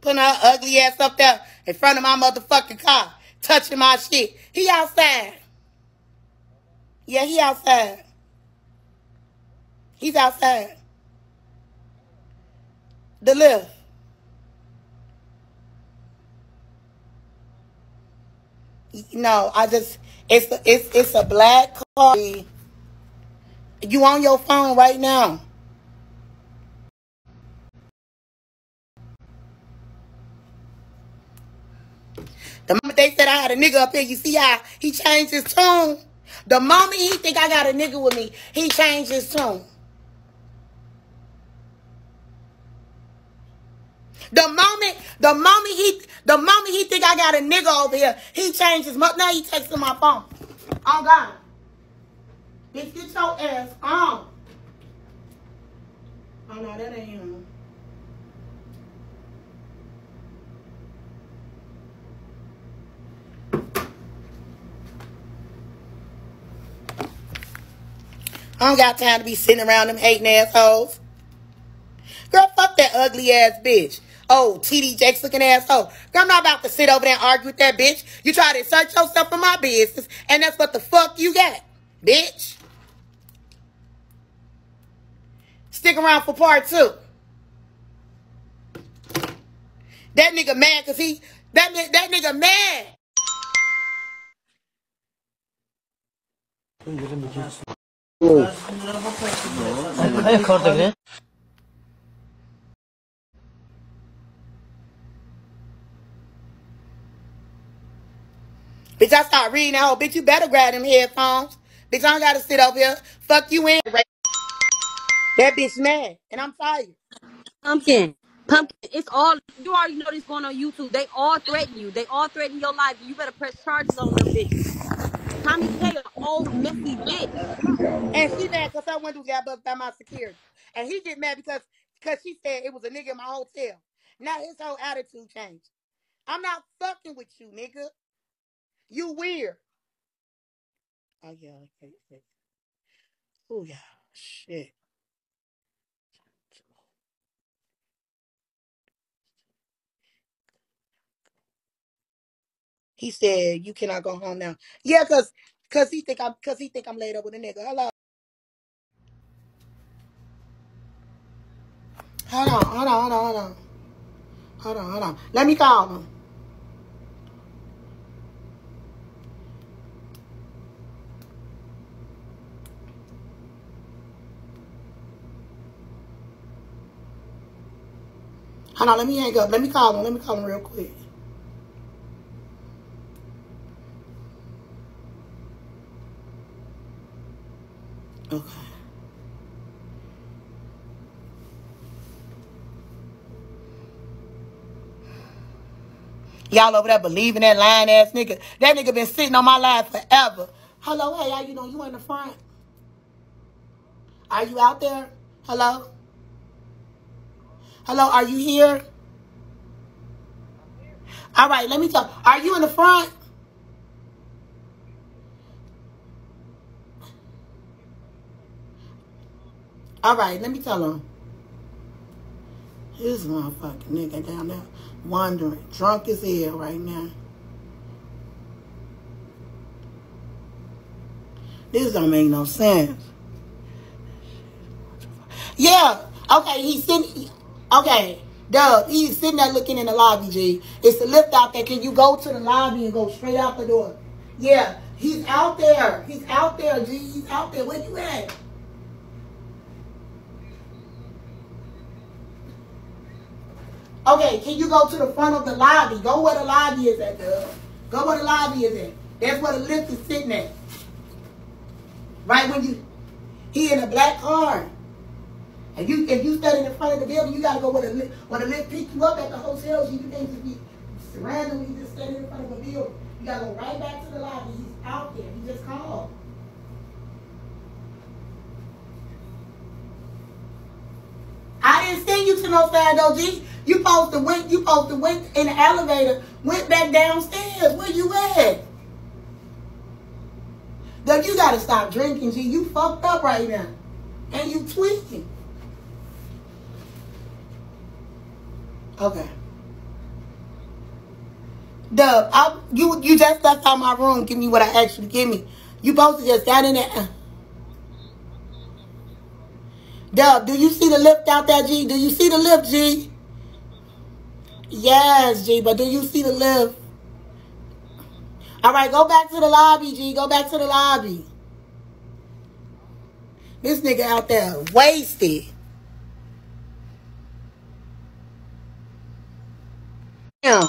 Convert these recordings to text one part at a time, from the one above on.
Putting her ugly ass up there in front of my motherfucking car. Touching my shit. He outside. Yeah, he outside. He's outside. The lift. No, I just it's a, it's it's a black car. You on your phone right now? The moment they said I had a nigga up here, you see how he changed his tune? The moment he think I got a nigga with me, he changed his tune. The moment, the moment he, the moment he think I got a nigga over here, he changes. Now he texting my phone. Oh God, bitch, get your ass on. Oh no, that ain't him. I don't got time to be sitting around them hating assholes. Girl, fuck that ugly ass bitch. Oh, TD Jakes looking asshole. Girl, I'm not about to sit over there and argue with that bitch. You try to insert yourself in my business, and that's what the fuck you got, bitch. Stick around for part two. That nigga mad because he, that, that nigga mad. Bitch, I start reading whole bitch. You better grab them headphones. Bitch, I don't gotta sit over here. Fuck you in. That bitch mad, and I'm fired. Pumpkin, pumpkin. It's all you already know. This going on YouTube. They all threaten you. They all threaten your life. You better press charges on them bitches. Tomi Kay, an old messy bitch. And she mad because her windows got buzzed by my security, and he get mad because because she said it was a nigga in my hotel. Now his whole attitude changed. I'm not fucking with you, nigga. You weird. Oh yeah, okay, okay. Oh yeah, shit. He said you cannot go home now. Yeah, cause cause he think I'm cause he think I'm laid up with a nigga. Hello. Hold on, hold on, hold on, hold on. Hold on, hold on. Let me call him. Hold on, let me hang up. Let me call him. Let me call him real quick. Okay. Y'all over there believing that lying ass nigga. That nigga been sitting on my line forever. Hello, hey, how you know You in the front? Are you out there? Hello? Hello, are you here? All right, let me talk. Are you in the front? All right, let me tell him. This motherfucking nigga down there wandering, drunk as hell right now. This don't make no sense. Yeah, okay, he's sitting, okay, Dub, he's sitting there looking in the lobby, G. It's a lift out there. Can you go to the lobby and go straight out the door? Yeah, he's out there. He's out there, G. He's out there. Where you at? Okay, can you go to the front of the lobby? Go where the lobby is at, Dub. Go where the lobby is at. That's where the lift is sitting at. Right when you, he in a black car. And you, if you stand in front of the building, you gotta go where the lift, where the lift pick you up at the hotels. You can't just be randomly just standing in front of a building. You gotta go right back to the lobby. He's out there. He just called. I didn't send you to no side OG. You supposed to went, you supposed to went in the elevator, went back downstairs. Where you at? Doug, you gotta stop drinking, G. You fucked up right now. And you tweaking. Okay. Dub, I, you you just left out my room. Give me what I asked you to give me. You supposed to just got in there. Dub, do you see the lift out there, G? Do you see the lift, G? Yes, G, but do you see the lift? All right, go back to the lobby, G. Go back to the lobby. This nigga out there wasted. Yeah.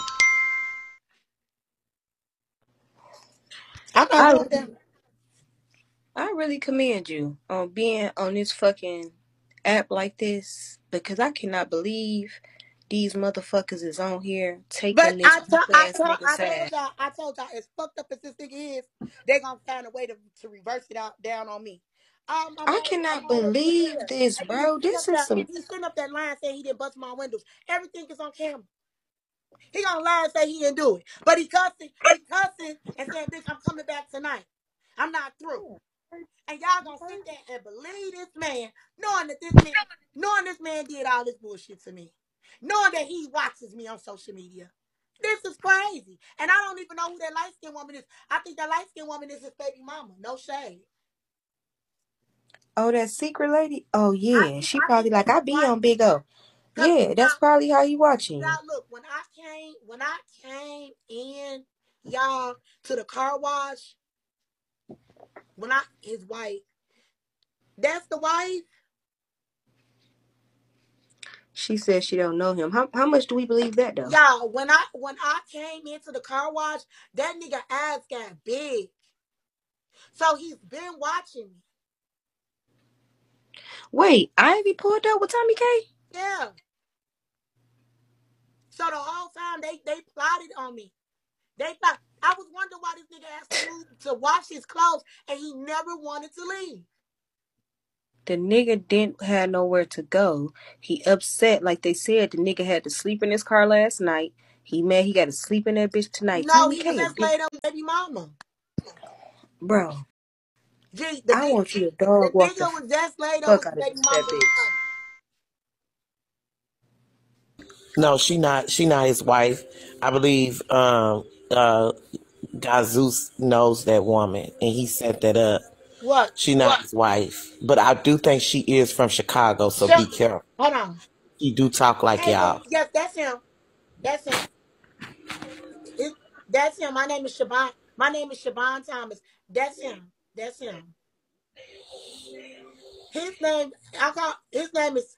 I'm not I. I really commend you on being on this fucking app like this because I cannot believe these motherfuckers is on here taking But this I told, I ass told, nigga I side. told y'all, I told y'all, as fucked up as this thing is, they're gonna find a way to, to reverse it out down on me. Um, I'm, I I'm cannot believe this, bro. This is some he's sitting up that line saying he didn't bust my windows. Everything is on camera. He gonna lie and say he didn't do it, but he cussing, he cussing and saying, "Bitch, I'm coming back tonight. I'm not through." And y'all gonna sit there and believe this man, knowing that this man, knowing this man did all this bullshit to me, knowing that he watches me on social media. This is crazy. And I don't even know who that light skinned woman is. I think that light skinned woman is his baby mama. No shade. Oh, that secret lady? Oh yeah. think She I probably like I be on Big O. Yeah, that's y'all, probably how you watching y'all look, when I came, when I came in, y'all, to the car wash, when I his wife, that's the wife. She says she don't know him. How how much do we believe that though? Y'all, when I when I came into the car wash, that nigga ass got big. So he's been watching me. Wait, Ivy pulled up with Tomi Kay? Yeah. So the whole time they they plotted on me. They thought I was wondering why this nigga asked to move to wash his clothes and he never wanted to leave. The nigga didn't have nowhere to go. He upset, like they said. The nigga had to sleep in his car last night. He mad he got to sleep in that bitch tonight. No, Tommy he was K, a just big laid on baby mama. bro. Gee, the, I di- want you to the dog walk the nigga was just laid on fuck out of baby this mama. that bitch. No, she not. She not his wife. I believe um, uh, Gazus knows that woman, and he set that up. What? She not his wife, but I do think she is from Chicago. So be careful. Hold on. She do talk like Hey, y'all. Yes, that's him. That's him. It, that's him. My name is Shaban. My name is Shaban Thomas. That's him. That's him. His name, I call his name is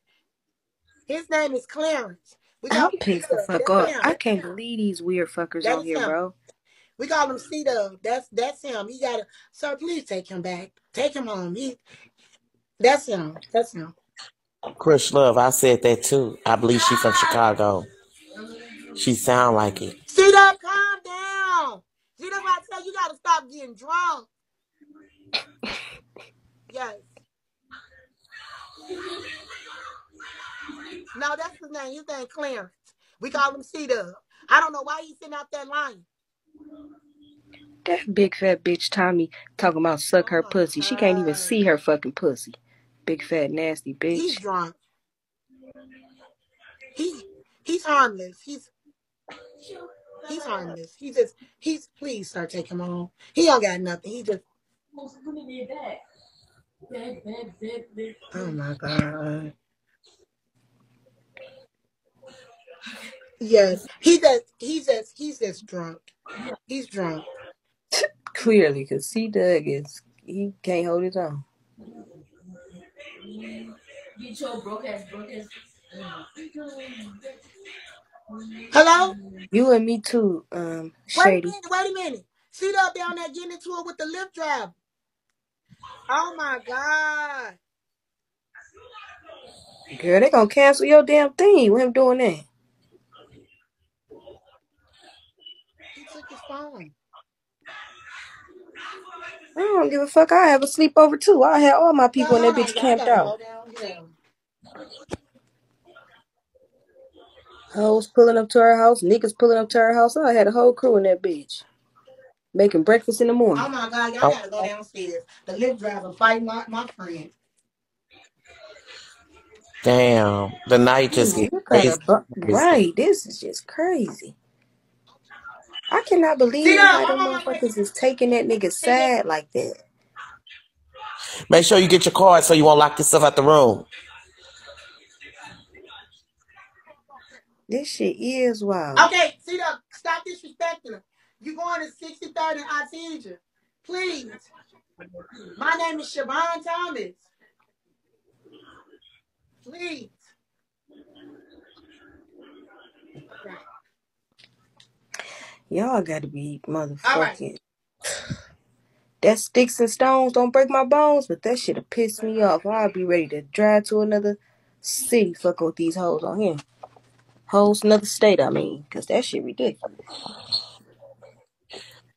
his name is Clarence. We call I'm him pissed the C-Dub. fuck That's off. I can't believe these weird fuckers That on here, him. bro. We call him C Dub. That's that's him. He got to sir, please take him back. Take him home. He that's him. That's him. Chris Love, I said that too. I believe she from ah! Chicago. She sound like it. C Dub, calm down. See that's why I tell you, you gotta stop getting drunk. Yes. No, that's his name. His name Clarence. We call him C Dub. I don't know why he's sitting out that line. That big fat bitch Tomi talking about suck Oh her my pussy. She can't even see her fucking pussy. Big fat nasty bitch. He's bitch. drunk. He he's harmless. He's he's harmless. He just he's please sir take him home. He don't got nothing. He just oh my god. Yes. He just he's just he's just drunk. He's drunk. Clearly, cause C Doug is he can't hold his own. Hello? You and me too, um, Wait a Shady. minute, wait a minute. See up down there getting into it with the lift driver. Oh my god. Girl, they gonna cancel your damn thing with him doing that. He took his phone. I don't give a fuck. I have a sleepover too. I had all my people in that bitch camped out. go down. Hoes pulling up to our house, niggas pulling up to our house. I had a whole crew in that bitch. Making breakfast in the morning. Oh morning. my god, y'all gotta go downstairs. The lift driver fighting my, my friend. damn. The night just Ooh, get look at crazy. her bu- Right, this is just crazy. I cannot believe that? how I'm them on my way. motherfuckers is taking that nigga side like that. Make sure you get your card so you won't lock yourself out the room. This shit is wild. Okay, see that? Stop disrespecting her. You going to 63rd and Artesia. Please. My name is Siobhan Thomas. Please. Right. Y'all gotta be All right. motherfucking. That sticks and stones don't break my bones, but that shit'll piss me off. I'll be ready to drive to another city fucking with these hoes on here. Hoes another state, I mean, cause that shit ridiculous.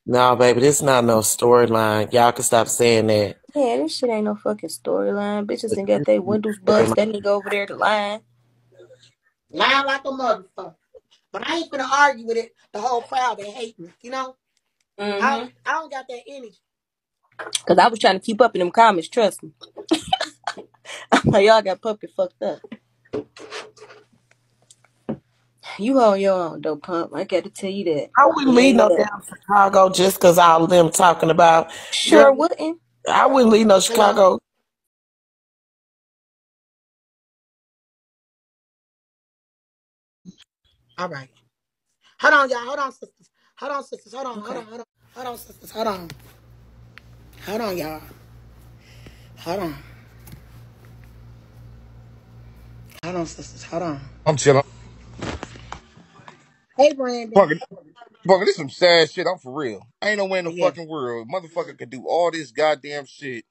No, baby, this not no storyline. Y'all can stop saying that. Yeah, this shit ain't no fucking storyline. Bitches done got their windows bust. That nigga over there to line. Lying like a motherfucker. But I ain't gonna argue with it. The whole crowd they hate me. You know? I, Mm-hmm. don't, I don't got that energy. Cause I was trying to keep up in them comments, trust me. I'm like, y'all got puppy fucked up. You hold your own though, pump. I gotta tell you that. I wouldn't You leave no that. damn Chicago just because all of them talking about. Sure Girl, wouldn't. I wouldn't leave no Chicago. All right. Hold on, y'all. Hold on, sisters. Hold on, sisters. Hold on. Hold on. Hold on. Hold on, sisters. Hold on. Hold on, y'all. Hold on. Hold on, sisters. Hold on. I'm chilling. Hey, Brandon. Fucking, fucking, this some sad shit. I'm for real. Ain't no way in the Yeah. fucking world motherfucker could do all this goddamn shit,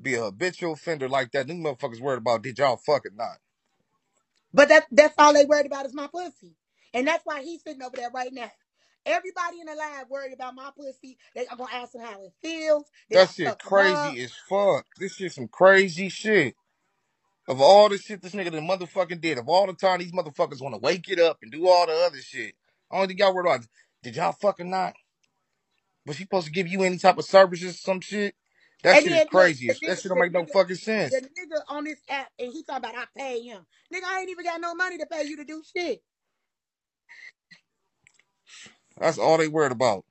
be a habitual offender like that. These motherfuckers worried about did y'all fuck or not. But that that's all they worried about is my pussy. And that's why he's sitting over there right now. Everybody in the lab worried about my pussy. They are gonna ask him how it feels. I That shit fuck him up? crazy as fuck. This shit some crazy shit. Of all the shit this nigga the motherfucking did, of all the time these motherfuckers want to wake it up and do all the other shit. I Only thing y'all worried about, did y'all fucking or not? Was she supposed to give you any type of services or some shit? That And shit is crazy. the That nigga, shit don't make no nigga, fucking sense. the nigga on this app, and he talking about I pay him. Nigga, I ain't even got no money to pay you to do shit. That's all they worried about.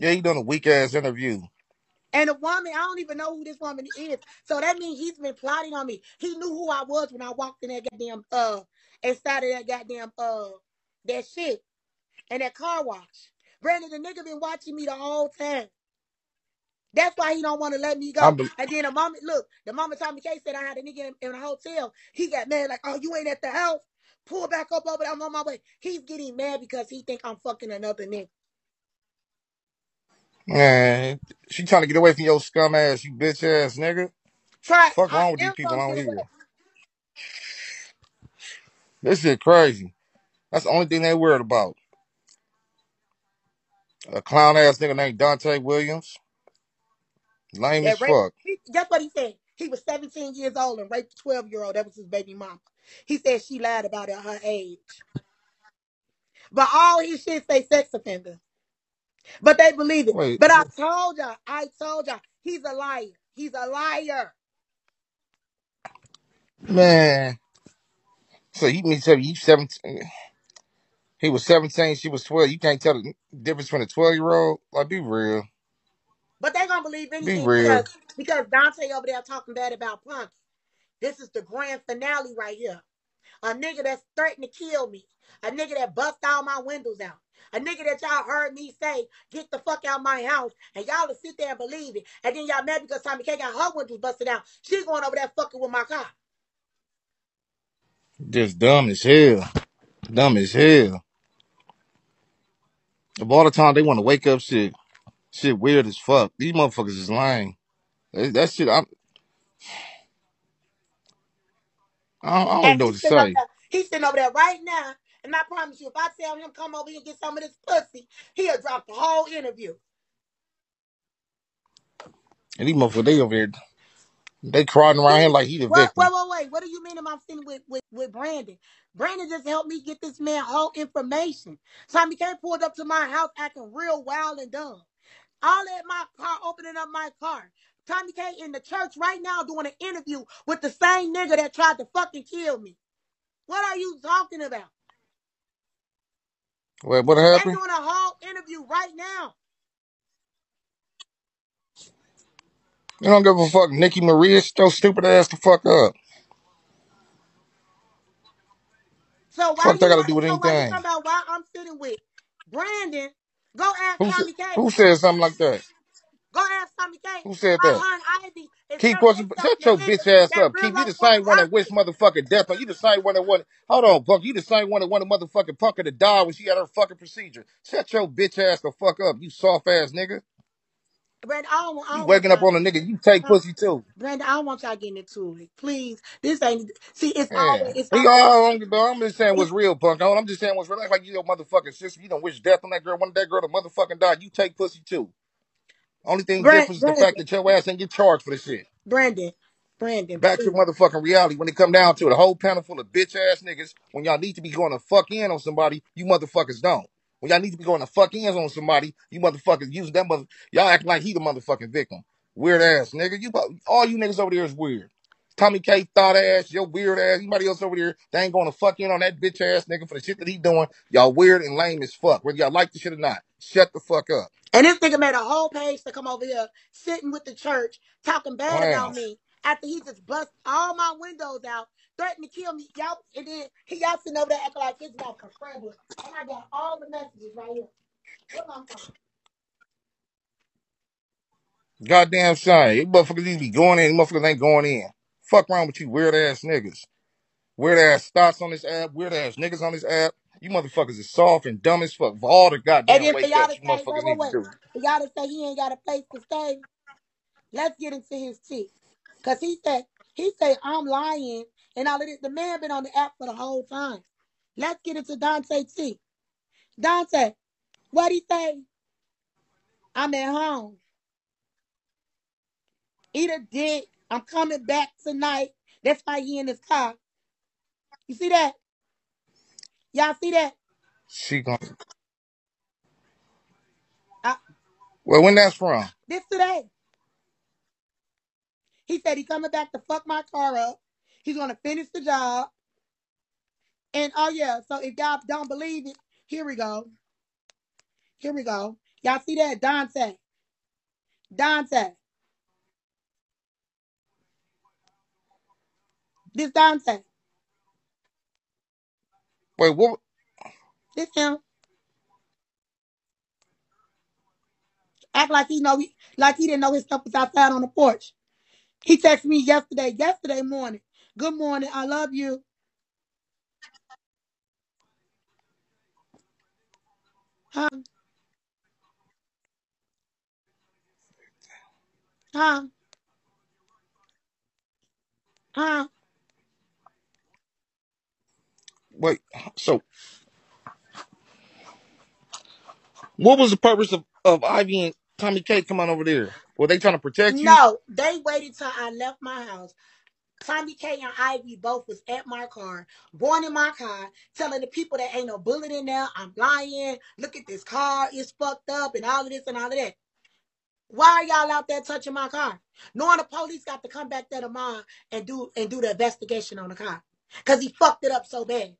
Yeah, he done a weak ass interview. And the woman, I don't even know who this woman is. So that means he's been plotting on me. He knew who I was when I walked in that goddamn uh and started that goddamn uh that shit and that car wash. Brandon, the nigga been watching me the whole time. That's why he don't want to let me go. be- And then the moment, look, the moment Tomi Kay said I had a nigga in, in a hotel, he got mad like, oh, you ain't at the house. Pull back up over there. I'm on my way. He's getting mad because he think I'm fucking another nigga. man, she trying to get away from your scum ass, you bitch ass nigga. Try. Fuck I wrong with these people on away. here. This shit crazy. That's the only thing they worried about. A clown ass nigga named Dante Williams. Lame as rape. fuck. He, guess what he said? He was 17 years old and raped a 12 year old. That was his baby mama. He said she lied about it, her age. But all his shit say sex offender. But they believe it. Wait, But I told y'all, I told y'all, he's a liar. He's a liar. man. So you mean tell me you seventeen? He was seventeen. She was twelve. You can't tell the difference between a twelve year old. Like, be real. But they gonna believe Be anything real. because because Dante over there talking bad about Punky. This is the grand finale right here. A nigga that's threatened to kill me. A nigga that bust all my windows out. A nigga that y'all heard me say, get the fuck out my house. And y'all to sit there and believe it. And then y'all mad because Tomi Kay got her windows busted out. She going over there fucking with my car. Just dumb as hell. Dumb as hell. Of all the time they want to wake up shit. Shit weird as fuck. These motherfuckers is lying. That shit. I'm, I don't, I don't And know what he's to sitting over say. there, he's sitting over there right now. And I promise you, if I tell him come over here and get some of this pussy, he'll drop the whole interview. And these motherfuckers, they over here, they crying around here like he the What? victim. Wait, wait, wait. What do you mean am I sitting with, with, with Brandon? Brandon just helped me get this man whole information. Tomi Kay pulled up to my house acting real wild and dumb. All at my car, opening up my car. Tomi Kay in the church right now doing an interview with the same nigga that tried to fucking kill me. What are you talking about? Wait, what happened? They're doing a whole interview right now. You don't give a fuck. Nikki Maria, your stupid ass to fuck up. So why Fuck do that you got to do with So why anything? talking about why I'm sitting with Brandon? Go ask Who Tomi Kay. who said something like that? Go ask Tomi Kay. Who said that? her and Ivy Keep pushing. Shut your bitch ass up. Keep you the same one that wish motherfucking death on you. The same one that wanted. Hold on, punk. You the same one that wanted motherfucking punker to die when she had her fucking procedure. Shut your bitch ass the fuck up. You soft ass nigga. Brandon, I don't, I You don't want waking up on a nigga. You take pussy too. Brandon, I don't want y'all getting into it. Please, this ain't. See, it's Yeah. always, it's We all. I'm I'm just saying what's real, punk. I'm just saying what's real. Act Like you your motherfucking sister. You don't wish death on that girl. Wanted that girl to motherfucking die. You take pussy too. Only thing Brand, different is the Brandon, fact that your ass ain't get charged for this shit. Brandon, Brandon, Back to please. motherfucking reality when it come down to it. A whole panel full of bitch ass niggas. When y'all need to be going to fuck in on somebody, you motherfuckers don't. When y'all need to be going to fuck in on somebody, you motherfuckers use that mother. Y'all acting like he the motherfucking victim. Weird ass nigga. You all you niggas over there is weird. Tomi Kay thought ass, your weird ass. Anybody else over there, they ain't going to fuck in on that bitch ass nigga for the shit that he doing. Y'all weird and lame as fuck. Whether y'all like the shit or not, shut the fuck up. And this nigga made a whole page to come over here, sitting with the church, talking bad about me after he just bust all my windows out, threatened to kill me. Y'all, and then he y'all sitting over there acting like his mouth a friend. And I got all the messages right here. What my phone? Goddamn shame. You motherfuckers need to be going in. Motherfuckers ain't going in. Fuck around with you weird ass niggas. Weird ass thoughts on this app. Weird ass niggas on this app. You motherfuckers is soft and dumb as fuck. For all the And goddamn then wake y'all ups to you say, wait, wait, need to wait. do. For y'all to say he ain't got a place to stay, let's get into his tea. Cause he said, he said, I'm lying. And all of this. The man been on the app for the whole time. Let's get into Dante T. Dante, what he say? I'm at home. Eat a dick. I'm coming back tonight. That's why he in his car. You see that? Y'all see that? She gonna. I, Well, when that's from? this today. He said he coming back to fuck my car up. He's gonna finish the job. And oh yeah, so if y'all don't believe it, here we go. Here we go. Y'all see that? Dante. Dante. This Dante. Wait, what? This him. Act like he know he like he didn't know his stuff was outside on the porch. He texted me yesterday, yesterday morning. Good morning. I love you. Huh? Huh? Huh? Wait. So, what was the purpose of of Ivy and Tomi Kay coming over there? Were they trying to protect you? No, they waited till I left my house. Tomi Kay and Ivy both was at my car, going in my car, telling the people that ain't no bullet in there. I'm lying. Look at this car. It's fucked up and all of this and all of that. Why are y'all out there touching my car? Knowing the police got to come back there tomorrow and do and do the investigation on the car. Cause he fucked it up so bad.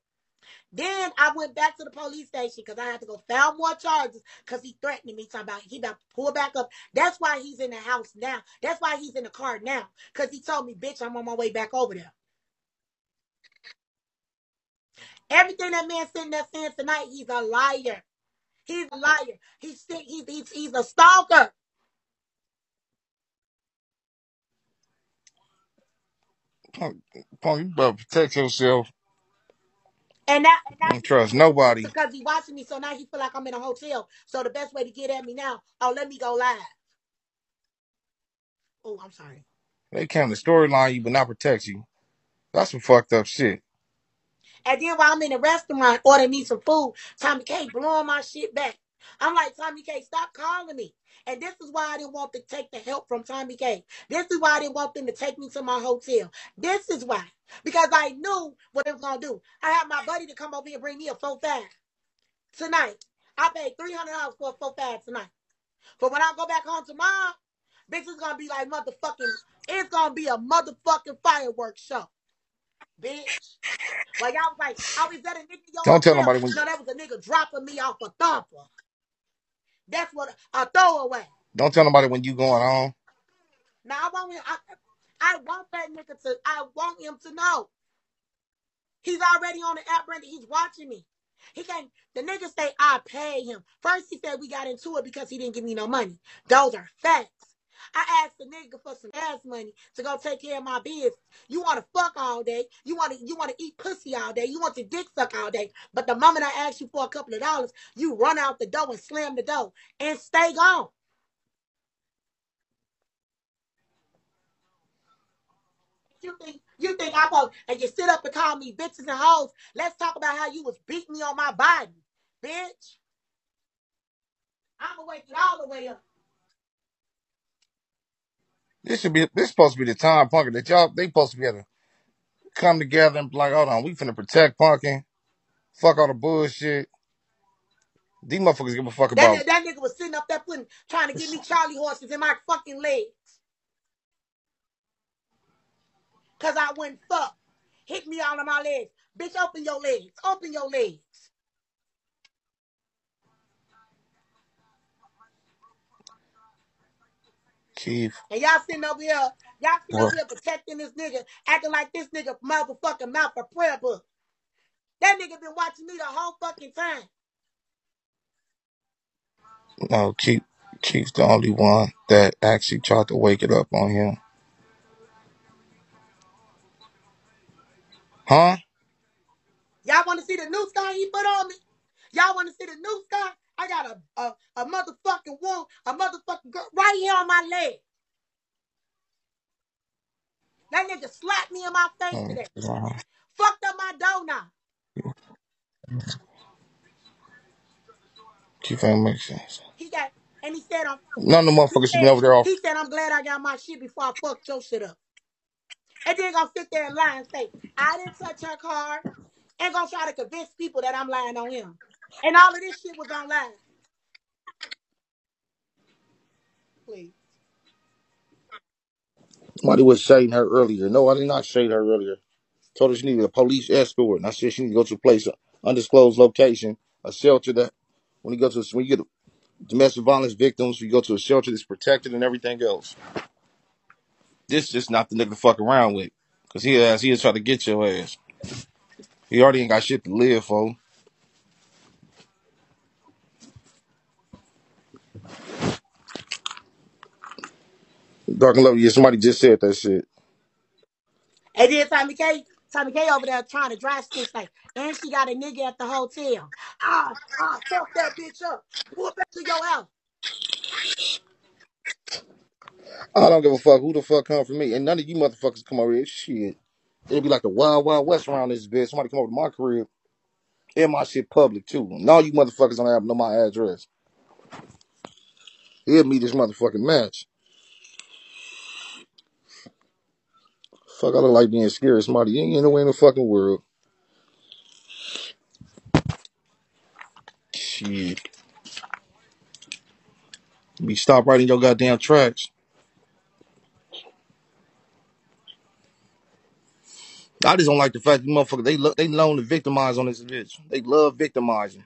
Then I went back to the police station because I had to go file more charges because he threatened me talking about he about to pull back up. That's why he's in the house now. That's why he's in the car now. Because he told me, bitch, I'm on my way back over there. Everything that man sitting there saying tonight, he's a liar. He's a liar. He's. He's, he's, he's a stalker. Punk, you better protect yourself. And that and Don't that's trust nobody. because he watching me. So now he feel like I'm in a hotel. So the best way to get at me now, oh, let me go live. Oh, I'm sorry. They came to storyline you, but not protect you. That's some fucked up shit. And then while I'm in the restaurant ordering me some food, Tomi Kay blowing my shit back. I'm like, Tomi Kay, stop calling me. And this is why I didn't want to take the help from Tomi Kay. This is why I didn't want them to take me to my hotel. This is why. Because I knew what it was going to do. I had my buddy to come over here and bring me a 4-5 tonight. I paid $300 for a 4-5 tonight. But when I go back home tomorrow, bitch, it's going to be like motherfucking, it's going to be a motherfucking fireworks show. bitch. Like y'all was like, oh, is that a nigga Don't tell nobody when. No, that was a nigga dropping me off a thumper. That's what a throwaway. Don't tell nobody when you going home. Now I want him. I, I want that nigga to. I want him to know. He's already on the app, Brenda. He's watching me. He can't. The nigga say I pay him. First he said we got into it because he didn't give me no money. Those are facts. I asked the nigga for some gas money to go take care of my business. You want to fuck all day. You want to you want to eat pussy all day. You want your dick suck all day. But the moment I ask you for a couple of dollars, you run out the door and slam the door and stay gone. You think you think I'm going and you sit up and call me bitches and hoes. Let's talk about how you was beating me on my body, bitch. I'ma wake it all the way up. This should be. This supposed to be the time, Punkin, that y'all they supposed to be able to come together and be like, hold on, we finna protect Punkin. Fuck all the bullshit. These motherfuckers give a fuck That, about. that nigga was sitting up there putting trying to give me Charlie horses in my fucking legs. Cause I wouldn't fuck. Hit me all of my legs. Bitch, open your legs. Open your legs. Keith. And y'all sitting over here, y'all sitting What? over here protecting this nigga, acting like this nigga motherfucking mouth a prayer book. That nigga been watching me the whole fucking time. No, Keith. Keith's the only one that actually tried to wake it up on him. Huh? Y'all want to see the new scar he put on me? Y'all want to see the new scar? I got a, a, a motherfucking wound, a motherfucking girl right here on my leg. That nigga slapped me in my face Mm, today. uh, Fucked up my now. Keith ain't make sense. He got, and he said, I'm, None of the motherfuckers should be over there off. he said, I'm glad I got my shit before I fucked your shit up. And then gonna sit there and lie and say, I didn't touch her car. And gonna try to convince people that I'm lying on him. And all of this shit was online. Please. Somebody was shading her earlier. No, I did not shade her earlier. Told her she needed a police escort. And I said she need to go to a place, an undisclosed location, a shelter that when you go to when you get domestic violence victims, you go to a shelter that's protected and everything else. This just not the nigga to fuck around with. Cause he has he'll try to get your ass. He already ain't got shit to live for. Dark and love, yeah, somebody just said that shit. And then Tomi Kay, Tomi Kay over there trying to dry snitch like, and she got a nigga at the hotel. Ah, ah, fuck that bitch up. Pull back to your house. I don't give a fuck who the fuck come for me. And none of you motherfuckers come over here. Shit. It'd be like the wild, wild west around this bitch. Somebody come over to my crib. And my shit public too. And all you motherfuckers don't have know my address. He'll meet this motherfucking match. Fuck, I don't like being scared somebody. You ain't nowhere in the fucking world. Shit. Be stop writing your goddamn tracks. I just don't like the fact that motherfuckers they lo- they known to victimize on this bitch. They love victimizing.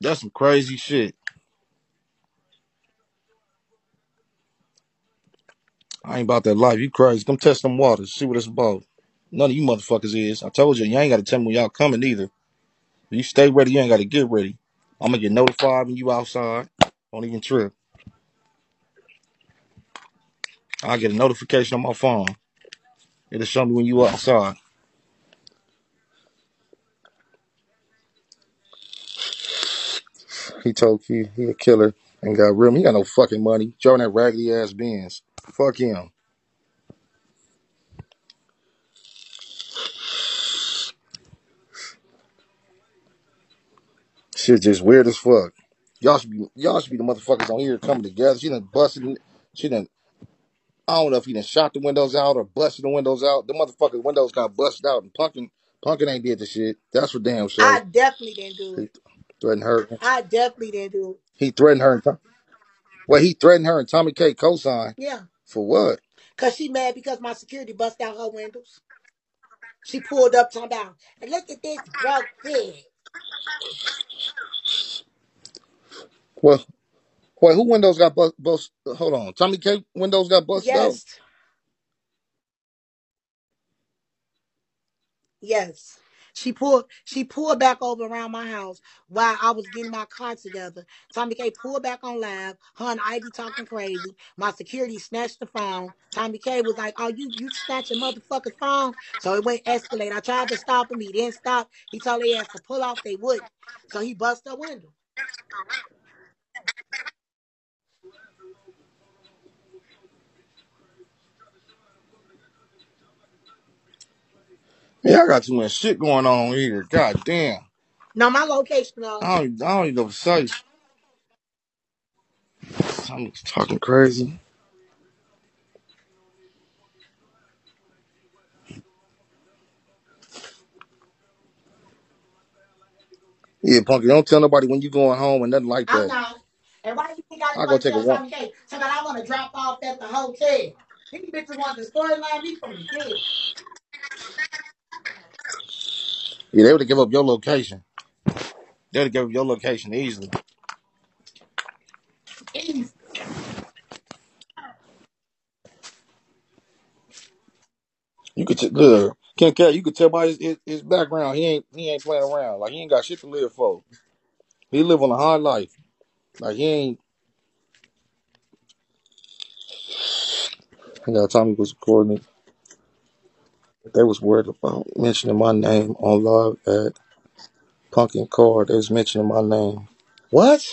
That's some crazy shit. I ain't about that life. You crazy. Come test them waters. See what it's about. None of you motherfuckers is. I told you, you ain't got to tell me when y'all coming either. You stay ready, you ain't got to get ready. I'm going to get notified when you outside. Don't even trip. i get a notification on my phone. It'll show me when you outside. He told you he a killer and got real. He got no fucking money. Driving that raggedy ass Benz. Fuck him. Shit just weird as fuck. Y'all should be y'all should be the motherfuckers on here coming together. She done busted she done I don't know if he done shot the windows out or busted the windows out. The motherfucking windows got busted out and Punkin Punkin ain't did the shit. That's for damn sure. I definitely didn't do He it. threatened her. I definitely didn't do it. He threatened her well, he threatened her and Tomi Kay co-signed Yeah. for what? Cause she mad because my security bust out her windows. She pulled up talking about, and look at this bitch. Well, wait, who windows got bust? bust hold on, Tomi Kay windows got busted out. Yes. Yes. She pulled she pulled back over around my house while I was getting my car together. Tomi Kay pulled back on live. Her and Ivy talking crazy. My security snatched the phone. Tomi Kay was like, Oh, you you snatch a motherfucker's phone. So it went escalate. I tried to stop him. He didn't stop. He told the ass to pull off. They wouldn't. So he bust the window. Yeah, I got too much shit going on here. God damn. No, my location though. I don't, I don't even know what to say. Tomi's talking crazy. Yeah, Punky, don't tell nobody when you're going home and nothing like I'm that. not. And why do you think I I didn't go want to take a walk. K? So that I want to drop off at the hotel. These bitches want to storyline me from the kid. Yeah, they would have give up your location. They would have give up your location easily. You could t- good. Can't care. You could tell by his, his, his background. He ain't he ain't playing around. Like he ain't got shit to live for. He live on a hard life. Like he ain't. You know, Tomi was recording it. They was worried about mentioning my name on live at Pumpkin Car. They was mentioning my name. What?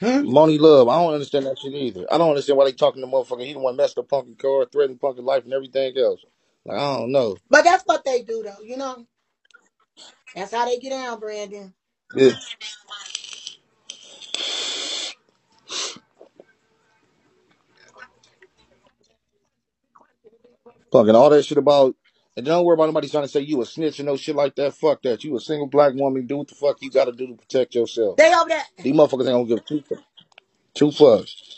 Hmm? Money Love. I don't understand that shit either. I don't understand why they talking to motherfucker. He the one messed up Pumpkin Car, threatened Pumpkin life and everything else. Like I don't know. But that's what they do, though. You know, that's how they get down, Brandon. Yeah. Fucking all that shit about, and don't worry about nobody trying to say you a snitch and no shit like that. Fuck that. You a single black woman. Do what the fuck you got to do to protect yourself. They over there. These motherfuckers ain't gonna give two fucks. Two fucks.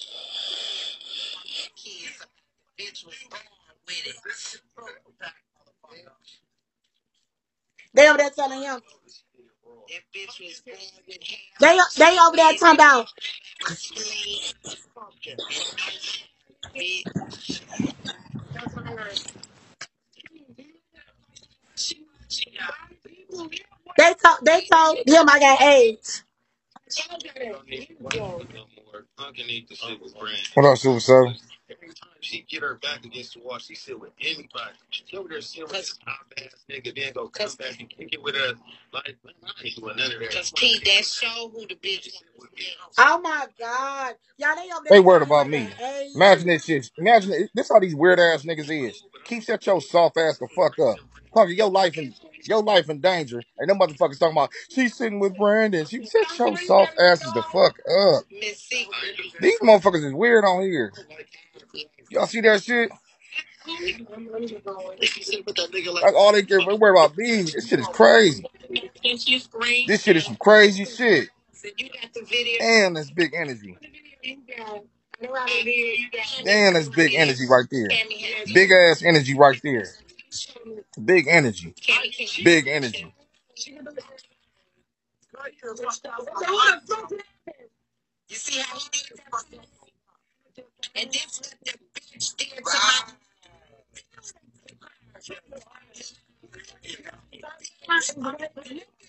They over there telling him. They they over there talking about. Told they told him I got AIDS. What up, Super Seven? Oh my God, y'all they over They there worried telling him I about me. got AIDS. Imagine this shit. Imagine it. this how these weird ass niggas is. Keep shut your soft ass the fuck up. Punky, your life in your life in danger. And them motherfuckers talking about she's sitting with Brandon. She shut your soft asses the fuck up. These motherfuckers is weird on here. Y'all see that shit? Like all they care, they worry about me. This shit is crazy. This shit is some crazy shit. Damn, that's big energy. Damn, that's big energy right there. Big ass energy right there. Big energy. Big energy.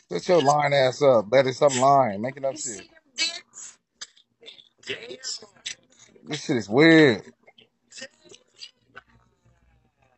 Put your lying ass up. Let it stop lying. Making up shit. This shit is weird.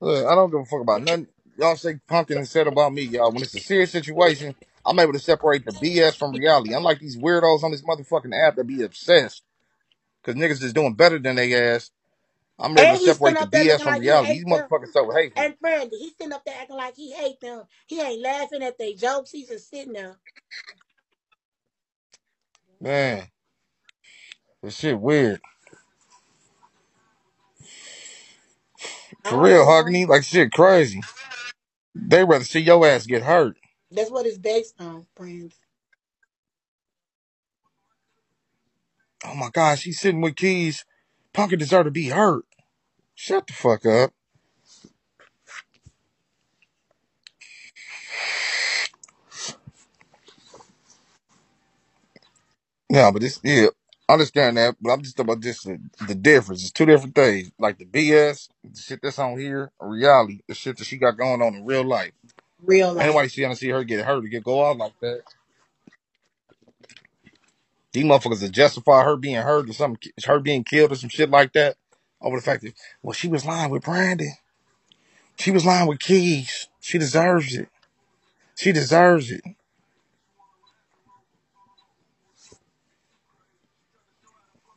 Look, I don't give a fuck about nothing. Y'all say Pumpkin said about me, y'all. When it's a serious situation, I'm able to separate the BS from reality. Unlike these weirdos on this motherfucking app that be obsessed. Cause niggas is doing better than they ass. I'm able to And sitting separate the up there BS looking from like he reality. These hate them. motherfuckers so hateful. And Brandy, he's sitting up there acting like he hate them. He ain't laughing at their jokes. He's just sitting there. Man, this shit weird. For real. Hogany, like shit crazy. They rather see your ass get hurt. That's what it's based on, friends. Oh my gosh, she's sitting with Keys. Pumken deserve to be hurt. Shut the fuck up. Yeah, but this yeah, I understand that, but I'm just talking about just the, the difference. It's two different things. Like the BS, the shit that's on here, reality, the shit that she got going on in real life. Real life. Anybody see to see her get hurt or get go out like that. These motherfuckers that justify her being hurt or something, her being killed or some shit like that, over the fact that well she was lying with Brandon, she was lying with Keys. She deserves it. She deserves it.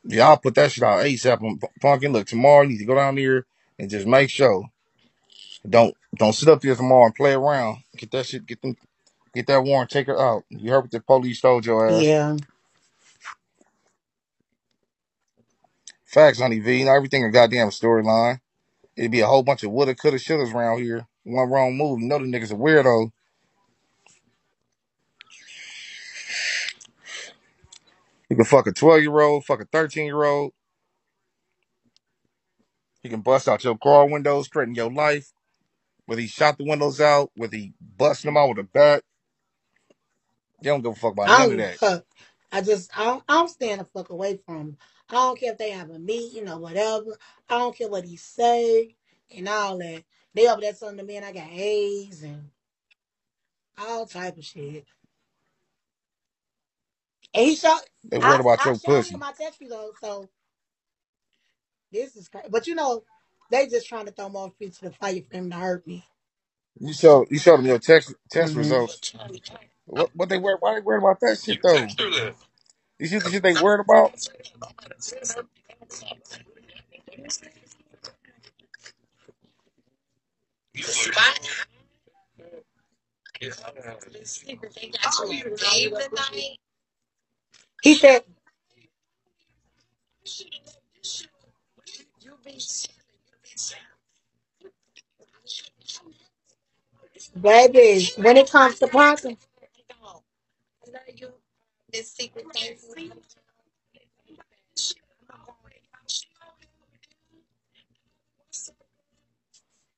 Yeah, I'll put that shit out ASAP on Pumken. Look, tomorrow you need to go down there and just make sure. Don't don't sit up there tomorrow and play around. Get that shit, get them, get that warrant, take her out. You heard what the police told your ass. Yeah. Facts, honey V. Not everything a goddamn storyline. It'd be a whole bunch of woulda, coulda, shouldas around here. One wrong move, you know the niggas a weirdo. You can fuck a 12 year old, fuck a 13 year old. He can bust out your car windows, threaten your life. Whether he shot the windows out, whether he busting them out with a bat. They don't give a fuck about I none don't of oh, that. fuck. I just I don't, I'm staying the fuck away from him. I don't care if they have a meeting or whatever. I don't care what he say and all that. They over there telling the man I got AIDS and all type of shit. And he showed They I worried about I your showed pussy. him my text though, so this is crazy. But you know, they just trying to throw more fuel to the fire for him to hurt me. You show you showed them your test test hmm results. What what they worried why they worried about that shit though? You see the shit they worried about? He said, baby, when it comes to Parker,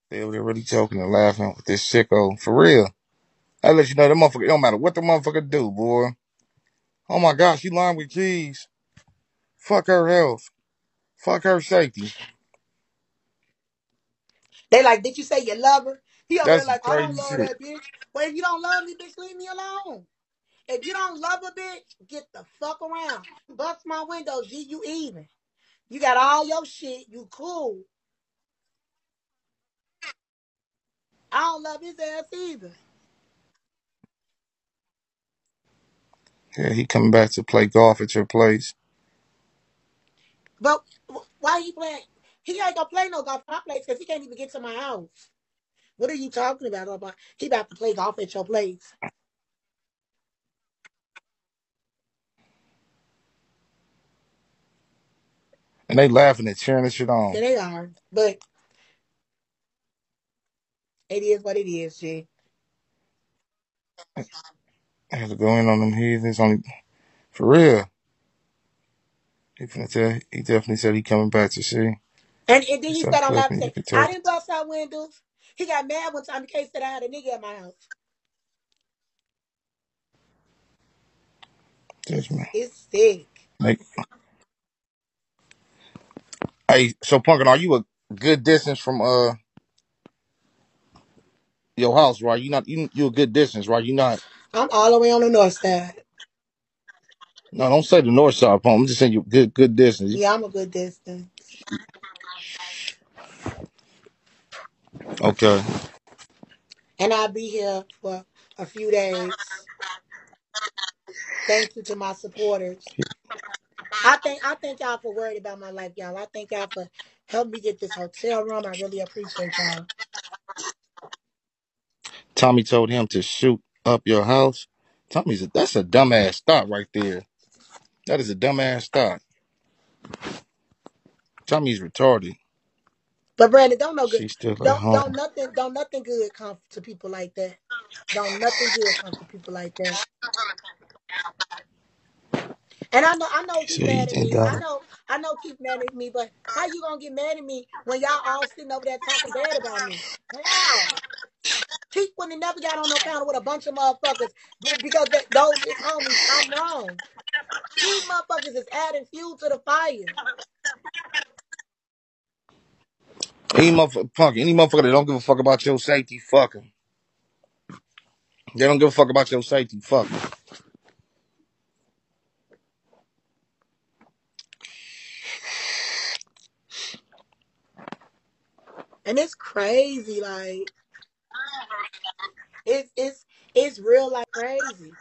They there really joking and laughing with this sicko. For real. I let you know that motherfucker it don't matter what the motherfucker do, boy. Oh my gosh, she lying with Keys. Fuck her health. Fuck her safety. they like, did you say you love her? He over there That's some like, I don't crazy love shit. that bitch. Well, if you don't love me, bitch, leave me alone. If you don't love a bitch, get the fuck around. Bust my windows, G, you even. You got all your shit, you cool. I don't love his ass either. Yeah, he coming back to play golf at your place. But wh- why he playing? He ain't gonna play no golf at my place because he can't even get to my house. What are you talking about? About he about to play golf at your place? And they laughing and cheering this shit on. Yeah, they are. But it is what it is, G. I had to go in on them heathens only for real. He tell he definitely said he coming back to see. And, and then He he started said on live and said, I didn't bust out windows. He got mad one time because said I had a nigga at my house. Judgment. It's sick. Like, hey, so Pumken, are you a good distance from uh your house, right? You not you you a good distance, right? You not I'm all the way on the north side. no, don't say the north side, Punk. I'm just saying you good good distance. Yeah, I'm a good distance. Okay. And I'll be here for a few days. Thank you to my supporters. I think I thank y'all for worried about my life, y'all. I thank y'all for helping me get this hotel room. I really appreciate y'all. Tomi told him to shoot up your house. Tomi's a, that's a dumbass thought right there. That is a dumbass thought. Tomi's retarded. But Brandon, don't know good. She's still at Don't don't nothing don't nothing good come to people like that. Don't nothing good come to people like that. And I know I know He he's said mad at me. I know I know Keith mad at me, but how you gonna get mad at me when y'all all sitting over there talking bad about me? How? Keith wouldn't have never got on no panel with a bunch of motherfuckers because they, those is homies. I'm wrong. These motherfuckers is adding fuel to the fire. Any motherfucker, punk, any motherfucker that don't give a fuck about your safety, fuck 'em. They don't give a fuck about your safety, fuck 'em. And it's crazy, like it's it's it's real like crazy.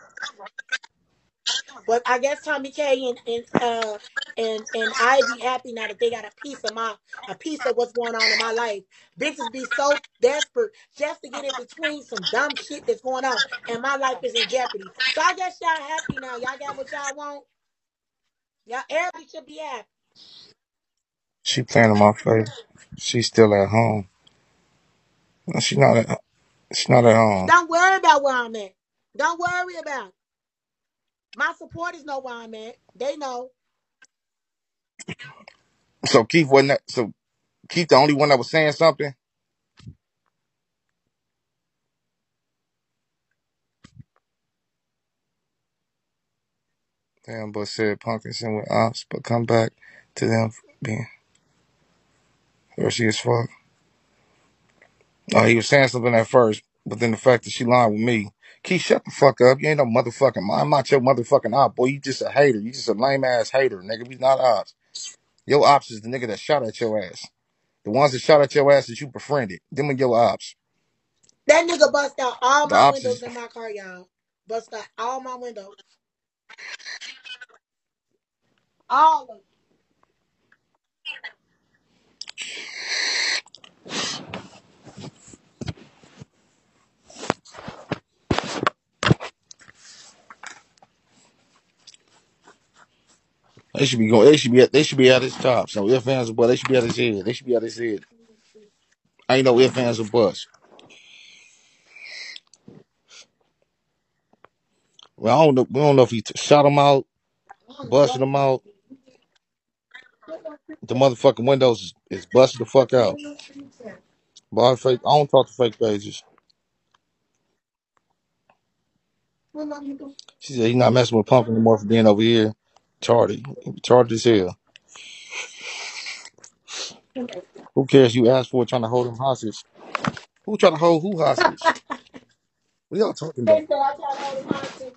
But I guess Tomi Kay and, and uh and and I be happy now that they got a piece of my a piece of what's going on in my life. Bitches be so desperate just to get in between some dumb shit that's going on, and my life is in jeopardy. So I guess y'all happy now. Y'all got what y'all want. Y'all everybody should be happy. She playing in my face. She's still at home. No, She's not at. She's not at home. Don't worry about where I'm at. Don't worry about it. My supporters know where I'm at. They know. So Keith wasn't. That, so Keith the only one that was saying something. Damn, but said Punkinson with ops, but come back to them being thirsty as fuck. Oh, he was saying something at first, but then the fact that she lied with me. Keith, shut the fuck up. You ain't no motherfucking. I'm not your motherfucking op, boy. You just a hater. You just a lame ass hater, nigga. We not ops. Your ops is the nigga that shot at your ass. The ones that shot at your ass that you befriended. Them are your ops. That nigga bust out all The my ops windows is in my car, y'all. Bust out all my windows. All of them. They should be going. They should be. At, they should be at his top. So if fans, but they should be at his head. They should be at his head. I ain't no if fans or buts. Well, I don't know. We don't know if he t- shot him out, busted him out. The motherfucking windows is, is busted the fuck out. But I, fake, I don't talk to fake pages. She said he's not messing with Pump anymore for being over here. Charted. Charted as hell. Who cares? You asked for trying to hold him hostage. Who trying to hold who hostage? What y'all talking They about? said I tried to hold him hostage.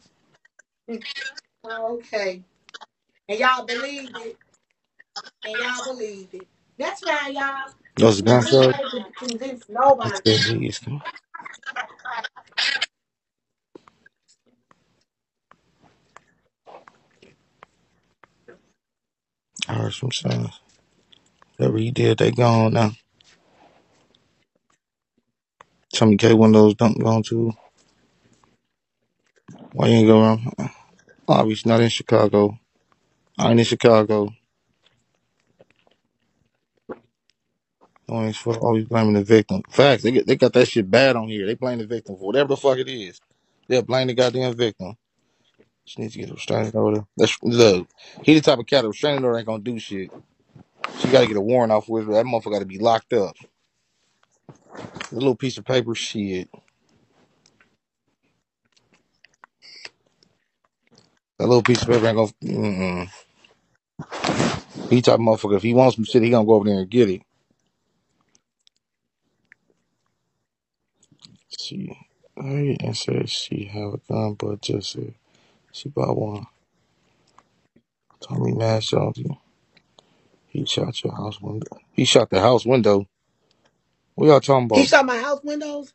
Oh, okay. And y'all believed it. And y'all believed it. That's fine, y'all. Those are I ain't gunshot. to convince nobody. said he is I heard some sounds. Whatever he did, they gone now. Tomi Kay one of those don't go to. Why you ain't go around? Oh, Obviously not in Chicago. I ain't in Chicago. Always for always blaming the victim. Facts. They get, they got that shit bad on here. They blame the victim for whatever the fuck it is. They'll blame the goddamn victim. She needs to get a restraining order. That's look. He the type of cat a restraining order ain't gonna do shit. She gotta get a warrant off with her. That motherfucker gotta be locked up. A little piece of paper, shit. That little piece of paper ain't gonna. Mm-mm. He type of motherfucker. If he wants some shit, he gonna go over there and get it. She, I didn't say she have a gun, but just said she bought one. Tomi Nash you? He shot your house window. He shot the house window. What y'all talking He shot my house windows.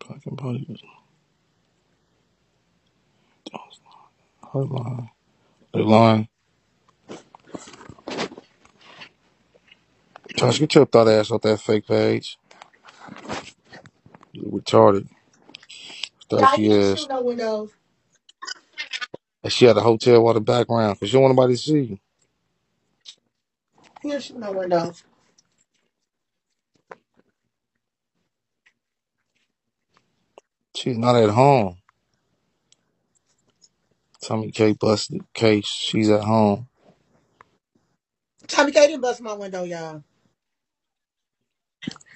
Talking about it. Hold on. They lying. Josh, get your thought ass off that fake page. You retarded. Yeah, Thirsty he didn't ass. shoot no windows. And she had a hotel with the background because she don't want nobody to see you. He didn't no windows. She's not at home. Tomi Kay busted case. She's at home. Tomi Kay didn't bust my window, y'all.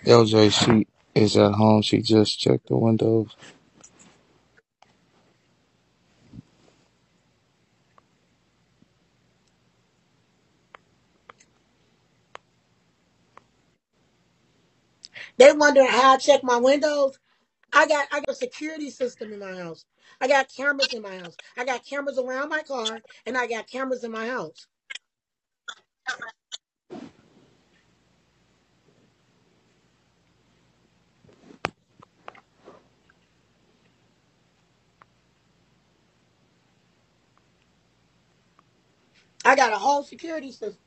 LJ, she is at home. She just checked the windows. They wondering how I check my windows. I got I got a security system in my house. I got cameras in my house. I got cameras around my car, and I got cameras in my house. I got a whole security system.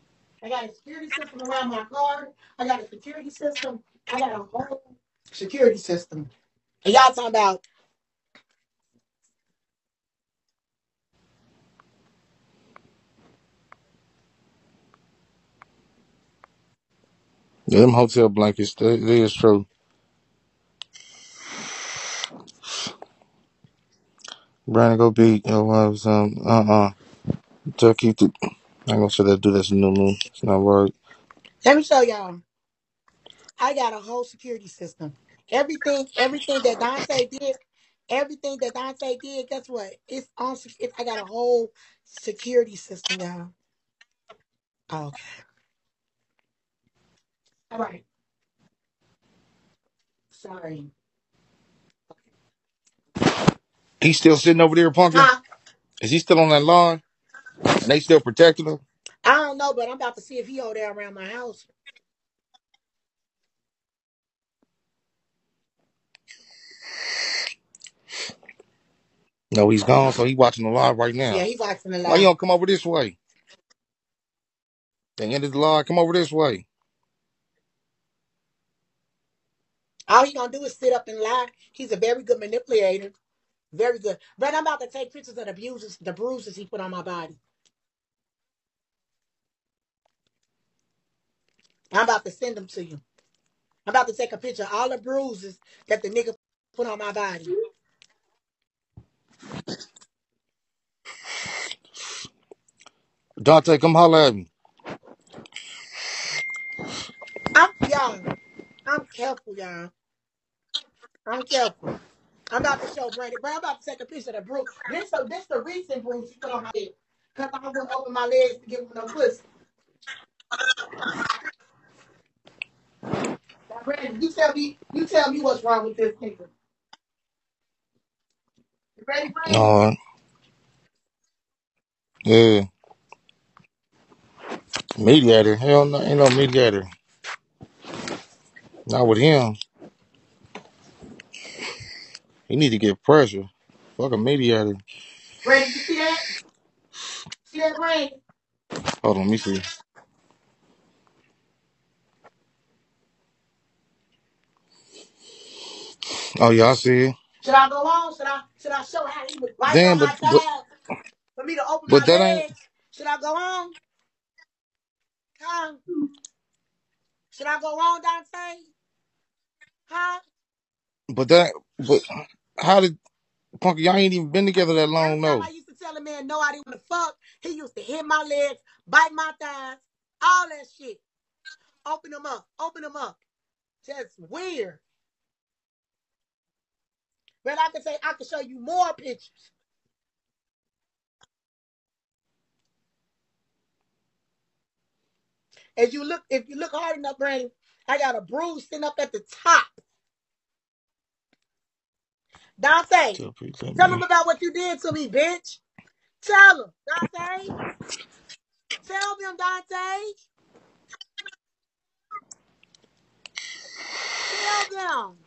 I got a security system around my car. I got a security system. I got a whole security system. And y'all talking about Yeah, them hotel blankets, they, they is true. Brandon, go beat your wives. Um, uh uh. Just keep the. I'm gonna say that do that's new new. It's not right. let me show y'all. I got a whole security system. Everything, everything that Dante did, everything that Dante did, guess what? It's on. sec- It, I got a whole security system, y'all. Okay. All right. Sorry. He's still sitting over there, punking. Huh? Is he still on that line? And they still protecting him? I don't know, but I'm about to see if he over there around my house. No, he's gone. So he watching the live right now. Yeah, he's watching the live. Why you don't come over this way? They ended the live. Come over this way. All he gonna do is sit up and lie. He's a very good manipulator. Very good. But I'm about to take pictures of the bruises, the bruises he put on my body. I'm about to send them to you. I'm about to take a picture of all the bruises that the nigga put on my body. Dante, come holler at me. I'm y'all. I'm careful, y'all. I'm careful. I'm about to show Brandon. But I'm about to take a picture of the bruise. This so this the recent bruise he put on my head. Cause I wouldn't open my legs to give him no pussy. Now, Brandon, you tell me, you tell me what's wrong with this nigga. You ready, Brandon? All right. Yeah. Mediator. Hell no, ain't no mediator. Not with him. He need to get pressure. Fuck a mediator. Brandon, you see that? See that, Brandon? Hold on, let me see. Oh yeah, I see it. Should I go on? Should I should I show how he was right Damn, on my but but thighs for me to open but my that ain't. legs? Should I go on? Huh? Should I go on, Dante? Huh? But that. But how did Punky? Y'all ain't even been together that Every long, time no. I used to tell a man no, I didn't want to fuck, he used to hit my legs, bite my thighs, all that shit. Open them up, open them up. Just weird. But I can say I can show you more pictures. As you look, if you look hard enough, Brandon, I got a bruise sitting up at the top. Dante, Tell tell him about what you did to me, bitch. Tell him, Dante. Tell them, Dante. Tell them.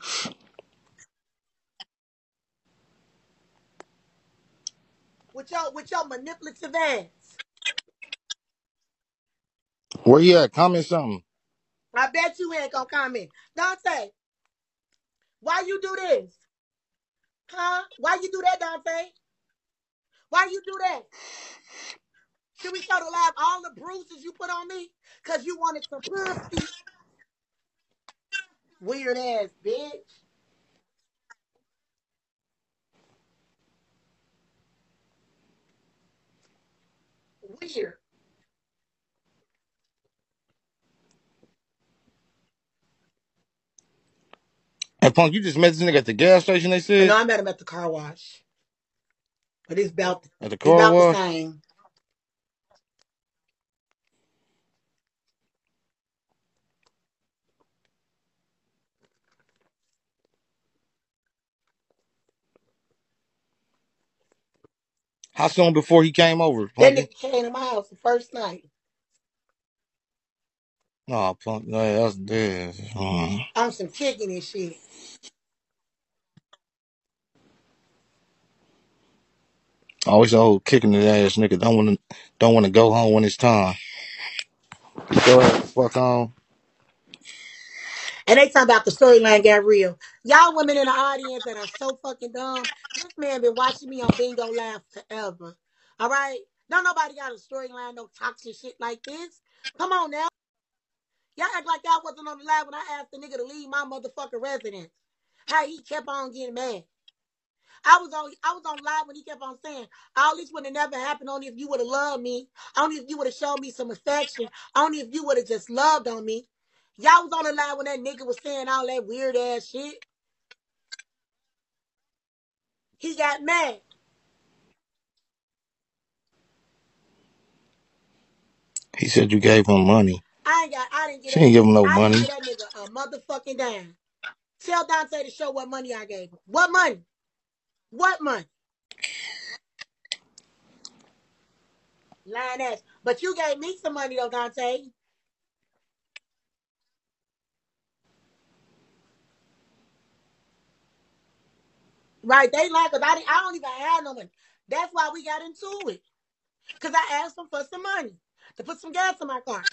Your with your manipulative ass. Where you at? Comment something. I bet you ain't gonna comment. Dante, why you do this? Huh? Why you do that, Dante? Why you do that? Should we show the live all the bruises you put on me? Cause you wanted some pussy. Weird ass bitch. Weird. Hey, Punk, you just met this nigga at the gas station, they said, No, said? I met him at the car wash. But it's about At the it's car about the wash? same. How soon before he came over, That Punky? nigga came to my house the first night. No, Punk, no, that's dead. Mm. On some chicken and shit. Always old kicking his ass nigga. Don't wanna don't wanna go home when it's time. Go ahead, fuck on. And they talking about the storyline got real. Y'all women in the audience that are so fucking dumb. This man been watching me on Bigo Live forever. All right? Don't nobody got a storyline, no toxic shit like this. Come on now. Y'all act like y'all wasn't on the live when I asked the nigga to leave my motherfucking residence. How he kept on getting mad. I was on I was on live when he kept on saying, all this would have never happened only if you would have loved me. Only if you would have showed me some affection. Only if you would have just loved on me. Y'all was on the line when that nigga was saying all that weird ass shit. He got mad. He said you gave him money. I ain't got I didn't get She ain't give him no I didn't money. get that nigga a motherfucking dime. Tell Dante to show what money I gave him. What money? What money? Lying ass. But you gave me some money though, Dante. Right? They like cause I didn't, I don't even have no money. That's why we got into it. Cause I asked them for some money to put some gas in my car.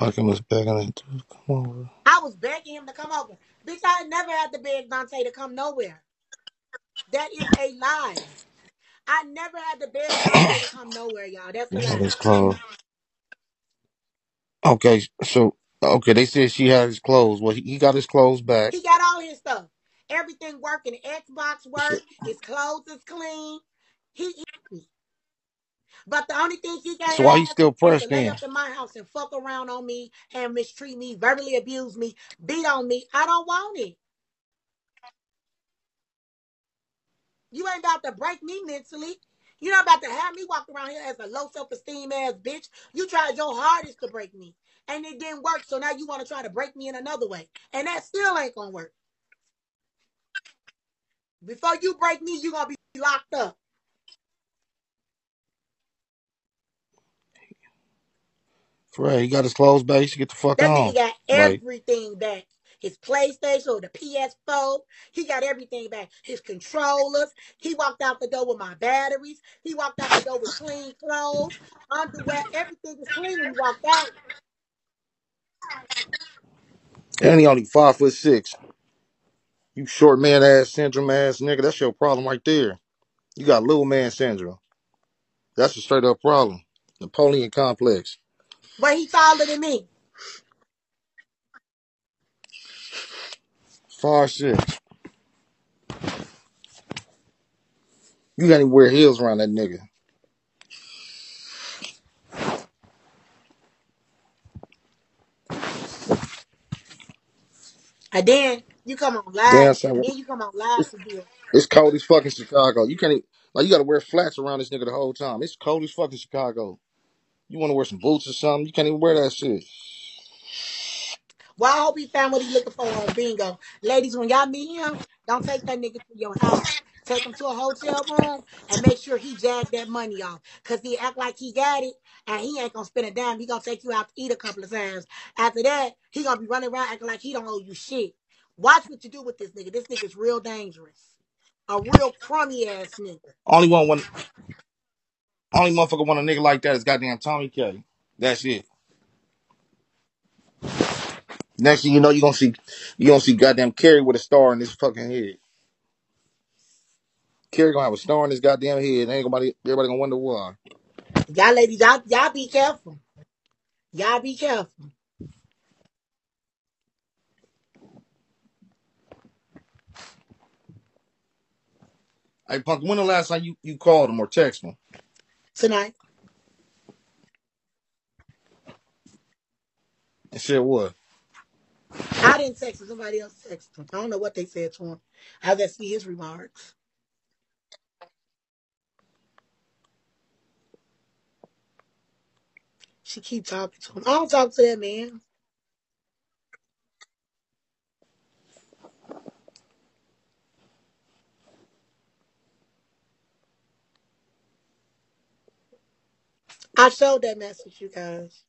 Fucking was begging it to come over. I was begging him to come over. Bitch, I never had to beg Dante to come nowhere. That is a lie. I never had to beg Dante to come nowhere, y'all. That's a had lie. his clothes. Okay, so okay, they said she had his clothes. Well, he, he got his clothes back. He got all his stuff. Everything working. Xbox So, work. His clothes is clean. He easy. But the only thing he can't so why he still to pressed lay then? up in my house and fuck around on me and mistreat me, verbally abuse me, beat on me. I don't want it. You ain't about to break me mentally. You're not about to have me walk around here as a low self-esteem ass bitch. You tried your hardest to break me. And it didn't work. So now you want to try to break me in another way. And that still ain't gonna work. Before you break me, you're gonna be locked up. Right, he got his clothes back. He should get the fuck That on. nigga got Like, everything back. His PlayStation or the PS4. He got everything back. His controllers. He walked out the door with my batteries. He walked out the door with clean clothes, underwear. Everything was clean when he walked out. and he only five foot six. You short man ass syndrome ass nigga. That's your problem right there. You got little man syndrome. That's a straight up problem. Napoleon complex. But he taller than me. Far shit. You gotta wear heels around that nigga. And then you come on Damn, live. son. Then you come on live It's, to do it. it's cold as fucking Chicago. You can't even, like you gotta wear flats around this nigga the whole time. It's cold as fucking Chicago. You wanna wear some boots or something? You can't even wear that shit. Well, I hope he found what he looking for on Bigo. Ladies, when y'all meet him, don't take that nigga to your house. take him to a hotel room and make sure he jagged that money off. Cause he act like he got it and he ain't gonna spend a dime. He gonna take you out to eat a couple of times. After that, he gonna be running around acting like he don't owe you shit. Watch what you do with this nigga. This nigga's real dangerous. A real crummy ass nigga. Only one, one, only motherfucker want a nigga like that is goddamn Tomi Kay. That's it. Next thing you know, you gonna see, you gonna see goddamn Kerry with a star in his fucking head. Kerry gonna have a star in his goddamn head. Ain't nobody, everybody gonna wonder why. Y'all ladies, y'all, y'all be careful. Y'all be careful. Hey, Punk, when the last time you, you called him or text him? Tonight. And said what? I didn't text him. Somebody else texted him. I don't know what they said to him. I just see his remarks. She keep talking to him. I don't talk to that man. I showed that message, you guys.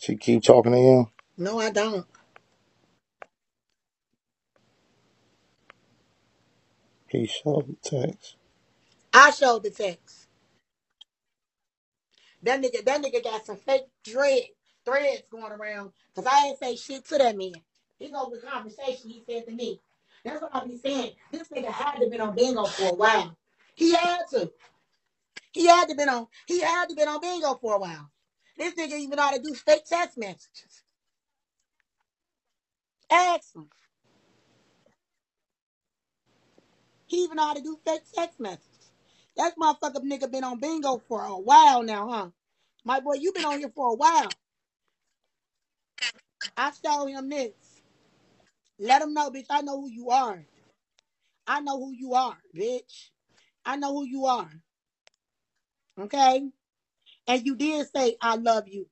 She keep talking to him. No, I don't. He showed the text. I showed the text. That nigga, that nigga got some fake dread threads going around. Cause I ain't say shit to that man. He over the conversation he said to me. That's what I be saying. This nigga had to been on Bigo for a while. He had to. He had to been on. He had to been on Bigo for a while. This nigga even know how to do fake text messages. Ask him. He even know how to do fake text messages. That motherfucker nigga been on Bigo for a while now, huh? My boy, you been on here for a while. I showed him this. Let him know, bitch. I know who you are. I know who you are, bitch. I know who you are. Okay? And you did say, I love you.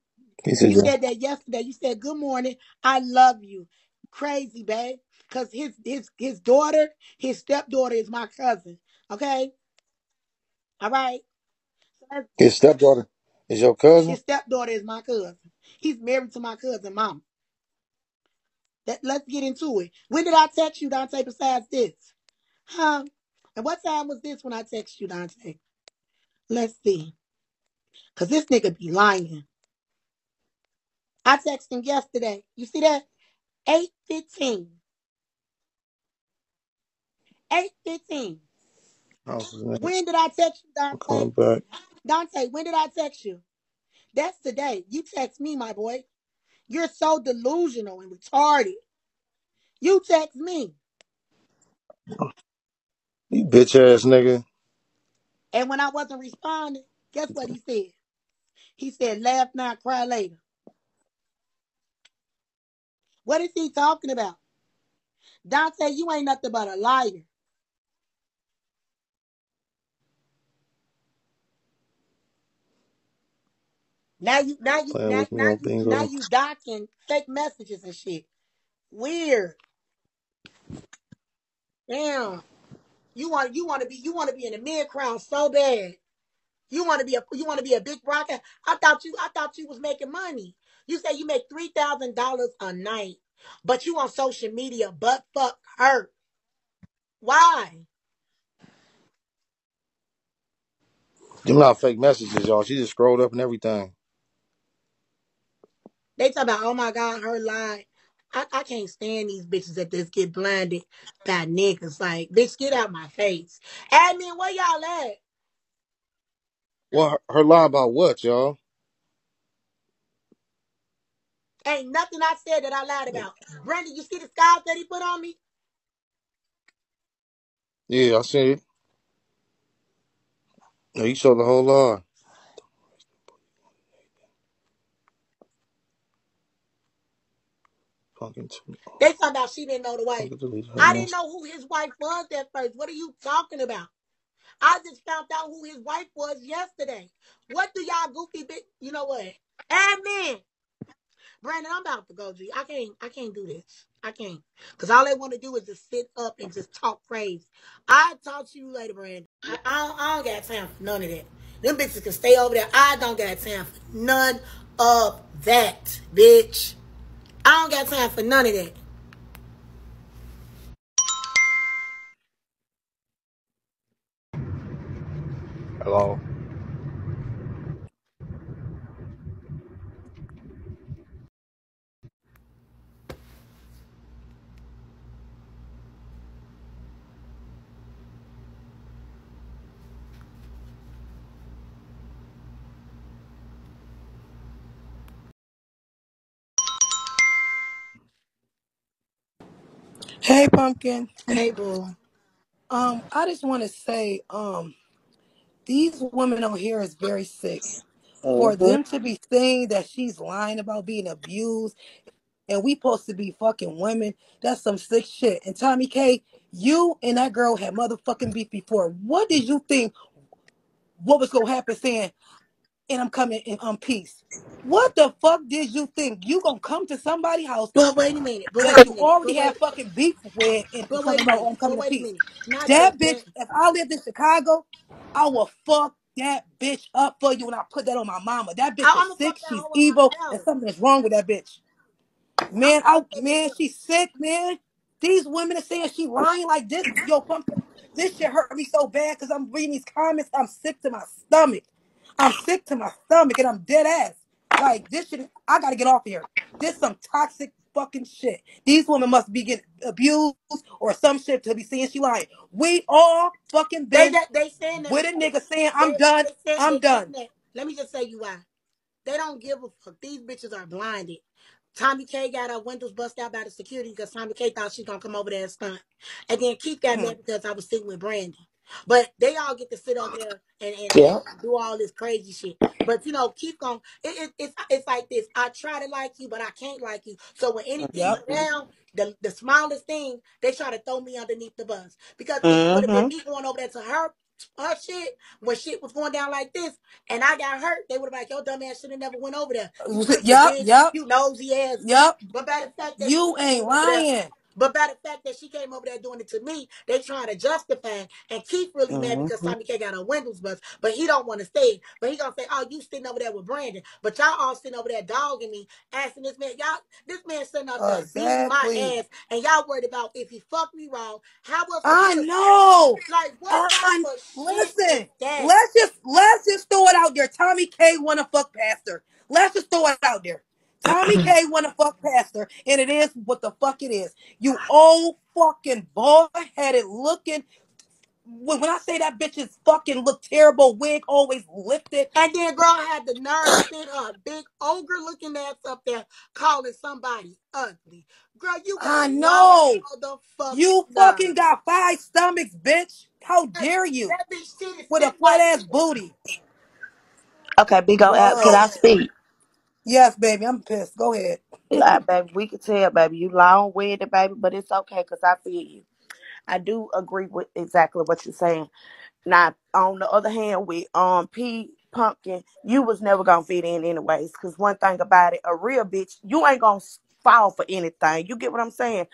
You said that yesterday. You said, Good morning. I love you. Crazy, babe. Cause his his his daughter, his stepdaughter is my cousin. Okay? All right. So that's- His stepdaughter is your cousin? His stepdaughter is my cousin. He's married to my cousin mom. That, let's get into it. When did I text you, Dante, besides this? Huh? And what time was this when I text you, Dante? Let's see. Cause this nigga be lying. I texted him yesterday. You see that? 815. 815. House. When did I text you, Dante? back. Dante, when did I text you? That's today. You text me, my boy. You're so delusional and retarded. You text me. You bitch ass nigga. And when I wasn't responding, guess what he said? He said, laugh now, cry later. What is he talking about? Dante, you ain't nothing but a liar. Now you now you now, now you now you docking fake messages and shit. Weird. Damn. You want you want to be you want to be in the mid crowd so bad. You want to be a you want to be a big broadcast. I thought you I thought you was making money. You say you make three thousand dollars a night, but you on social media but fuck her. Why? Them not fake messages, y'all. She just scrolled up and everything. They talk about oh my god her lie. I, I can't stand these bitches that just get blinded by niggas. Like, bitch, get out my face. Admin, where y'all at? Well, her, her lie about what, y'all? Ain't nothing I said that I lied about. Brandon, you see the scalp that he put on me? Yeah, I see it. No, you saw the whole lie. Fucking. They talking about she didn't know the wife. Fucking delete her I didn't mess. know who his wife was at first. What are you talking about? I just found out who his wife was yesterday. What do y'all goofy bit? You know what? Admin, Brandon, I'm about to go, G. I can't I can't do this. I can't. Cause all they want to do is just sit up and just talk crazy. I talk to you later, Brandon. I, I, I don't got time for none of that. Them bitches can stay over there. I don't got time for none of that, bitch. I don't got time for none of that. Hello. Hey, Pumpkin. Hey, boo. Um, I just want to say, um, these women on here is very sick. For Mm-hmm. them to be saying that she's lying about being abused and we supposed to be fucking women, that's some sick shit. And Tomi Kay, you and that girl had motherfucking beef before. What did you think? What was gonna happen? Saying, and I'm coming in um peace. What the fuck did you think? You gonna come to somebody's house But wait a minute. But wait a you minute. already But wait. have fucking beef with and But wait a about minute. I'm But coming to wait a peace. minute. Not just That bitch, if I lived in Chicago, I will fuck that bitch up for you and I put that on my mama. That bitch is I'm gonna sick, fuck that she's evil, and myself. something is wrong with that bitch. Man, I fuck man, she's sick, man. These women are saying she lying like this. Yo, pumpkin, this shit hurt me so bad because I'm reading these comments. I'm sick to my stomach. I'm sick to my stomach and I'm dead ass. Like this shit, I gotta get off here. This some toxic fucking shit. These women must be getting abused or some shit to be saying she lying. We all fucking They been they, they saying that with a nigga saying I'm done, they I'm they saying done. that. Let me just say you why. They don't give a fuck. These bitches are blinded. Tomi Kay got her windows busted out by the security because Tomi Kay thought she gonna come over there and stunt. And then Keith got Mm, mad because I was sitting with Brandy. But they all get to sit on there and, and, and do all this crazy shit. But you know, keep going it, it, it's it's like this. I try to like you, but I can't like you. So when anything Yep. down, the the smallest thing, they try to throw me underneath the bus. Because if it would have been Mm-hmm. me going over there to her her shit when shit was going down like this and I got hurt, they would have like, "Yo, dumb ass should have never went over there. You creepy Yep. Yep. You nosy ass bitch. Yep. But by the fact that You ain't lying. But by the fact that she came over there doing it to me, they trying to justify. And Keith really mad because Mm-hmm. Tomi Kay got a windows bust, but he don't want to stay. But he gonna say, "Oh, you sitting over there with Brandon, but y'all all sitting over there dogging me, asking this man, y'all, this man sitting up there beating my ass, and y'all worried about if he fucked me wrong. How the I know. Like, what I listen. Let's just let's just throw it out there. Tomi Kay wanna fuck Pastor. Let's just throw it out there. Tomi Kay wanna fuck Pastor, and it is what the fuck it is. You old fucking bald headed looking. When, when I say that bitch is fucking look terrible, wig always lifted. And then girl had the nerve to sit her big ogre looking ass up there calling somebody ugly. Girl, you got I no know. motherfucking You nerve. fucking got five stomachs, bitch. How That, dare you? that bitch shit With a sitting flat like ass booty. Okay, big ol' app. Uh, can Whoa. I speak? Yes, baby. I'm pissed. Go ahead. Yeah, baby, we can tell, baby, you long winded, baby, but it's okay because I feel you. I do agree with exactly what you're saying. Now, on the other hand, with um P Pumpkin, you was never gonna fit in anyways. Cause one thing about it, a real bitch, you ain't gonna s- fall for anything. You get what I'm saying?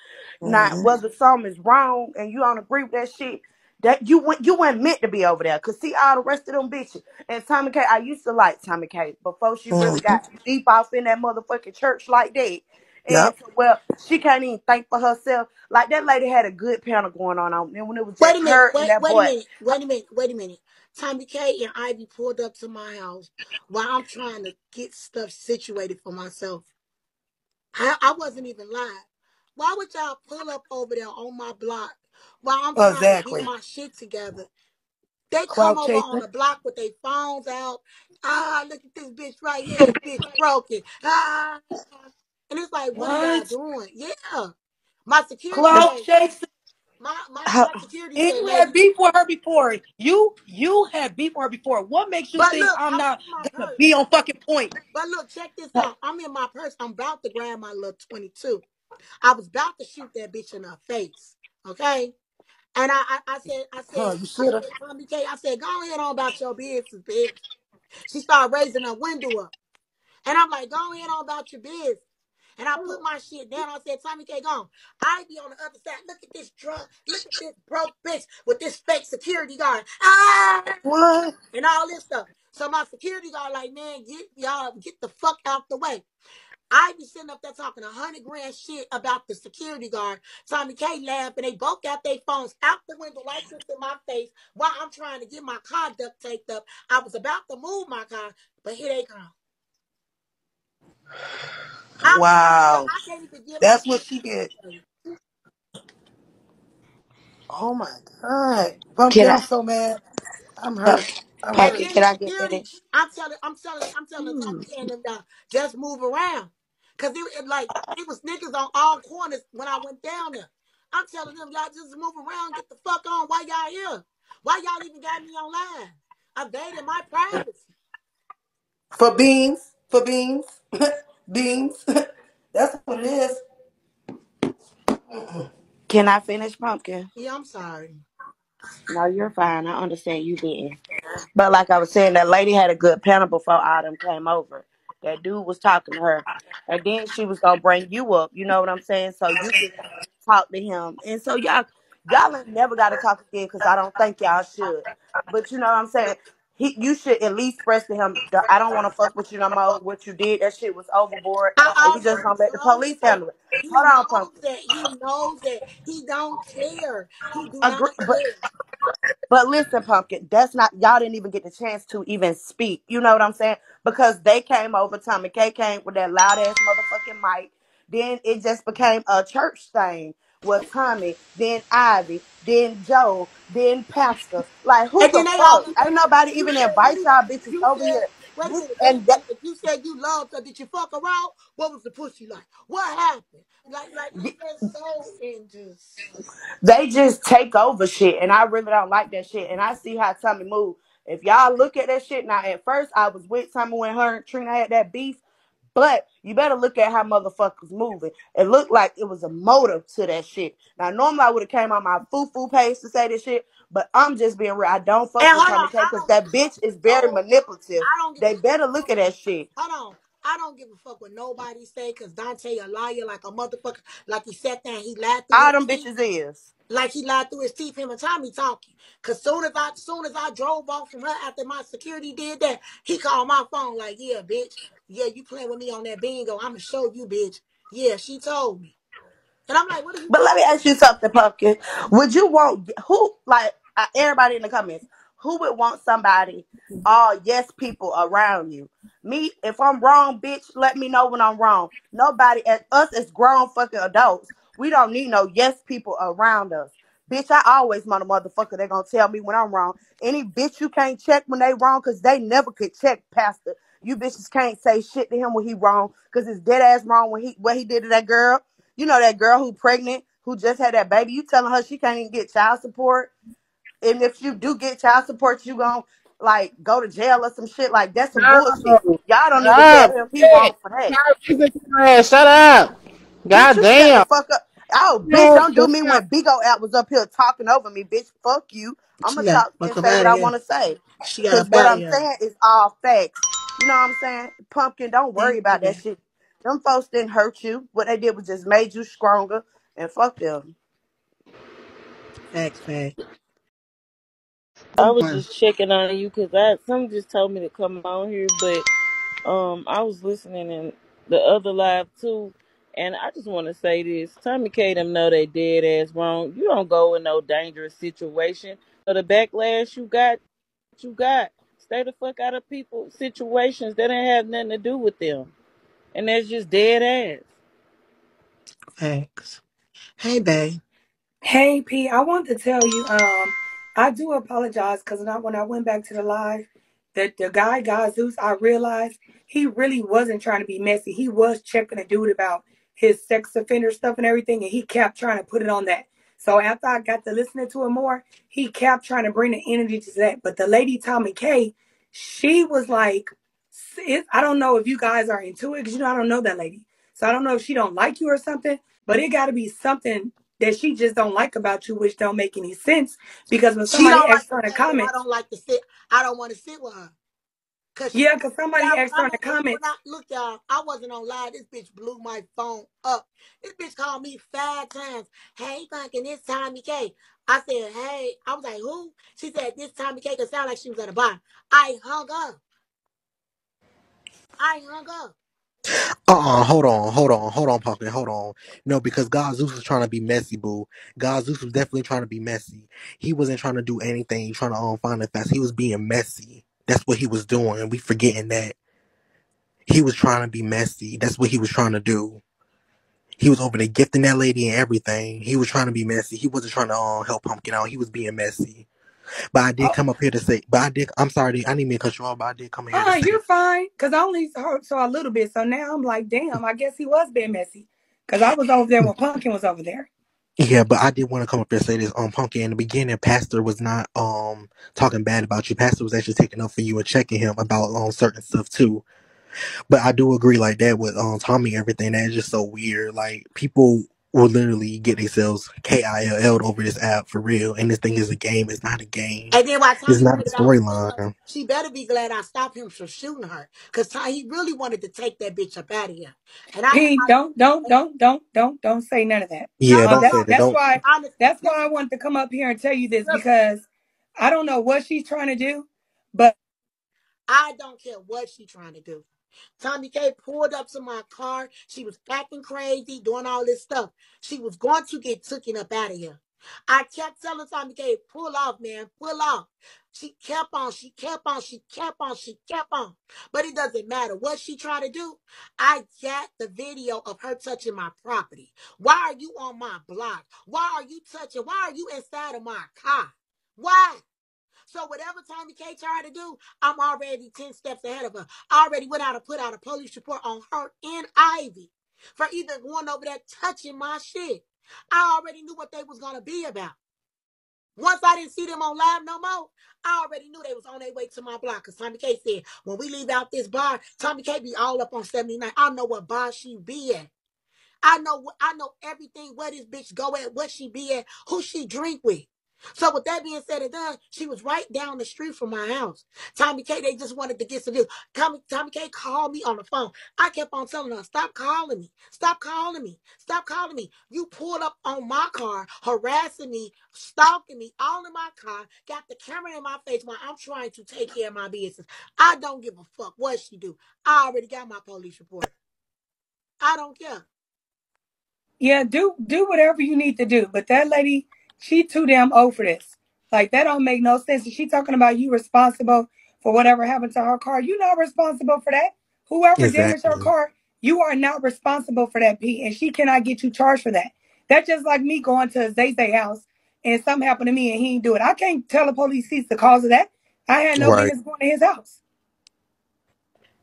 Now, hmm whether something is wrong and you don't agree with that shit, that you went you weren't meant to be over there. Cause see all the rest of them bitches. And Tomi Kay, I used to like Tomi Kay before she really mm-hmm. got deep off in that motherfucking church like that. And Yep. so, well, she can't even think for herself. Like that lady had a good panel going on. on. And when it was Wait just a minute, her and wait, that wait a boy, minute, wait a minute, wait a minute. Tomi Kay and Ivy pulled up to my house while I'm trying to get stuff situated for myself. I, I wasn't even live. Why would y'all pull up over there on my block while I'm trying to get my shit together? They come Clout over on chasing. the block with their phones out. Ah, look at this bitch right here. This bitch broken. Ah, and it's like, what are y'all What? doing? Yeah, my security Clout said, chasing. my my how, my security said, you had lady. beef with her before. You you had beef with her before. What makes you But think look, I'm I was not in my gonna purse. be on fucking point? But look, check this out. I'm in my purse. I'm about to grab my little 22. I was about to shoot that bitch in her face. Okay. And I, I, I said, I Huh, said, you should have. said, Tomi Kay, I said, go ahead on about your business, bitch. She started raising her window up. And I'm like, go ahead on about your business. And I put my shit down. I said, Tomi Kay gone. I be on the other side. Look at this drunk. Look at this broke bitch with this fake security guard. Ah! What? And all this stuff. So my security guard like, man, get y'all get the fuck out the way. I be sitting up there talking a hundred grand shit about the security guard. Tomi Kay laugh and they both got their phones out the window like this in my face while I'm trying to get my car duct taped up. I was about to move my car, but here they come. I, Wow. I can't even get my That's what she get. Oh my god. Pumken, Can I I'm so mad. I'm uh, hurt. I'm And hurt. Pumken, then can I get security, finished? I'm telling, I'm telling, I'm telling Tomi Kay and them down, just move around. Cause it, it like it was niggas on all corners when I went down there. I'm telling them, y'all just move around, get the fuck on. Why y'all here? Why y'all even got me online? Invading my privacy. For beans. For beans. beans. That's what it is. Can I finish, Pumken? Yeah, I'm sorry. No, you're fine. I understand you didn't. But like I was saying, that lady had a good panel before Autumn came over. That dude was talking to her. And then she was gonna bring you up, you know what I'm saying? So you could talk to him. And so y'all y'all ain't never gotta talk again because I don't think y'all should. But you know what I'm saying? He you should at least express to him "Duh, I don't wanna fuck with you no more. What you did, that shit was overboard and we just already gonna let the police handle it. he Hold on, knows Pumken. that he knows that he don't care. He do not Agree but care. But listen, Pumken, that's not y'all didn't even get the chance to even speak. You know what I'm saying? Because they came over, Tomi Kay came with that loud ass motherfucking mic. Then it just became a church thing with Tomi, then Ivy, then Joe, then Pastor. Like who And the fuck? Ain't nobody even invite you y'all bitches you over said here. wait a This minute, wait a and that. If you said you loved her, did you fuck around? What was the pussy like? What happened? Like like just so just they just take over shit, and I really don't like that shit. And I see how Tomi move. If y'all look at that shit now, at first I was with Tomi when her and Trina had that beef. But you better look at how motherfuckers moving. It looked like it was a motive to that shit. Now normally I would have came on my foo foo page to say this shit, but I'm just being real. I don't fuck and with Tomi on, because that bitch is very manipulative. I don't They better look at that shit. hold on. I don't give a fuck what nobody say because Dante a liar like a motherfucker. Like he sat there and he lied through All them teeth. bitches is. Like he lied through his teeth, him and Tomi talking. Cause soon as I soon as I drove off from her after my security did that, he called my phone like, yeah, bitch. Yeah, you playing with me on that Bigo. I'ma show you, bitch. Yeah, she told me. And I'm like, what are you But let me ask you something, Pumken. Would you want who like uh, everybody in the comments? Who would want somebody, all yes people around you? Me, if I'm wrong, bitch, let me know when I'm wrong. Nobody, at us as grown fucking adults, we don't need no yes people around us. Bitch, I always want a motherfucker they gonna tell me when I'm wrong. Any bitch you can't check when they wrong, cause they never could check Pastor. You bitches can't say shit to him when he wrong, cause it's dead ass wrong when he what he did to that girl. You know that girl who pregnant, who just had that baby. You telling her she can't even get child support, and if you do get child support, you gon' like go to jail or some shit. Like that's some No, bullshit. Y'all don't even tell stop. him he Shit. wrong for that. Stop. Listen to your ass. Shut up. Bitch, God you shut the damn. fuck up. Oh, bitch, No, don't do me when Bigo app was up here talking over me, bitch. Fuck you. I'ma talk to and say what out I wanna say. Cause what I'm here. saying is all facts. You know what I'm saying? Pumpkin, don't worry about that shit. Them folks didn't hurt you. What they did was just made you stronger. And fuck them. Facts, facts. I was just checking on you because I someone just told me to come on here, but um I was listening in the other live too, and I just want to say this: Tomi Kay them know they dead ass wrong. You don't go in no dangerous situation. So the backlash you got, you got. Stay the fuck out of people situations that ain't have nothing to do with them, and that's just dead ass. Facts. Hey, babe. Hey P, I want to tell you, um, I do apologize because when I went back to the live, that the guy Jesus, I realized he really wasn't trying to be messy. He was checking a dude about his sex offender stuff and everything, and he kept trying to put it on that. So after I got to listening to him more, he kept trying to bring the energy to that. But the lady Tomi Kay, she was like, I don't know if you guys are into it because you know I don't know that lady, so I don't know if she don't like you or something. But it got to be something that she just don't like about you, which don't make any sense. Because when somebody don't like asks her in fact that I don't like to sit. I don't want to sit with her. Cause she, Yeah, because somebody y'all, asked her in the when comments. I look, y'all, I wasn't on live. This bitch blew my phone up. This bitch called me five times. Hey, fucking this Tomi Kay. I said, hey, I was like, who? She said, this Tomi Kay. Cause sound like she was at a bar. I hung up. I hung up. Uh-uh, hold on, hold on, hold on, Pumken, hold on. No, because God Zeus was trying to be messy, boo. God Zeus was definitely trying to be messy. He wasn't trying to do anything, trying to um, find a fast. He was being messy. That's what he was doing, and we forgetting that. He was trying to be messy. That's what he was trying to do. He was over there gifting that lady and everything. He was trying to be messy. He wasn't trying to um, help Pumken out. He was being messy. But I did Oh, come up here to say, but I did, I'm sorry, I didn't mean to cut you off, but I did come here to uh, say you're fine. Because I only heard saw a little bit. So now I'm like, damn, I guess he was being messy. Because I was over there when Pumken was over there. Yeah, but I did want to come up here and say this. Um, Punky, in the beginning, Pastor was not um talking bad about you. Pastor was actually taking up for you and checking him about um certain stuff too. But I do agree like that with um Tomi and everything. That is just so weird. Like people will literally get themselves K I L L'd over this app for real. And this thing is a game. It's not a game. And then by the It's time not a get it off, storyline. she better be glad I stopped him from shooting her. Cause Ty- he really wanted to take that bitch up out of here. And I, Pete, don't, don't, don't, don't, don't, don't say none of that. no, Yeah, Uh, don't that's say no, that. that's Don't. why honest, that's why I wanted to come up here and tell you this look, because I don't know what she's trying to do, but I don't care what she trying to do. Tomi Kay pulled up to my car. She was acting crazy, doing all this stuff. She was going to get taken up out of here. I kept telling Tomi Kay, pull off, man, pull off. She kept on, she kept on, she kept on, she kept on. But it doesn't matter what she tried to do. I got the video of her touching my property. Why are you on my block? Why are you touching? Why are you inside of my car? Why? So whatever Tomi Kay tried to do, I'm already 10 steps ahead of her. I already went out and put out a police report on her and Ivy for either going over there touching my shit. I already knew what they was gonna be about. Once I didn't see them on live no more, I already knew they was on their way to my block. Cause Tomi Kay said, when we leave out this bar, Tomi Kay be all up on 79. I know what bar she be at. I know what I know everything where this bitch go at, what she be at, who she drink with. So with that being said and done, she was right down the street from my house. Tomi Kay, they just wanted to get some views. Tomi, Tomi Kay called me on the phone. I kept on telling her, stop calling me. Stop calling me. Stop calling me. You pulled up on my car, harassing me, stalking me, all in my car, got the camera in my face while I'm trying to take care of my business. I don't give a fuck what she do. I already got my police report. I don't care. yeah, do do whatever you need to do. But that lady, she too damn old for this. Like that don't make no sense. Is she talking about you responsible for whatever happened to her car? You not responsible for that. Whoever damaged her car, you are not responsible for that, Pete, and she cannot get you charged for that. That's just like me going to Zay Zay house and something happened to me and he didn't do it. I can't tell the police he's the cause of that. I had no Right. business going to his house.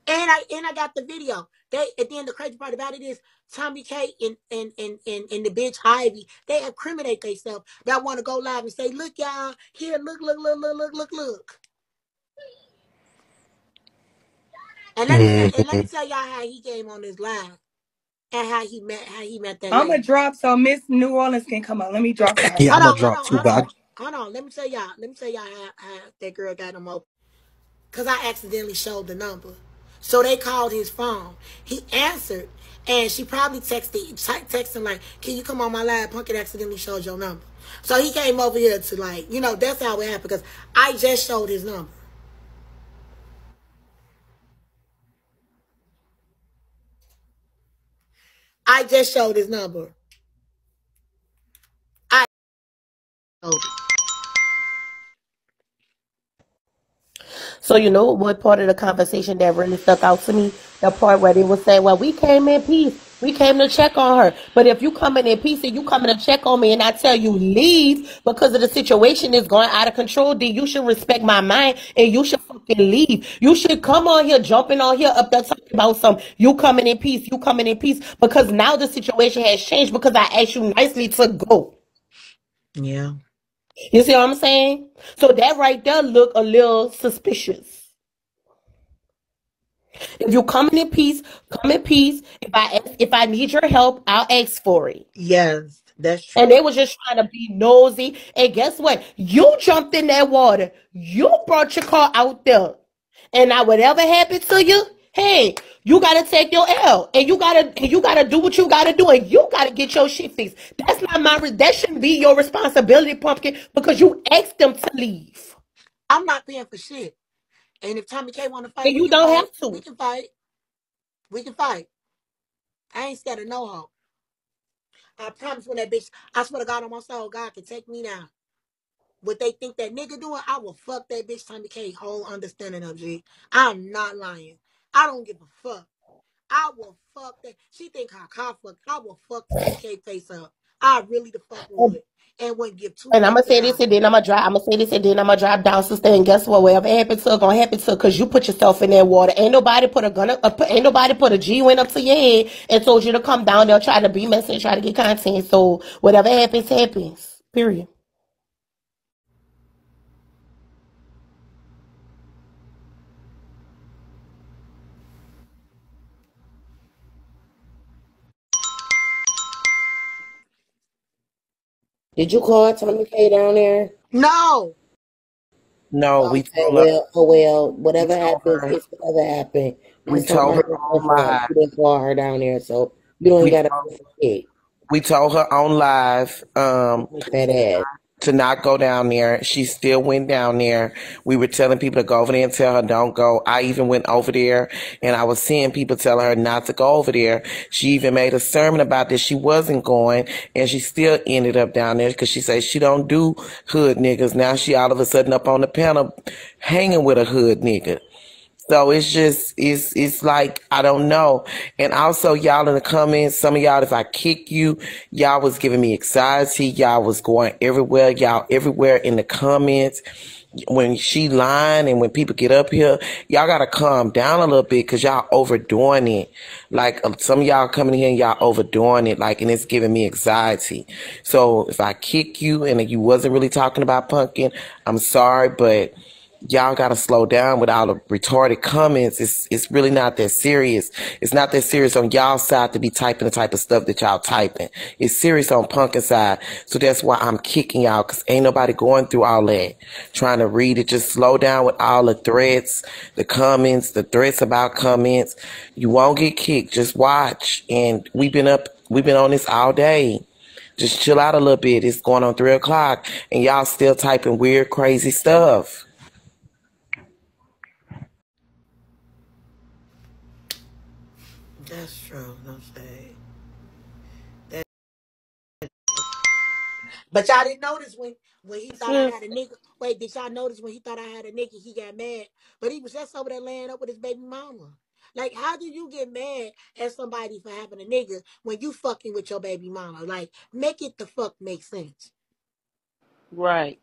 And I and I got the video. They and then the crazy part about it is Tomi Kay and and and and, and the bitch Ivy, they incriminate themselves. They want to go live and say, look, y'all, here, look, look, look, look, look, look, look. And let me tell, and let me tell y'all how he came on this live and how he met how he met that I'm gonna drop so Miss New Orleans can come on. Let me drop for her. Yeah, I'm Hold gonna on, hold drop on, too, hold but on, hold on. Let me tell y'all. Let me tell y'all how, how that girl got him up. Cause I accidentally showed the number. So they called his phone. He answered, and she probably texted texted like, "Can you come on my live? Pumken accidentally showed your number." So he came over here to like, you know, that's how it happened. Because I just showed his number. I just showed his number. I showed it. So you know what part of the conversation that really stuck out to me? The part where they would saying, "Well, we came in peace. We came to check on her. But if you coming in peace and you coming to check on me, and I tell you leave because of the situation is going out of control, then you should respect my mind and you should fucking leave. You should come on here, jumping on here up there talking about some you coming in peace, you coming in peace because now the situation has changed because I asked you nicely to go. Yeah. You see what I'm saying? So that right there look a little suspicious. If you coming in peace, come in peace. If I ask, if I need your help, I'll ask for it. Yes, that's true. And they was just trying to be nosy. And guess what? You jumped in that water. You brought your car out there. And now whatever happened to you, hey, you gotta take your L and you gotta and you gotta do what you gotta do and you gotta get your shit fixed. That's not my re- that shouldn't be your responsibility, Pumken, because you asked them to leave. I'm not paying for shit. And if Tomi Kay want to fight, And we you can don't fight. have to. We can fight. We can fight. I ain't scared of no hoe. I promise when that bitch, I swear to God on my soul, God can take me now. What they think that nigga doing, I will fuck that bitch Tomi Kay whole understanding of G. I'm not lying. I don't give a fuck. I will fuck that. She think how car fuck. I will fuck Tomi Kay face up. I really the fuck would. And wouldn't give two And I'm gonna say this and then I'm gonna drive. I'm gonna say this and then I'm gonna drive down sister. And guess what? Whatever happens to her, gonna happen to her because you put yourself in that water. Ain't nobody put a gun up. Uh, put- ain't nobody put a G went up to your head and told you to come down there, try to be messy, try to get content. So whatever happens, happens. Period. Did you call Tomi Kay down there? No. No, we Okay, told her. oh well, whatever told happens, her. it's whatever happened. We It's told her somebody on fault. live. You didn't call her down there, so you don't We gotta told, we told her on live um, That ass. To not go down there. She still went down there. We were telling people to go over there and tell her don't go. I even went over there and I was seeing people telling her not to go over there. She even made a sermon about this. She wasn't going and she still ended up down there because she said she don't do hood niggas. Now she all of a sudden up on the panel hanging with a hood nigga. So it's just it's it's like I don't know. And also y'all in the comments, some of y'all if I kick you, y'all was giving me anxiety. Y'all was going everywhere. Y'all everywhere in the comments. When she lying and when people get up here, y'all gotta calm down a little bit because y'all overdoing it. Like um, some of y'all coming here and y'all overdoing it, like and it's giving me anxiety. So if I kick you and you wasn't really talking about Pumken, I'm sorry, but y'all gotta slow down with all the retarded comments. It's it's really not that serious. It's not that serious on y'all side to be typing the type of stuff that y'all typing. It's serious on Pumken side. So that's why I'm kicking y'all because ain't nobody going through all that. Trying to read it. Just slow down with all the threats, the comments, the threats about comments. You won't get kicked. Just watch. And we've been up we've been on this all day. Just chill out a little bit. It's going on three o'clock and y'all still typing weird, crazy stuff. That's true. No shade. That, but y'all didn't notice when when he thought I had a nigga. Wait, did y'all notice when he thought I had a nigga, he got mad? But he was just over there laying up with his baby mama. Like, how do you get mad at somebody for having a nigga when you fucking with your baby mama? Like, make it the fuck make sense. right.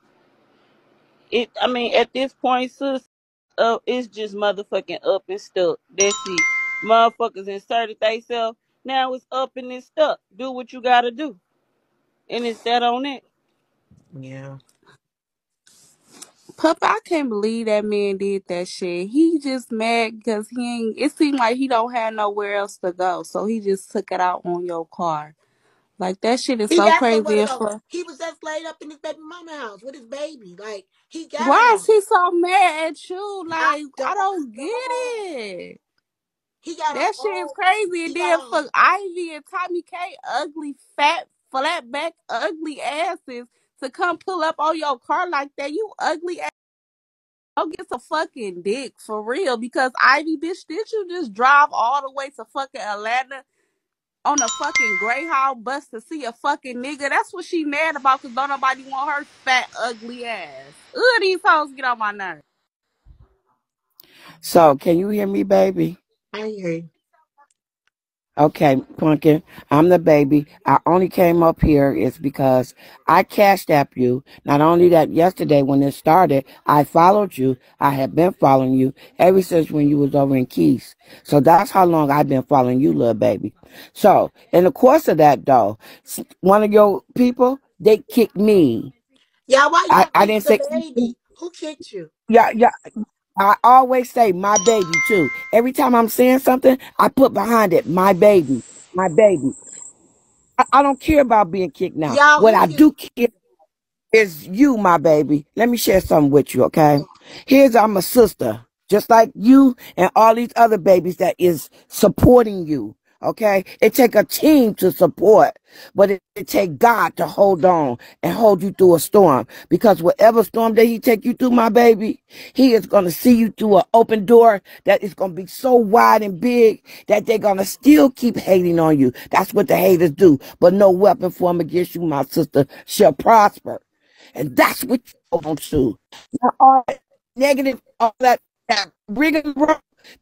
It. I mean, at this point, sis, uh, it's just motherfucking up and stuck. That's it. Motherfuckers inserted theyself. Now it's up and it's stuck. Do what you gotta do, and it's that on it. Yeah. Pup, I can't believe that man did that shit. He just mad because he ain't. It seemed like he don't have nowhere else to go, so he just took it out on your car. Like that shit is He so got somewhere crazy to and go. fun. He was just laid up in his baby mama house with his baby. Like, he got a Why is house. he so mad at you? I Like I don't don't get know. it. He got a That shit is whole, crazy. he And got then a for Ivy and Tommy K, ugly, fat, flat back, ugly asses to come pull up on your car like that. You ugly ass. Go get some fucking dick for real. Because Ivy, bitch, did you just drive all the way to fucking Atlanta on a fucking Greyhound bus to see a fucking nigga? That's what she mad about because don't nobody want her fat, ugly ass. Ugh, these hoes get on my nerves. So, can you hear me, baby? I hear you. Okay, Pumpkin, I'm the baby. I only came up here is because I cashed app you. Not only that, yesterday when it started, I followed you. I have been following you ever since when you was over in Keys. So that's how long I've been following you, little baby. So, in the course of that, though, one of your people, they kicked me. Yeah, why I, I didn't say, baby? Who kicked you? yeah, yeah. I always say my baby too. Every time I'm saying something, I put behind it my baby, my baby. I, I don't care about being kicked now. Y'all, What I do care is you, my baby. Let me share something with you, okay? Here's I'm a sister. just like you and all these other babies that is supporting you. Okay, it take a team to support, but it, it take God to hold on and hold you through a storm. Because whatever storm that He take you through, my baby, He is gonna see you through an open door that is gonna be so wide and big that they're gonna still keep hating on you. That's what the haters do. But no weapon formed against you, my sister, shall prosper. And that's what you hold on to. Not all that negative, all that, that.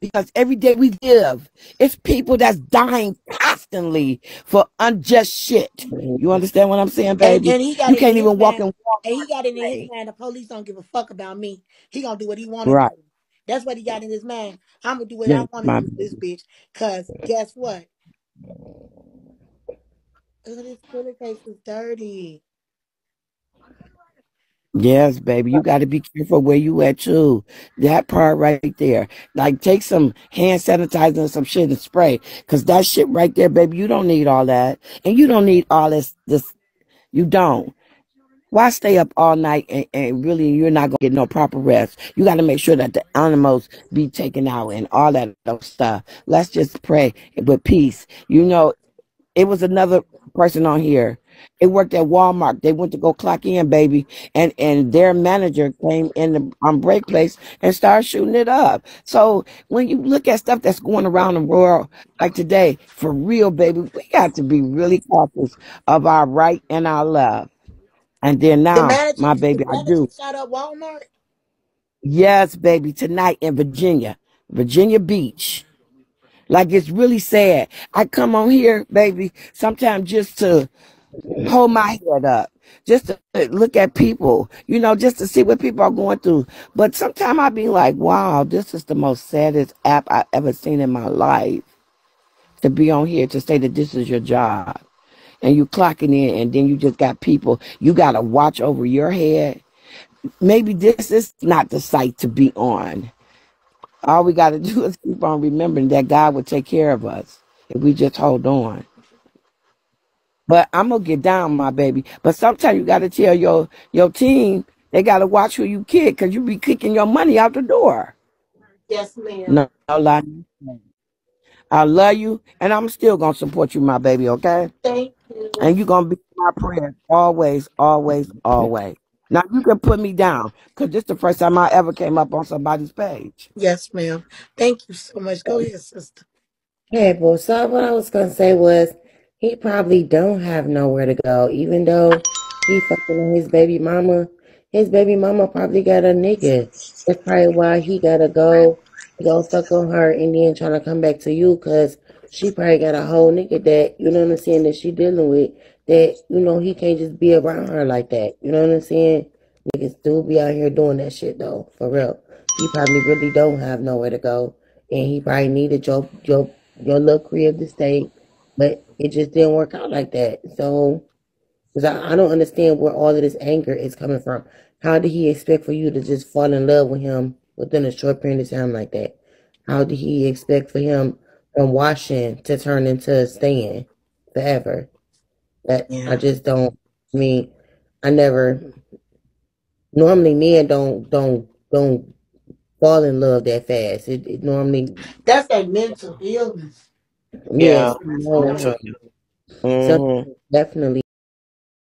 Because every day we live, it's people that's dying constantly for unjust shit. You understand what I'm saying, baby? and he got You can't even walk mind. in And he got it in his mind. The police don't give a fuck about me. He gonna do what he wanna Right. do. That's what he got in his mind. I'm gonna do what I wanna do to this bitch. Cause guess what? This pillowcase is dirty. Yes, baby. You got to be careful where you at too. That part right there. Like take some hand sanitizer and some shit and spray. Cause that shit right there, baby, you don't need all that. And you don't need all this this you don't. Why stay up all night and, and really you're not gonna get no proper rest? You gotta make sure that the animals be taken out and all that stuff. Let's just pray with peace. You know, it was another person on here. It worked at Walmart. They went to go clock in, baby, and and their manager came in the um, break place and started shooting it up. So when you look at stuff that's going around the world like today, for real, baby, we got to be really cautious of our right and our love. And then The now, manager, my the baby, I do. shot up Walmart. Yes, baby, tonight in Virginia, Virginia Beach. Like it's really sad. I come on here, baby, sometimes just to hold my head up, just to look at people, you know, just to see what people are going through. But sometimes I be like, wow, this is the most saddest app I've ever seen in my life. To be on here to say that this is your job and you clocking in and then you just got people, you got to watch over your head. Maybe this is not the site to be on. All we got to do is keep on remembering that God will take care of us if we just hold on. But I'm gonna get down, my baby. But sometimes you gotta tell your your team they gotta watch who you kick, cause you be kicking your money out the door. Yes, ma'am. No, no lie. I love you, and I'm still gonna support you, my baby. Okay, Thank you. and you gonna be my prayer always, always, always. Now you can put me down, cause this the first time I ever came up on somebody's page. Yes, ma'am. Thank you so much. Go ahead, sister. Hey, well, so what I was gonna say was he probably don't have nowhere to go, even though he fucking his baby mama. His baby mama probably got a nigga. That's probably why he gotta go go fuck on her and then trying to come back to you, cause she probably got a whole nigga that you know what I'm saying that she dealing with. That you know he can't just be around her like that. You know what I'm saying? Niggas do be out here doing that shit though, for real. He probably really don't have nowhere to go, and he probably needed your your your little crib to stay, but it just didn't work out like that. So, because I, I don't understand where all of this anger is coming from. How did he expect for you to just fall in love with him within a short period of time like that? How did he expect for him from washing to turn into a staying forever? That I just don't. I mean, I never. Normally, men don't don't don't fall in love that fast. It, it normally That's a mental illness. Yeah, yes, no, mental. so hmm definitely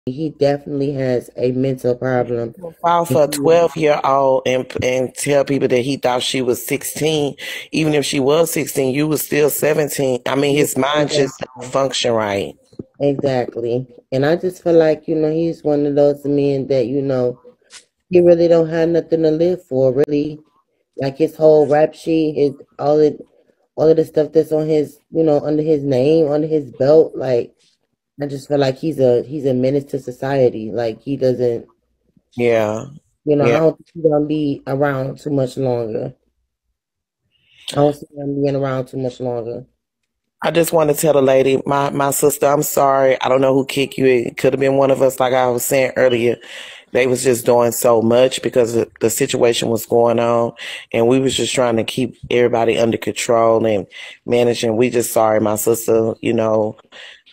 he definitely has a mental problem. File for a 12 year old and and tell people that he thought she was 16. Even if she was 16, you was still 17. I mean, his mind just don't function right. Exactly. And I just feel like, you know, he's one of those men that, you know, he really don't have nothing to live for, really. Like his whole rap sheet, his all it all of the stuff that's on his, you know, under his name, under his belt, like I just feel like he's a he's a menace to society. Like he doesn't Yeah. you know, I don't think he's gonna be around too much longer. I don't see him being around too much longer. I just want to tell the lady, my, my sister, I'm sorry. I don't know who kicked you. It could have been one of us, like I was saying earlier. They was just doing so much because the, situation was going on, and we was just trying to keep everybody under control and managing. We just sorry, my sister. You know,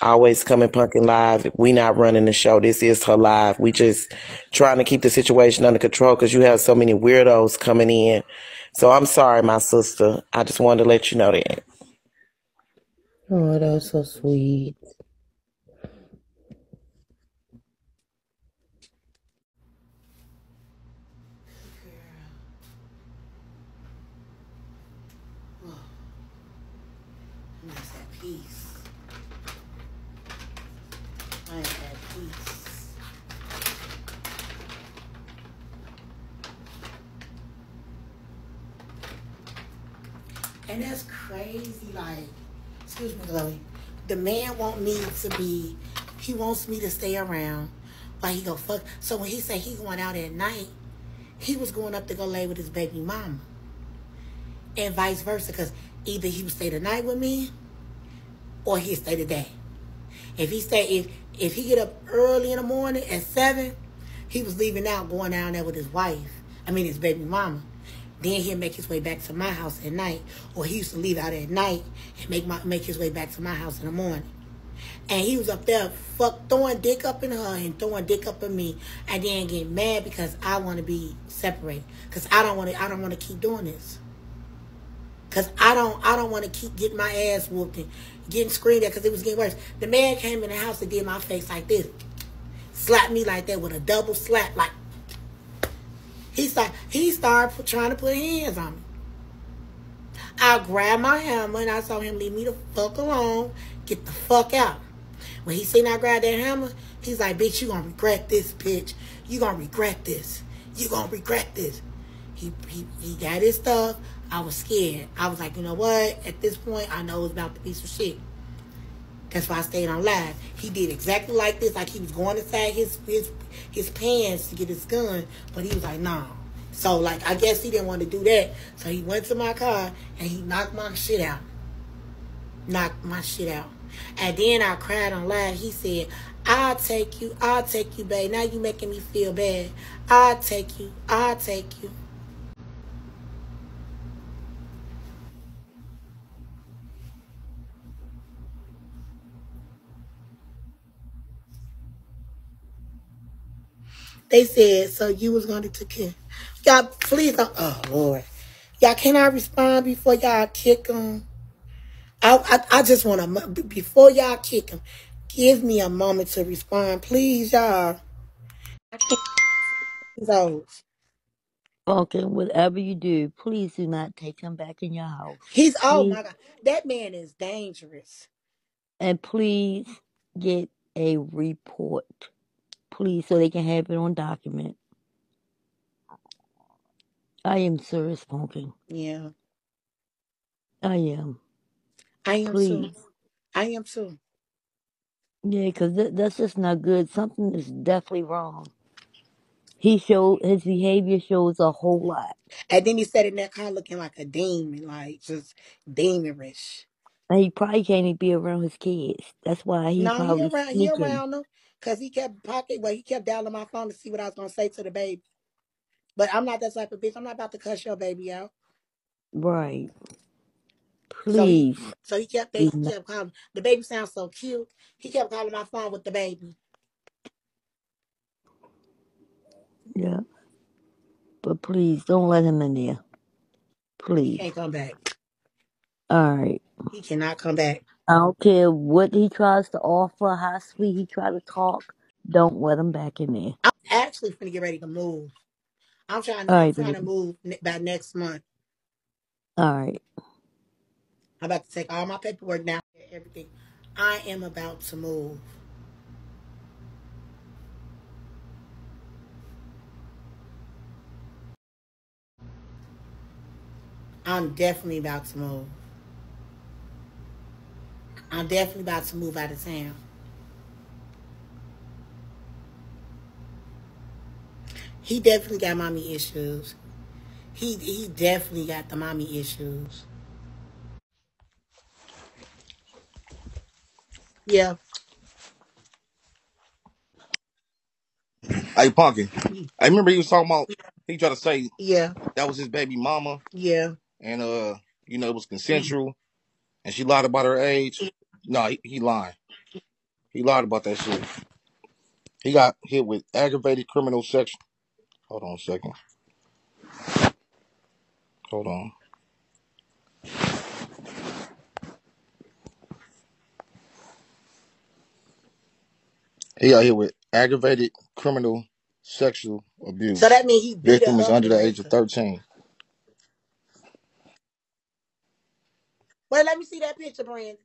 always coming Pumken live. We not running the show. This is her live. We just trying to keep the situation under control because you have so many weirdos coming in So I'm sorry, my sister. I just wanted to let you know that. Oh, that was so sweet. I'm just at peace. I am at peace. And that's crazy. Like, excuse me, Chloe. The man want me to be. He wants me to stay around. But he go fuck. So when he say he going out at night, he was going up to go lay with his baby mama, and vice versa. Cause either he would stay the night with me, or he'd stay the day. If he stay, if if he get up early in the morning at seven, he was leaving out, going down there with his wife. I mean his baby mama. Then he'll make his way back to my house at night, or he used to leave out at night and make my make his way back to my house in the morning. And he was up there, fuck, throwing dick up in her and throwing dick up in me, and then get mad because I want to be separated, because I don't want to, I don't want to keep doing this. Cause I don't, I don't want to keep getting my ass whooped and getting screamed at because it was getting worse. The man came in the house and did my face like this, slapped me like that with a double slap, like he started, he started trying to put hands on me. I grabbed my hammer and I saw him leave me the fuck alone, get the fuck out. When he seen I grabbed that hammer, he's like, bitch, you gonna regret this, bitch. You gonna regret this. You gonna regret this. He, he, he got his stuff. I was scared. I was like, you know what? At this point, I know it's about to be some shit. That's why I stayed on live. He did exactly like this, like he was going inside his his his pants to get his gun, but he was like, nah. So like I guess he didn't want to do that. So he went to my car and he knocked my shit out. Knocked my shit out. And then I cried on live. He said, I'll take you, I'll take you, babe. Now you making me feel bad. I'll take you, I'll take you. They said, so you was going to kill. Y'all, please don't. Oh, Lord. Y'all, can I respond before y'all kick him? I, I, I just want to, before y'all kick him, give me a moment to respond. Please, y'all. I can't so Okay, whatever you do, please do not take him back in your house. He's, oh Please, my God. That man is dangerous. and please get a report. Please, so they can have it on document. I am serious smoking. Yeah, I am. I am Please. too. I am too. Yeah, because th- that's just not good. Something is definitely wrong. He showed, his behavior shows a whole lot. And then he sat in that car looking like a demon, like just demonish. And he probably can't even be around his kids. That's why he No, he probably around, he sneaking. around them. Cause he kept pocket, well, he kept dialing my phone to see what I was gonna say to the baby. But I'm not that type of bitch. I'm not about to cuss your baby out. Right. So he, Please. so he kept, he not- kept calling. The baby sounds so cute. He kept calling my phone with the baby. Yeah. But please don't let him in there. He Please. can't come back. All right. He cannot come back. I don't care what he tries to offer, how sweet he try to talk. Don't let him back in there. I'm actually finna get ready to move. I'm trying. All I'm right, trying to baby. move ne- by next month. All right. I'm about to take all my paperwork now. Everything. I am about to move. I'm definitely about to move. I'm definitely about to move out of town. He definitely got mommy issues. He he definitely got the mommy issues. Yeah. Hey, Pumken. I remember he was talking about, he tried to say Yeah. that was his baby mama Yeah. and, uh, you know, it was consensual and she lied about her age. No, he, he lied. He lied about that shit. He got hit with aggravated criminal section. Hold on a second. Hold on. He out here with aggravated criminal sexual abuse. So that means he beat her Victim is up under the age of 13. Well, let me see that picture, Brandon.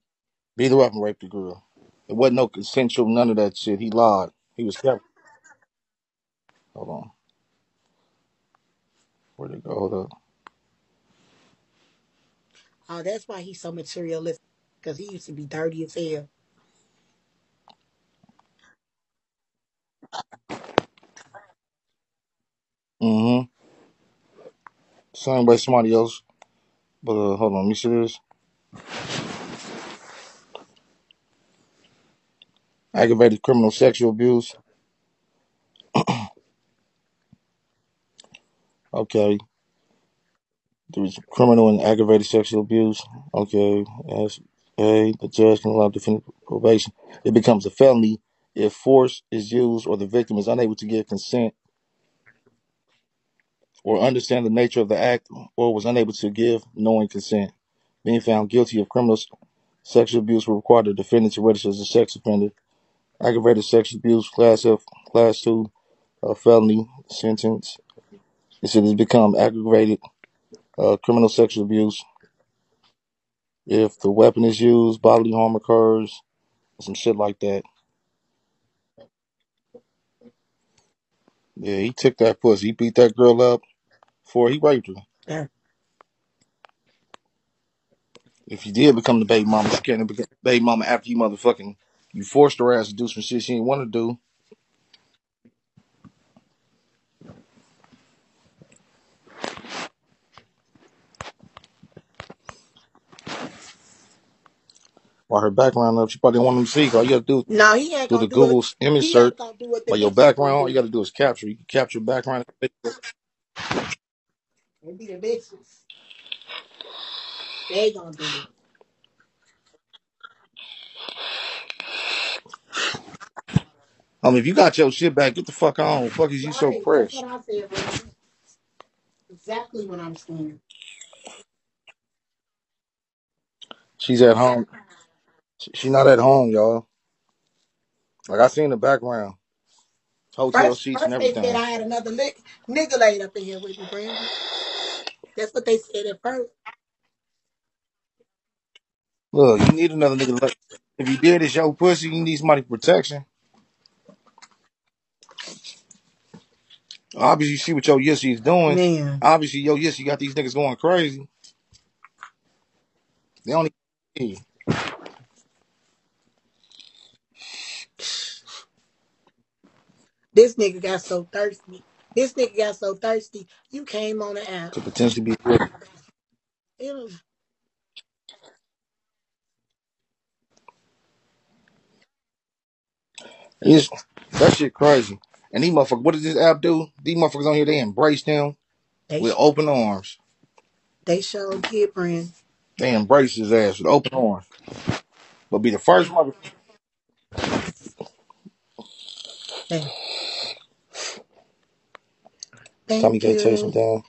Beat her up and raped the girl. It wasn't no consensual, none of that shit. He lied. He was kept. Hold on. Where'd it go? Hold up. Oh, that's why he's so materialistic. Because he used to be dirty as hell. Mm-hmm. Same way somebody else. But uh, hold on, let me see this. Aggravated criminal sexual abuse. Okay. There was criminal and aggravated sexual abuse. Okay. As a the judge can allow defendant probation. It becomes a felony if force is used or the victim is unable to give consent or understand the nature of the act or was unable to give knowing consent. Being found guilty of criminal sexual abuse will require the defendant to register as a sex offender. Aggravated sexual abuse, class F, class two, uh, felony sentence. It said it's become aggravated uh, criminal sexual abuse if the weapon is used, bodily harm occurs, some shit like that. Yeah, he took that pussy. He beat that girl up before he raped her. Yeah. If you did become the baby mama, she can't become the baby mama after you motherfucking you forced her ass to do some shit she didn't want to do. While her background up, she probably didn't want him to see. All you gotta do No, he ain't do the gonna do it. Google image He search ain't gonna do what the by your gonna background. All you do. gotta do is capture. You can capture background. It be the bitches. They gonna do it. I mean, if you got your shit back, get the fuck on. Fuck is you so Right. That's fresh? what I said, Brandon. Exactly what I'm saying. She's at home. She she not at home, y'all. Like I seen the background, hotel First, sheets and first they said. I had another lick, nigga laid up in here with me, Brandon. That's what they said at first. Look, you need another nigga. Like, if you did it's your pussy, you need somebody protection. Obviously, you see what your Yissy is doing. Man, Obviously, Yo Yissy got these niggas going crazy. They only. this nigga got so thirsty. This nigga got so thirsty. You came on the app. could potentially be. It was, It's, that shit crazy. And these motherfuckers, what does this app do? These motherfuckers on here, they embrace them they with open arms. they show showed did, Brandon. They embrace his ass with open arms. But be the first mother. Thank, Tomi Kay chase him you. down.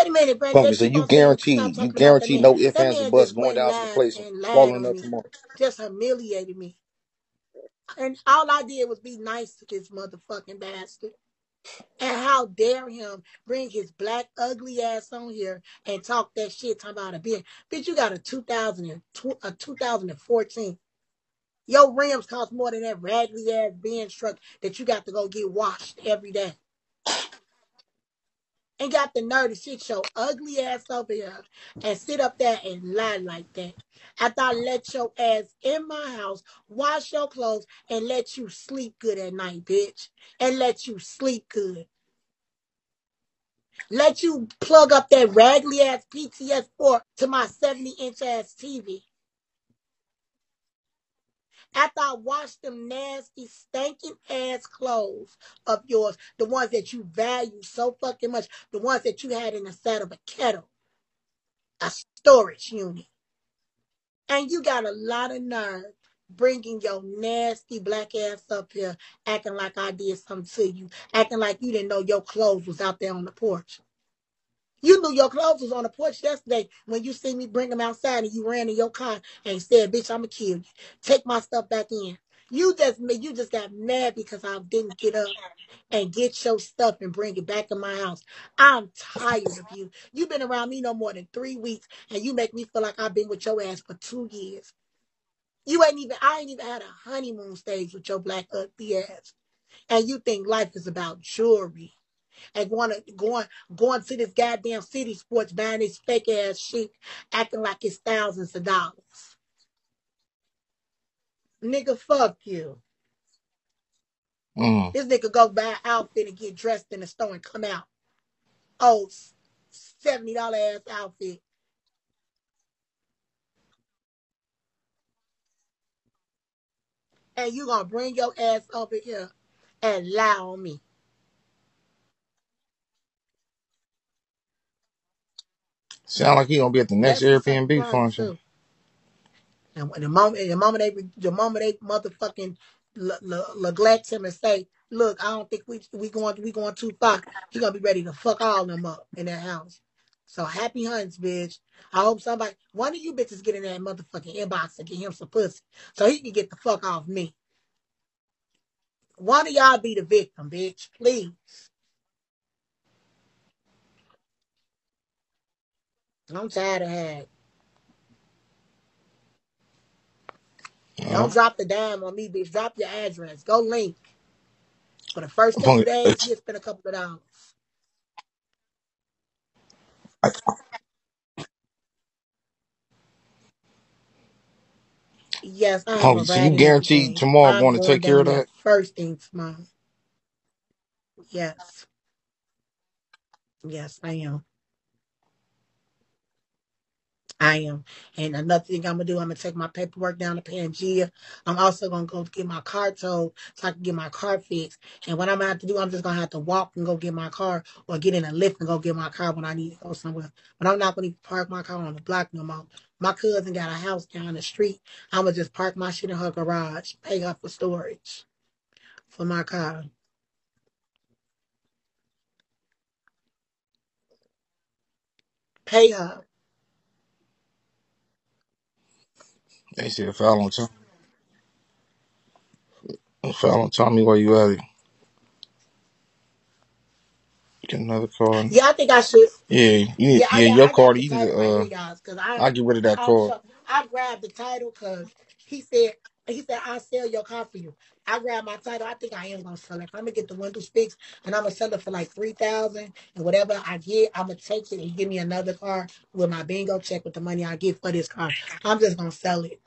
Wait a minute. Pumken, so you on saying stop guarantee, you talking about that guarantee man. no ifs, That ands, or man buts just going went down to the live place, and lied on up me, tomorrow. just humiliated me. And all I did was be nice to this motherfucking bastard. And how dare him bring his black ugly ass on here and talk that shit talking about a bitch. Bitch, you got a 2000 and tw- a 2014. Your rims cost more than that raggedy ass Benz truck that you got to go get washed every day. And got the nerve to sit your ugly ass over here and sit up there and lie like that. After I let your ass in my house, wash your clothes, and let you sleep good at night, bitch. And let you sleep good. Let you plug up that raggedy ass PS4 to my 70 inch ass TV. After I wash them nasty, stinking ass clothes of yours, the ones that you value so fucking much, the ones that you had in the side of a kettle, a storage unit. And you got a lot of nerve bringing your nasty black ass up here, acting like I did something to you, acting like you didn't know your clothes was out there on the porch. You knew your clothes was on the porch yesterday when you see me bring them outside and you ran in your car and said, "Bitch, I'ma kill you. Take my stuff back in." You just you just got mad because I didn't get up and get your stuff and bring it back in my house. I'm tired of you. You've been around me no more than three weeks, and you make me feel like I've been with your ass for two years. You ain't even I ain't even had a honeymoon stage with your black ugly ass. And you think life is about jewelry and going to going going to this goddamn city sports buying this fake ass shit, acting like it's thousands of dollars. Nigga, fuck you. Mm. This nigga go buy an outfit and get dressed in the store and come out. Oh, $70 ass outfit. And you gonna bring your ass over here and lie on me. Sound like he gonna be at the next That's Airbnb function. too. And when the moment, the moment they, the moment they motherfucking neglect him and say, "Look, I don't think we we going we going too far," he gonna be ready to fuck all them up in that house. So happy hunts, bitch. I hope somebody, one of you bitches, get in that motherfucking inbox and get him some pussy, so he can get the fuck off me. One of y'all be the victim, bitch, please. I'm tired of that. Yeah. Uh-huh. Don't drop the dime on me, bitch. Drop your address. Go link. For the first I'm gonna- days, you spend a couple of dollars. I- Yes, I have Oh, so you guarantee everything. tomorrow I'm going to going take care down of there that? first thing tomorrow. Yes. Yes, I am. I am. And another thing I'm gonna do, I'm gonna take my paperwork down to Pangea. I'm also gonna go get my car towed so I can get my car fixed. And what I'm gonna have to do, I'm just gonna have to walk and go get my car or get in a lift and go get my car when I need to go somewhere. But I'm not gonna even park my car on the block no more. My cousin got a house down the street. I'm gonna just park my shit in her garage, pay her for storage for my car. Pay her. They said, Fallon, tell, Fallon, tell me where you at. it. Get another car. Yeah, I think I should. Yeah, you need, Yeah, yeah, got your I car. You need to. Uh. I I get rid of that I'm car. so I grabbed the title because he said he said I'll sell your car for you. I grabbed my title. I think I am gonna sell it. I'm gonna get the windows fixed and I'm gonna sell it for like three thousand and whatever I get, I'm gonna take it and give me another car with my Bigo check with the money I get for this car. I'm just gonna sell it.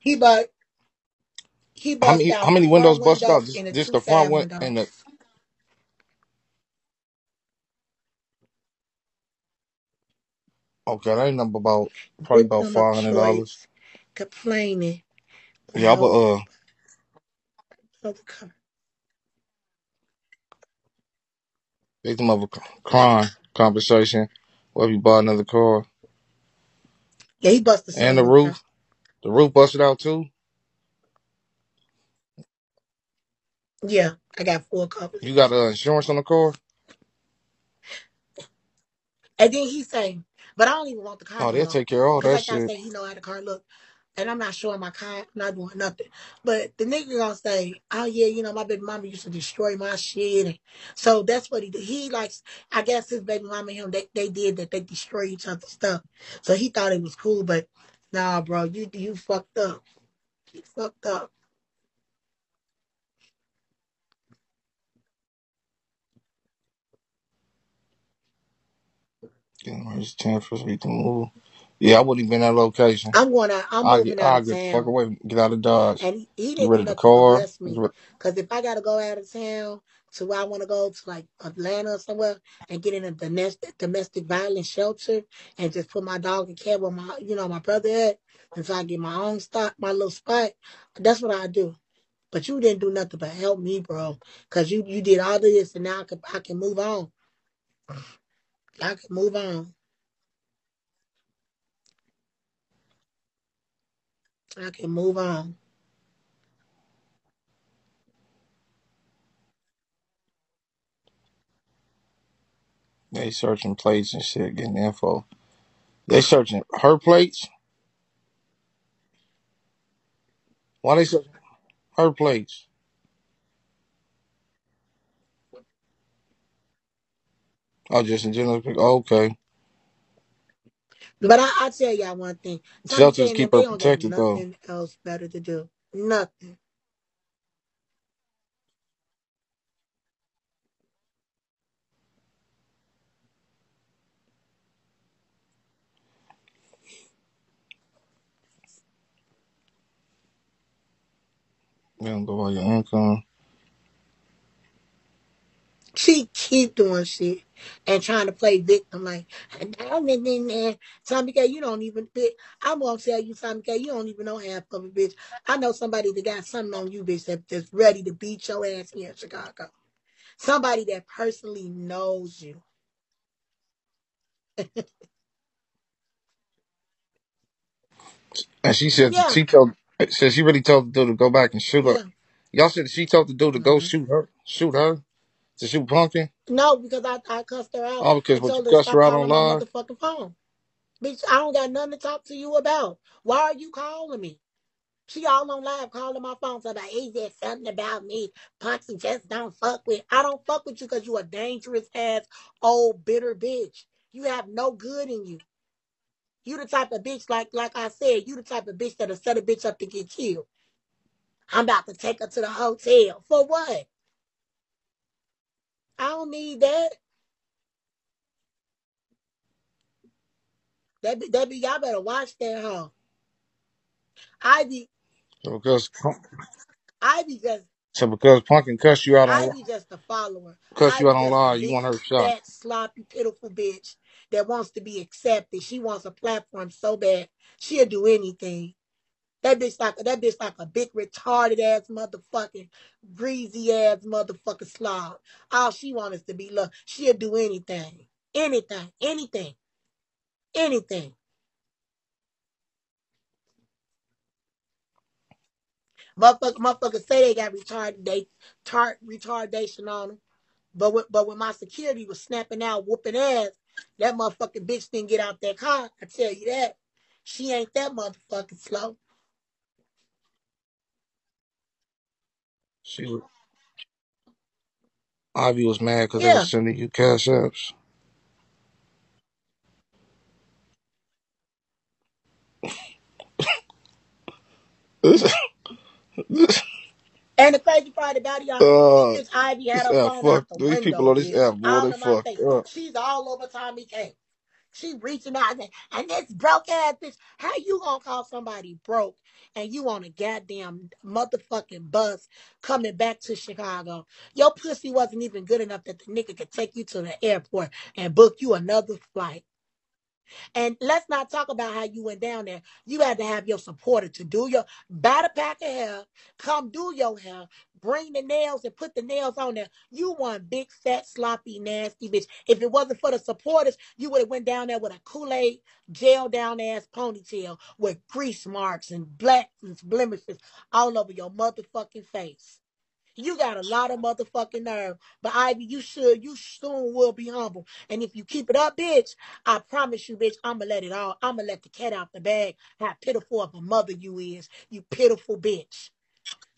He but he How bust many? How many windows front busted out? Just, and just two the front side one and the. Okay, that ain't number about probably about five hundred dollars. complaining Yeah, but uh, of the car. victim of a c- crime compensation. What if you bought another car Yeah, he busted and the roof? The roof busted out too. Yeah, I got full coverage. You got uh, insurance on the car? And then he say, but I don't even want the car Oh, they'll more. take care of all Because that like I shit. say, he know how the car look. And I'm not showing my car, not doing nothing. But the nigga gonna say, oh yeah, you know, my baby mama used to destroy my shit. And so that's what he did. He likes, I guess his baby mama and him, they, they did that. They destroy each other's stuff. So he thought it was cool, but nah, bro, you you fucked up. You fucked up. Ready to ten for we can move. Yeah, I wouldn't even in that location. I'm going out, I'm moving get, out I of get the fuck town. away. Get out of Dodge. And he, he Get didn't rid do of the nothing but car. bless me. Because if I got to go out of town to where I want to go to like Atlanta or somewhere and get in a domestic, domestic violence shelter and just put my dog and cat where my, you know, my brother at until I get my own spot, my little spot, that's what I do. But you didn't do nothing but help me, bro. Because you, you did all of this and now I can, I can move on. I can move on. I can move on. They searching plates and shit, getting info. They searching her plates. Why they searching her plates? Oh, just in general. Okay. But I, I tell y'all one thing. Shelters keep her protected though. nothing else better to do. Nothing. They don't go by your income. She keep doing shit and trying to play victim like I'm in there. Tomi Kay, you don't even bitch. I'm gonna tell you, Tomi Kay, you don't even know half of it, bitch. I know somebody that got something on you, bitch, that, that's ready to beat your ass here in Chicago. Somebody that personally knows you. And she said Yeah, she told said she really told the dude to go back and shoot her. yeah. Y'all said she told the dude to go hmm shoot her, shoot her, to shoot Pumken. No, because I, I cussed her out All because what you told her to cussed her out on calling my live. motherfucking phone. Bitch, I don't got nothing to talk to you about. Why are you calling me? She all on live calling my phone So about, is there something about me? Punksy just don't fuck with. I don't fuck with you because you a dangerous ass old bitter bitch. You have no good in you. You the type of bitch, like like I said, you the type of bitch that'll set a bitch up to get killed. I'm about to take her to the hotel. For what? I don't need that. That be, that be y'all better watch that hoe. Ivy, So because Ivy just so because Pumken cussed you out on Ivy just a follower. cussed you out on live, you want her shot. fat, sloppy, pitiful bitch that wants to be accepted. She wants a platform so bad she'll do anything. That bitch like that bitch like a big retarded ass motherfucking greasy ass motherfucking slob. All she wants is to be loved. She'll do anything, anything, anything, anything. Motherfucker, motherfuckers say they got retarded, they tart retardation on them. But but when my security was snapping out, whooping ass, that motherfucking bitch didn't get out that car. I tell you that. She ain't that motherfucking slow. She was Ivy was mad because they Yeah. was sending you cash apps. And the crazy part about it, y'all, uh, Ivy had this her app phone fuck out the these people window, on this bitch. app, boy, All they in my fucked face. up. She's all over Tomi Kay. She reaching out and, and this broke ass bitch. How you gonna call somebody broke and you on a goddamn motherfucking bus coming back to Chicago? Your pussy wasn't even good enough that the nigga could take you to the airport and book you another flight. And let's not talk about how you went down there. You had to have your supporter to do your buy the pack of hair, come do your hair, bring the nails and put the nails on there. You one big fat sloppy nasty bitch. If it wasn't for the supporters, you would have went down there with a Kool-Aid gel down ass ponytail with grease marks and blacks and blemishes all over your motherfucking face. You got a lot of motherfucking nerve. But Ivy, you should, you soon will be humble. And if you keep it up, bitch, I promise you, bitch, I'ma let it all. I'ma let the cat out the bag. How pitiful of a mother you is. You pitiful bitch.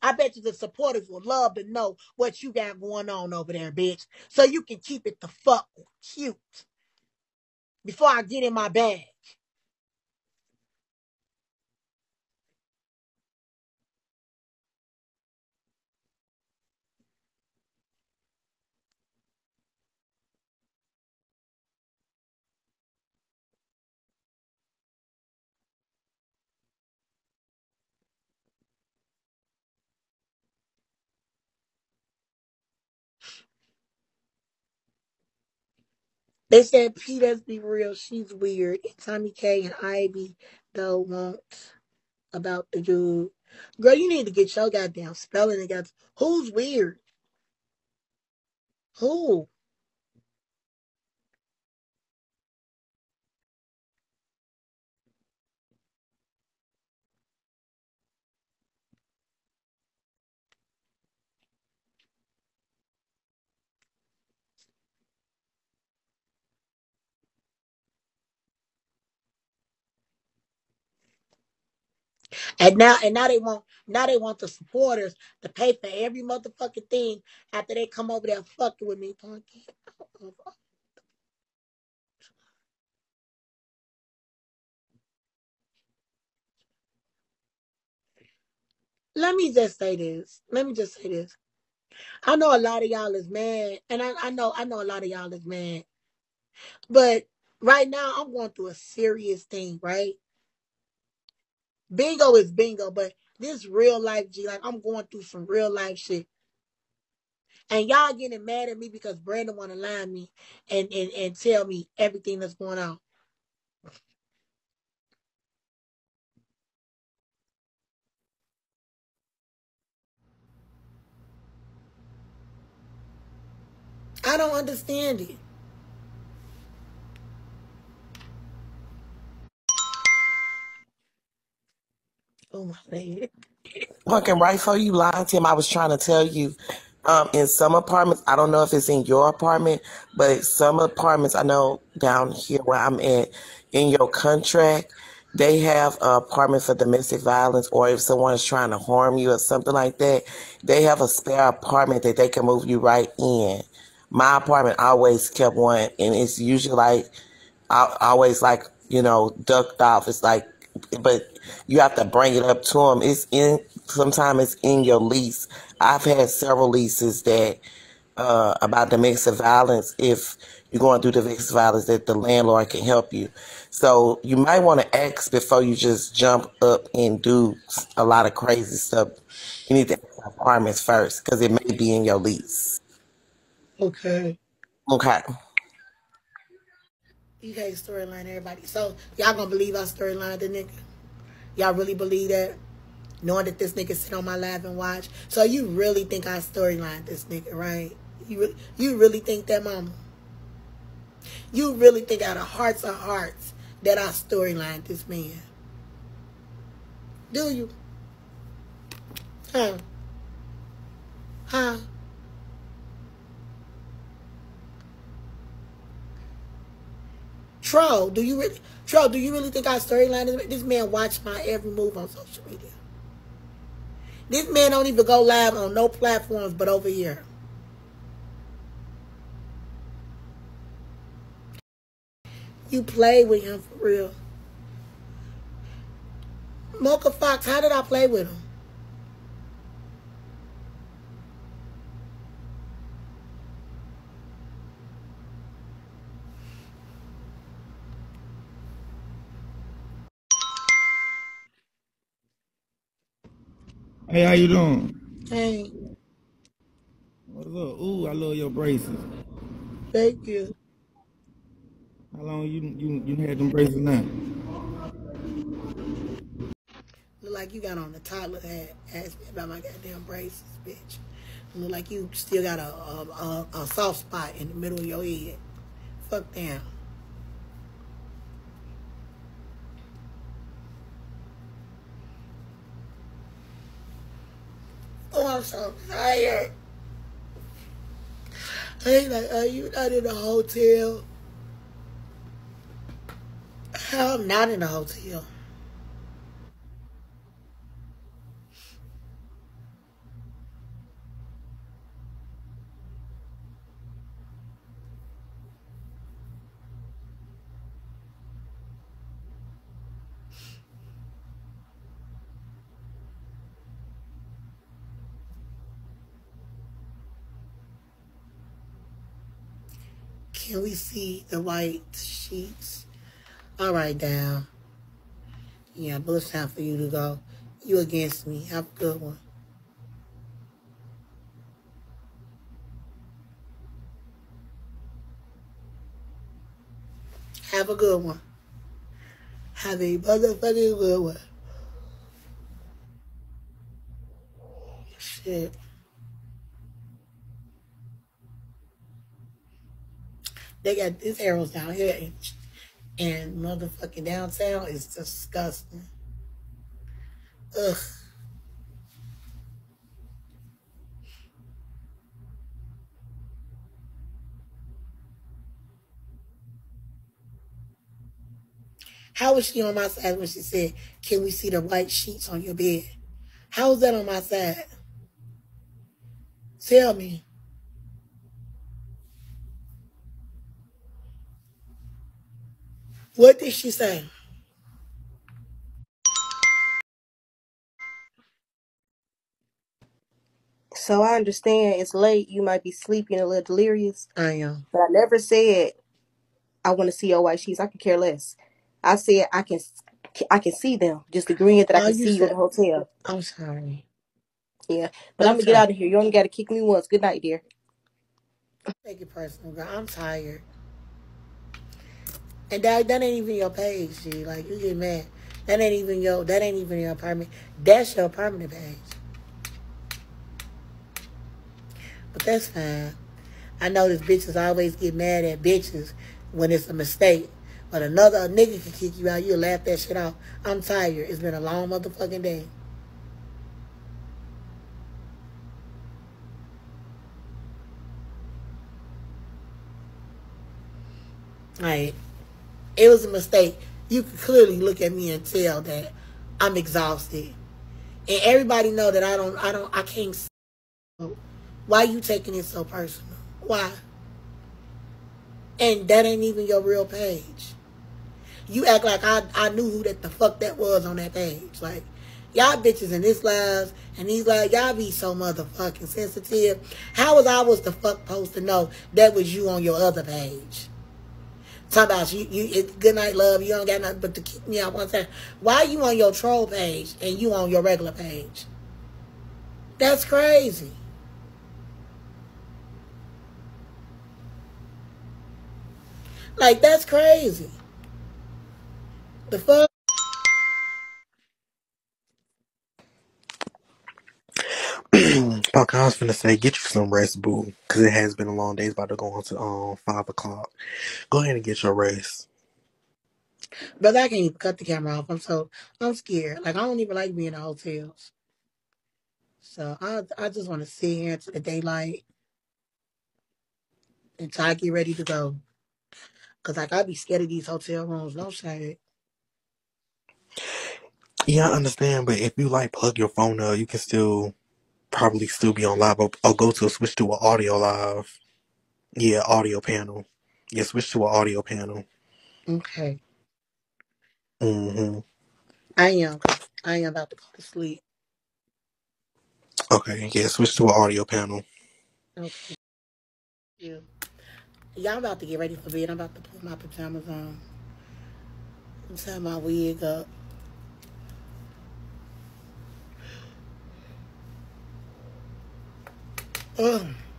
I bet you the supporters will love to know what you got going on over there, bitch. So you can keep it the fuck cute before I get in my bag. They said P, let's be real, she's weird. And Tomi Kay and Ivy, though, won't. about the dude. Girl, you need to get your goddamn spelling together. Who's weird? Who? And now and now they want now they want the supporters to pay for every motherfucking thing after they come over there fucking with me. Let me just say this. Let me just say this. I know a lot of y'all is mad, and I, I know I know a lot of y'all is mad. But right now I'm going through a serious thing, right? Bigo is Bigo, but this real life G, like I'm going through some real life shit. And y'all getting mad at me because Brandon wanna lie me and, and, and tell me everything that's going on. I don't understand it. Oh my leg. Fucking right for you lying to him. I was trying to tell you, um, in some apartments, I don't know if it's in your apartment, but some apartments I know down here where I'm at, in your contract, they have an apartment for domestic violence, or if someone is trying to harm you or something like that, they have a spare apartment that they can move you right in. My apartment always kept one, and it's usually like I always like you know ducked off. It's like, but you have to bring it up to them. It's in sometimes it's in your lease. I've had several leases that uh, about domestic violence. If you're going through domestic violence, that the landlord can help you. So you might want to ask before you just jump up and do a lot of crazy stuff. You need to ask apartments first because it may be in your lease. Okay. Okay. You can't storyline everybody. So y'all gonna believe I storyline the nigga? Y'all really believe that? Knowing that this nigga sit on my lap and watch. So you really think I storyline this nigga, right? You really, you really think that, mama? You really think out of hearts of hearts that I storyline this man? Do you? Huh? Huh? Troll, do you really, Troll, do you really think I storyline this? This man watch my every move on social media. This man don't even go live on no platforms but over here. You play with him for real. Mocha Fox, how did I play with him? Hey, how you doing? Hey, What's up? Ooh, I love your braces. thank you. How long you you you had them braces now? Look like you got on the toddler hat. Ask me about my goddamn braces, bitch. Look like you still got a, a, a, a soft spot in the middle of your head. Fuck down. Oh, I'm so tired. Hey, like, are you not in a hotel? Hell, I'm not in a hotel. Can we see the white sheets? All right, down. Yeah, but it's time for you to go. You against me. Have a good one. Have a good one. Have a motherfucking good one. Shit. They got these arrows down here and, and motherfucking downtown is disgusting. Ugh. How was she on my side when she said, Can we see the white sheets on your bed? How was that on my side? Tell me. What did she say? So I understand it's late. You might be sleeping a little delirious, I am. but I never said I want to see your white sheets. I could care less. I said I can, I can see them. Just agreeing that I Oh, can you see you in the hotel. I'm sorry. Yeah, but I'm I'm gonna get sorry. out of here. You only got to kick me once. Good night, dear. Take it personal, girl. I'm tired. And that, that ain't even your page, G. Like, you get mad. That ain't even your, that ain't even your apartment. That's your permanent page. But that's fine. I know this bitches always get mad at bitches when it's a mistake. But another a nigga can kick you out, you'll laugh that shit off. I'm tired. It's been a long motherfucking day. Like, it was a mistake. You could clearly look at me and tell that I'm exhausted. And everybody know that I don't I don't I can't why you taking it so personal? Why? And that ain't even your real page. You act like I, I knew who that the fuck that was on that page. Like, y'all bitches in this lives and these lives, y'all be so motherfucking sensitive. How was I was the fuck supposed to know that was you on your other page? Talk about you, you it, good night, love. You don't got nothing but to kick me out one time. Why you on your troll page and you on your regular page? That's crazy. Like that's crazy. The fuck? Fuck, I was finna say, get you some rest, boo. Because it has been a long day. It's about to go on to um, 5 o'clock. Go ahead and get your rest. But I can't even cut the camera off. I'm so I'm scared. Like I don't even like being in hotels. So I I just want to sit here until the daylight until I get ready to go. Cause like I be scared of these hotel rooms. No shade. Yeah, I understand, but if you like plug your phone up, you can still probably still be on live or, or go to switch to an audio live. Yeah, audio panel. Yeah, switch to an audio panel. Okay. hmm I am I am about to go to sleep. Okay, yeah, switch to an audio panel. Okay. Yeah. I'm about to get ready for bed. I'm about to put my pajamas on. I'm tying my wig up. Ugh.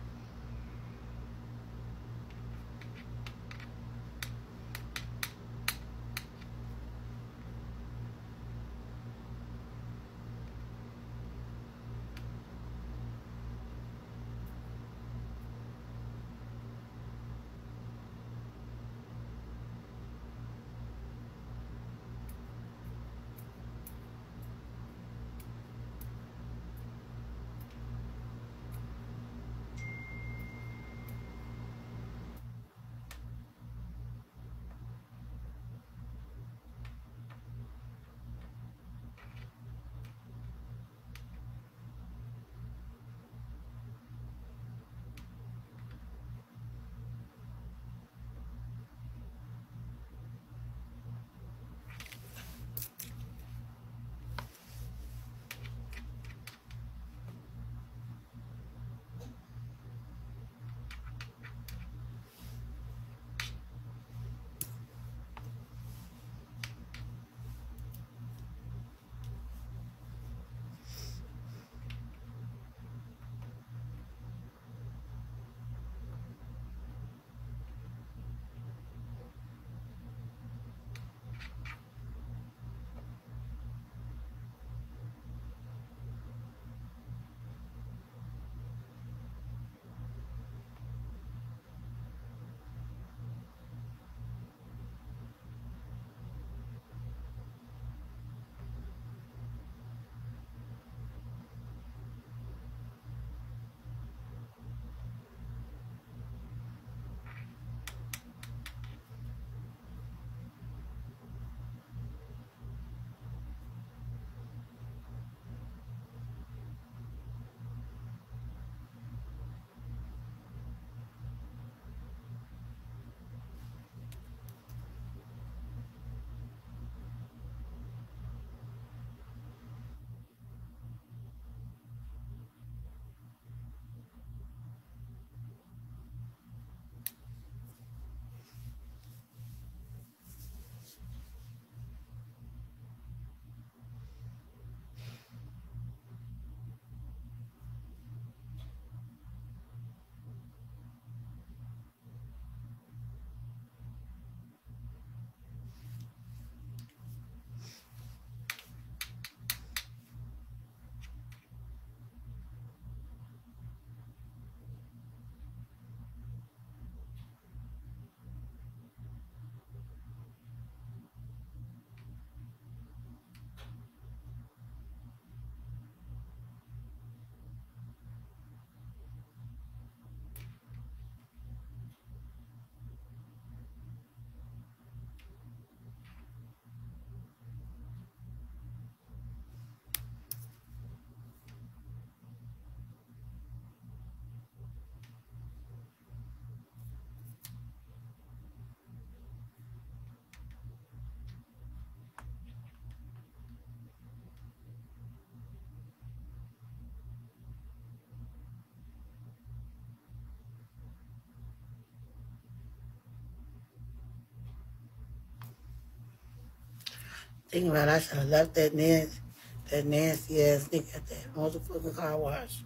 Think about it, I should have left that nasty, that nasty ass nigga at that motherfucking car wash.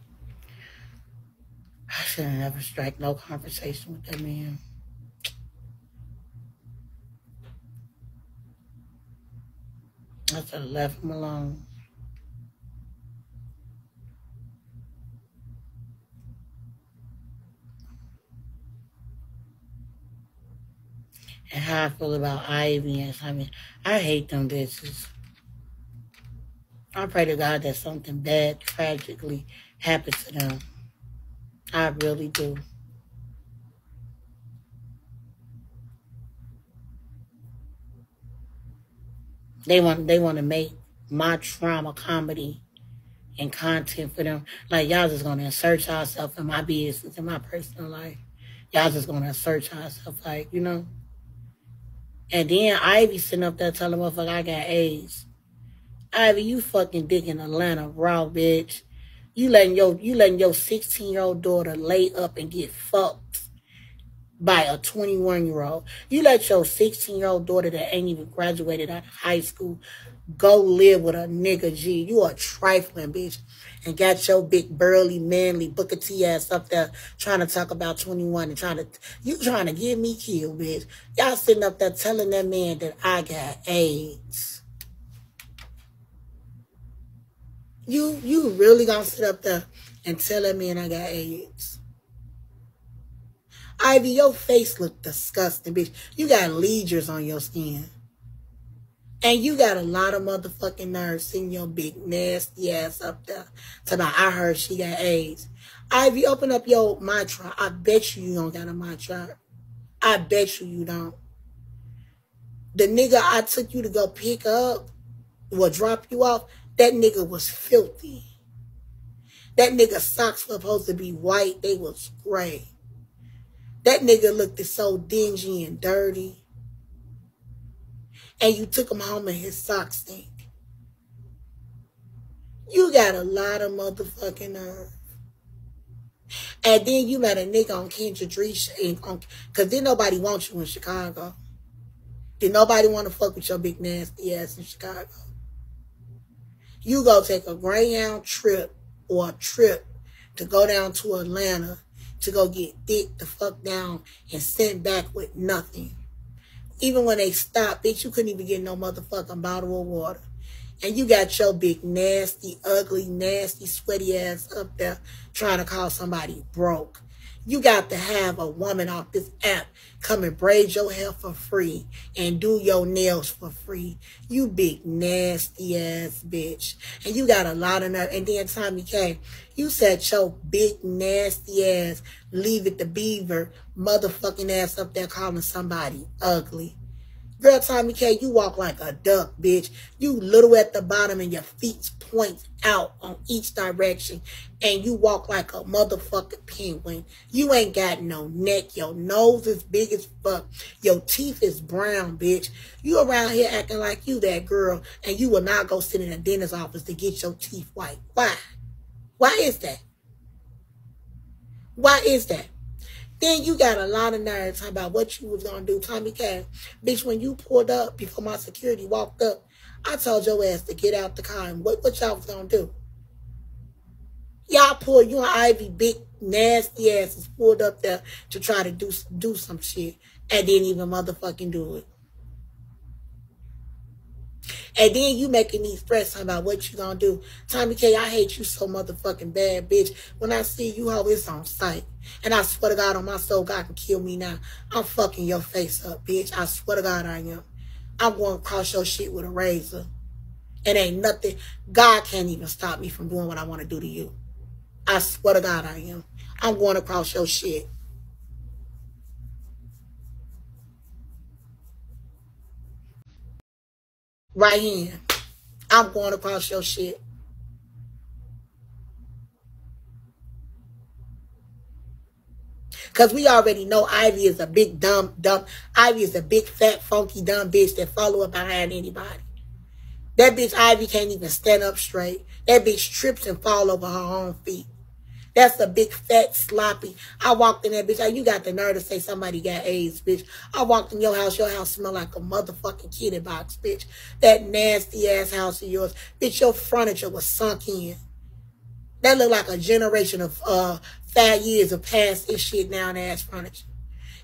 I should have never strike no conversation with that man. I should have left him alone. And how I feel about Ivy and I mean, I hate them bitches. I pray to God that something bad tragically happens to them. I really do. They want they want to make my trauma comedy and content for them. Like y'all just gonna insert yourself in my business, in my personal life. Y'all just gonna insert yourself, like you know. And then Ivy sitting up there telling motherfucker I got AIDS. Ivy, you fucking dick in Atlanta, raw bitch. You letting your you letting your 16 year old daughter lay up and get fucked by a 21 year old. You let your 16 year old daughter that ain't even graduated out of high school go live with a nigga G. You a trifling bitch. And got your big burly manly Booker T ass up there trying to talk about 21 and trying to you trying to get me killed, bitch. Y'all sitting up there telling that man that I got AIDS. You you really gonna sit up there and tell that man I got AIDS? Ivy, your face look disgusting, bitch. You got legions on your skin. And you got a lot of motherfucking nerves seeing your big nasty ass up there. About, I heard she got AIDS. Ivy, open up your mantra. I bet you you don't got a mantra. I bet you you don't. The nigga I took you to go pick up, or drop you off, that nigga was filthy. That nigga socks were supposed to be white. They was gray. That nigga looked so dingy and dirty. And you took him home and his socks stink. You got a lot of motherfucking nerve. And then you met a nigga on Kendra Drisha, because then nobody wants you in Chicago. Did nobody want to fuck with your big nasty ass in Chicago? You go take a Greyhound trip or a trip to go down to Atlanta to go get dick the fuck down and sent back with nothing. Even when they stopped, bitch, you couldn't even get no motherfucking bottle of water. And you got your big, nasty, ugly, nasty, sweaty ass up there trying to call somebody broke. You got to have a woman off this app come and braid your hair for free and do your nails for free. You big nasty ass bitch. And you got a lot of nerve. And then Tomi Kay, you said your big nasty ass leave it to beaver motherfucking ass up there calling somebody ugly. Girl, Tomi Kay, you walk like a duck, bitch. You little at the bottom and your feet point out on each direction. And you walk like a motherfucking penguin. You ain't got no neck. Your nose is big as fuck. Your teeth is brown, bitch. You around here acting like you that girl. And you will not go sit in a dentist office to get your teeth white. Why? Why is that? Why is that? Then you got a lot of nerve talking about what you was gonna do, Tommy Cash. Bitch, when you pulled up before my security walked up, I told your ass to get out the car and what, what y'all was gonna do? Y'all pulled you and Ivy big nasty asses pulled up there to try to do do some shit and didn't even motherfucking do it. And then you making these threats about what you gonna do. Tomi Kay, I hate you so motherfucking bad, bitch. When I see you, how it's on sight. And I swear to God on my soul, God can kill me now. I'm fucking your face up, bitch. I swear to God I am. I'm going to cross your shit with a razor. It ain't nothing. God can't even stop me from doing what I want to do to you. I swear to God I am. I'm going to cross your shit. Right here. I'm going across your shit. Because we already know Ivy is a big dumb, dumb. Ivy is a big, fat, funky, dumb bitch that follow up behind anybody. That bitch Ivy can't even stand up straight. That bitch trips and fall over her own feet. That's a big fat sloppy. I walked in that bitch. You got the nerve to say somebody got AIDS, bitch. I walked in your house. Your house smell like a motherfucking kitty box, bitch. That nasty ass house of yours, bitch. Your furniture was sunk in. That looked like a generation of uh five years of past this shit down ass furniture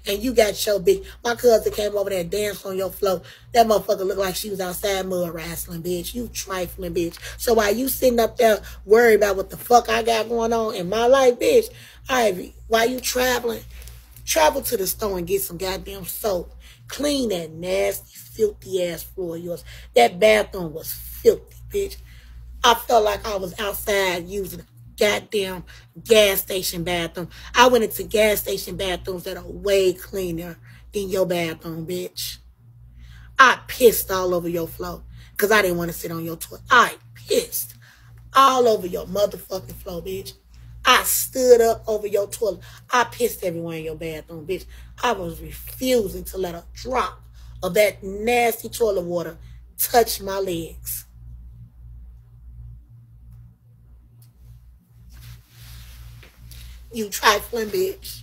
and you got your big. My cousin came over there and danced on your floor. That motherfucker looked like she was outside mud wrestling, bitch. You trifling, bitch. So while you sitting up there worried about what the fuck I got going on in my life, bitch, Ivy, while you traveling, travel to the store and get some goddamn soap. Clean that nasty, filthy ass floor of yours. That bathroom was filthy, bitch. I felt like I was outside using goddamn gas station bathroom. I went into gas station bathrooms that are way cleaner than your bathroom, bitch. I pissed all over your floor because I didn't want to sit on your toilet. I pissed all over your motherfucking floor, bitch. I stood up over your toilet. I pissed everywhere in your bathroom, bitch. I was refusing to let a drop of that nasty toilet water touch my legs. You trifling bitch.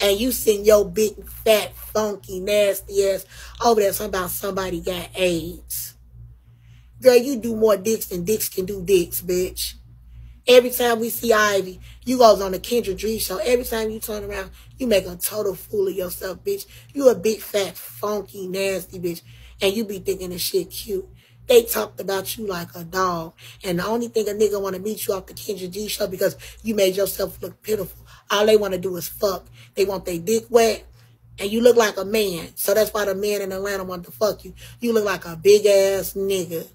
And you send your big, fat, funky, nasty ass over there talking about somebody got AIDS. Girl, you do more dicks than dicks can do dicks, bitch. Every time we see Ivy, you goes on the Kendra Dree show. Every time you turn around, you make a total fool of yourself, bitch. You a big, fat, funky, nasty bitch. And you be thinking the shit cute. They talked about you like a dog. And the only thing a nigga want to meet you off the Kendra G show because you made yourself look pitiful. All they want to do is fuck. They want their dick wet. And you look like a man. So that's why the men in Atlanta want to fuck you. You look like a big ass nigga.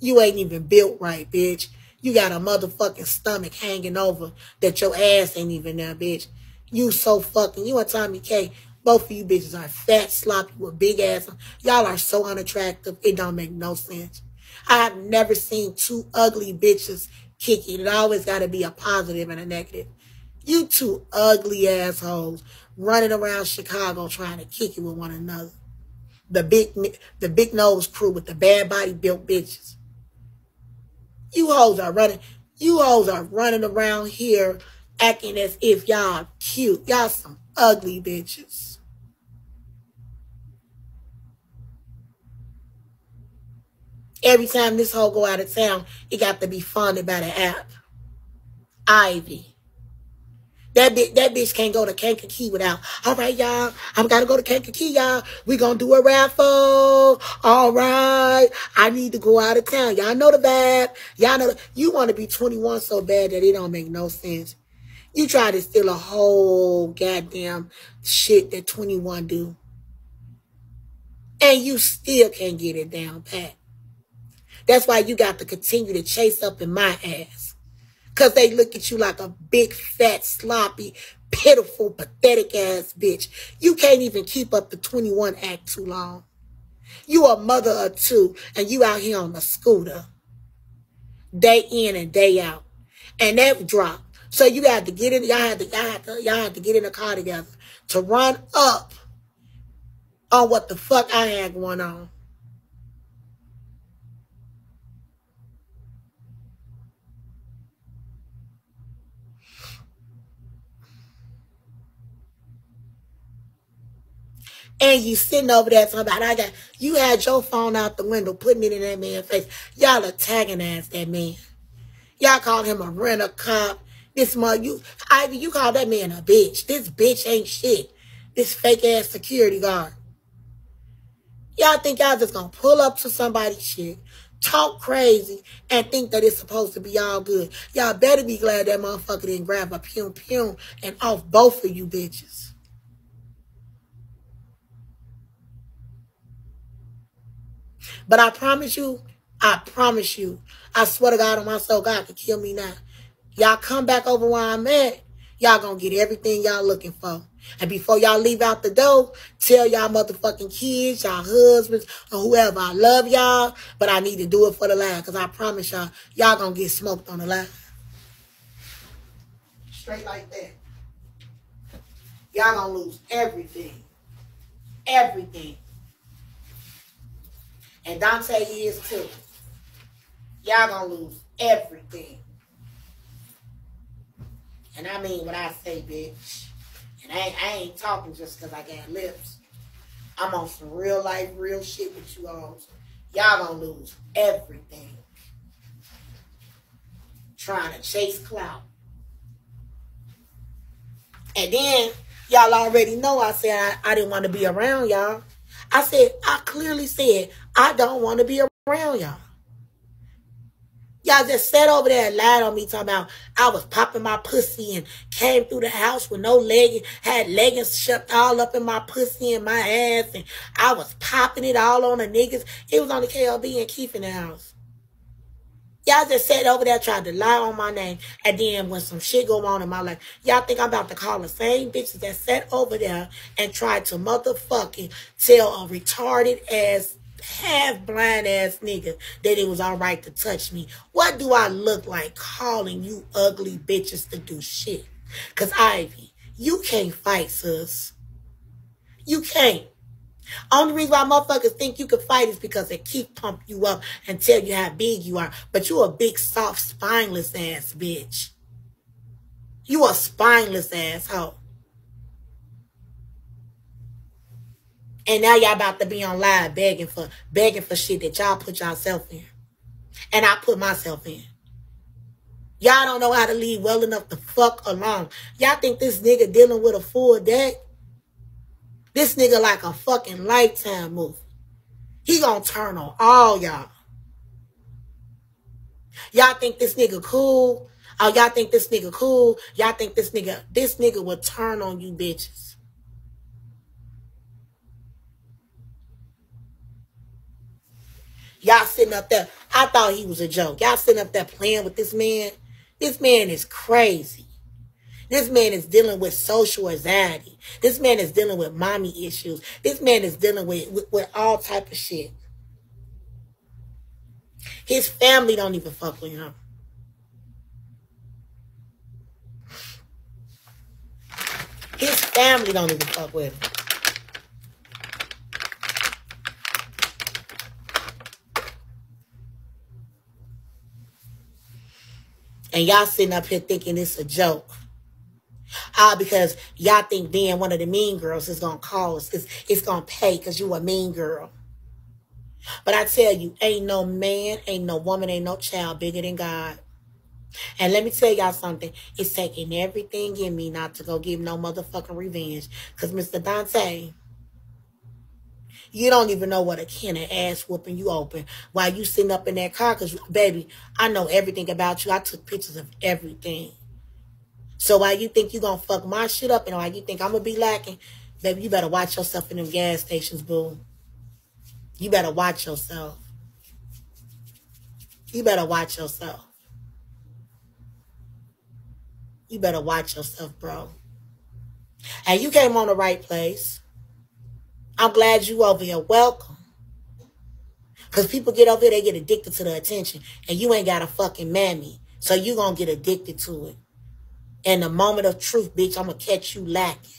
You ain't even built right, bitch. You got a motherfucking stomach hanging over that your ass ain't even there, bitch. You so fucking, you and Tomi Kay both of you bitches are fat, sloppy, with big ass. Y'all are so unattractive. It don't make no sense. I have never seen two ugly bitches kicking. it. Always got to be a positive and a negative. You two ugly assholes running around Chicago trying to kick it with one another. The big, the big nose crew with the bad body built bitches. You hoes are running. You hoes are running around here acting as if y'all cute. Y'all some ugly bitches. Every time this hoe go out of town, it got to be funded by the app. Ivy. That bitch, that bitch can't go to Kankakee without, all right, y'all, I'm gotta go to Kankakee, y'all. We gonna do a raffle. All right. I need to go out of town. Y'all know the vibe. Y'all know, the, you want to be 21 so bad that it don't make no sense. You try to steal a whole goddamn shit that 21 do. And you still can't get it down pat. That's why you got to continue to chase up in my ass. Because they look at you like a big, fat, sloppy, pitiful, pathetic ass bitch. You can't even keep up the 21 act too long. You a mother of two, and you out here on a scooter. Day in and day out. And that dropped. So you got to get in, y'all had to, y'all had to, y'all had to get in a car together to run up on what the fuck I had going on. And you sitting over there talking about, I got, you had your phone out the window, putting it in that man's face. Y'all ass that man. Y'all call him a renter cop. This mother, you, Ivy, you call that man a bitch. This bitch ain't shit. This fake ass security guard. Y'all think y'all just gonna pull up to somebody's shit, talk crazy, and think that it's supposed to be all good. Y'all better be glad that motherfucker didn't grab a pew pew and off both of you bitches. But I promise you, I promise you, I swear to God on my soul, God could kill me now. Y'all come back over where I'm at, y'all gonna get everything y'all looking for. And before y'all leave out the door, tell y'all motherfucking kids, y'all husbands, or whoever, I love y'all, but I need to do it for the live. Because I promise y'all, y'all gonna get smoked on the live. Straight like that. Y'all gonna lose everything. Everything. And Dante is too. Y'all gonna lose everything. And I mean what I say, bitch. And I, I ain't talking just because I got lips. I'm on some real life, real shit with you all. Y'all gonna lose everything. Trying to chase clout. And then y'all already know I said I, I didn't want to be around y'all. I said, I clearly said I don't want to be around y'all. Y'all just sat over there and lied on me talking about I was popping my pussy and came through the house with no leggings, had leggings shoved all up in my pussy and my ass, and I was popping it all on the niggas. It was on the KLB and Keith in the house. Y'all just sat over there tried to lie on my name. And then when some shit go on in my life, y'all think I'm about to call the same bitches that sat over there and tried to motherfucking tell a retarded ass half blind ass nigga that it was all right to touch me. What do I look like calling you ugly bitches to do shit? Cause Ivy, you can't fight, sis. You can't. Only reason why motherfuckers think you can fight is because they keep pump you up and tell you how big you are. But you a big, soft, spineless ass bitch. You a spineless asshole. And now y'all about to be on live begging for begging for shit that y'all put yourself in. And I put myself in. Y'all don't know how to leave well enough to fuck alone. Y'all think this nigga dealing with a full deck? This nigga like a fucking lifetime movie. He gonna turn on all y'all. Y'all think this nigga cool? Oh, y'all think this nigga cool? Y'all think this nigga, this nigga will turn on you bitches. Y'all sitting up there. I thought he was a joke. Y'all sitting up there playing with this man. This man is crazy. This man is dealing with social anxiety. This man is dealing with mommy issues. This man is dealing with, with, with all type of shit. His family don't even fuck with him. His family don't even fuck with him. And y'all sitting up here thinking it's a joke. Ah, because y'all think being one of the mean girls is gonna cause it's, it's gonna pay because you a mean girl. But I tell you, ain't no man, ain't no woman, ain't no child bigger than God. And let me tell y'all something. It's taking everything in me not to go give no motherfucking revenge. Because Mr. Dante, you don't even know what a can of ass whooping you open while you sitting up in that car. Because, baby, I know everything about you. I took pictures of everything. So while you think you to fuck my shit up and while you think I'm to be lacking, baby, you better watch yourself in them gas stations, boo. You better watch yourself. You better watch yourself. You better watch yourself, bro. And you came on the right place. I'm glad you over here. Welcome. Because people get over here, they get addicted to the attention. And you ain't got a fucking mammy. So you going to get addicted to it. In the moment of truth, bitch, I'm going to catch you lacking.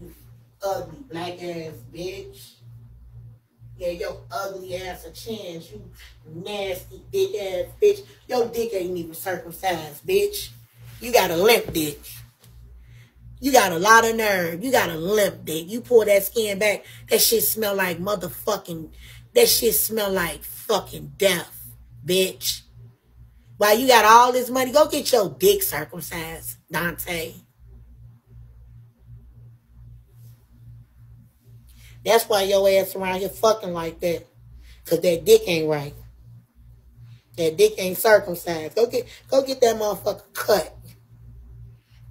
You ugly black ass bitch. Yeah, your ugly ass a chance, you nasty dick ass bitch. Your dick ain't even circumcised, bitch. You got a limp dick. You got a lot of nerve. You got a limp dick. You pull that skin back, that shit smell like motherfucking, that shit smell like fucking death, bitch. While you got all this money, go get your dick circumcised, Dante. That's why your ass around here fucking like that. Cause that dick ain't right. That dick ain't circumcised. Go get go get that motherfucker cut.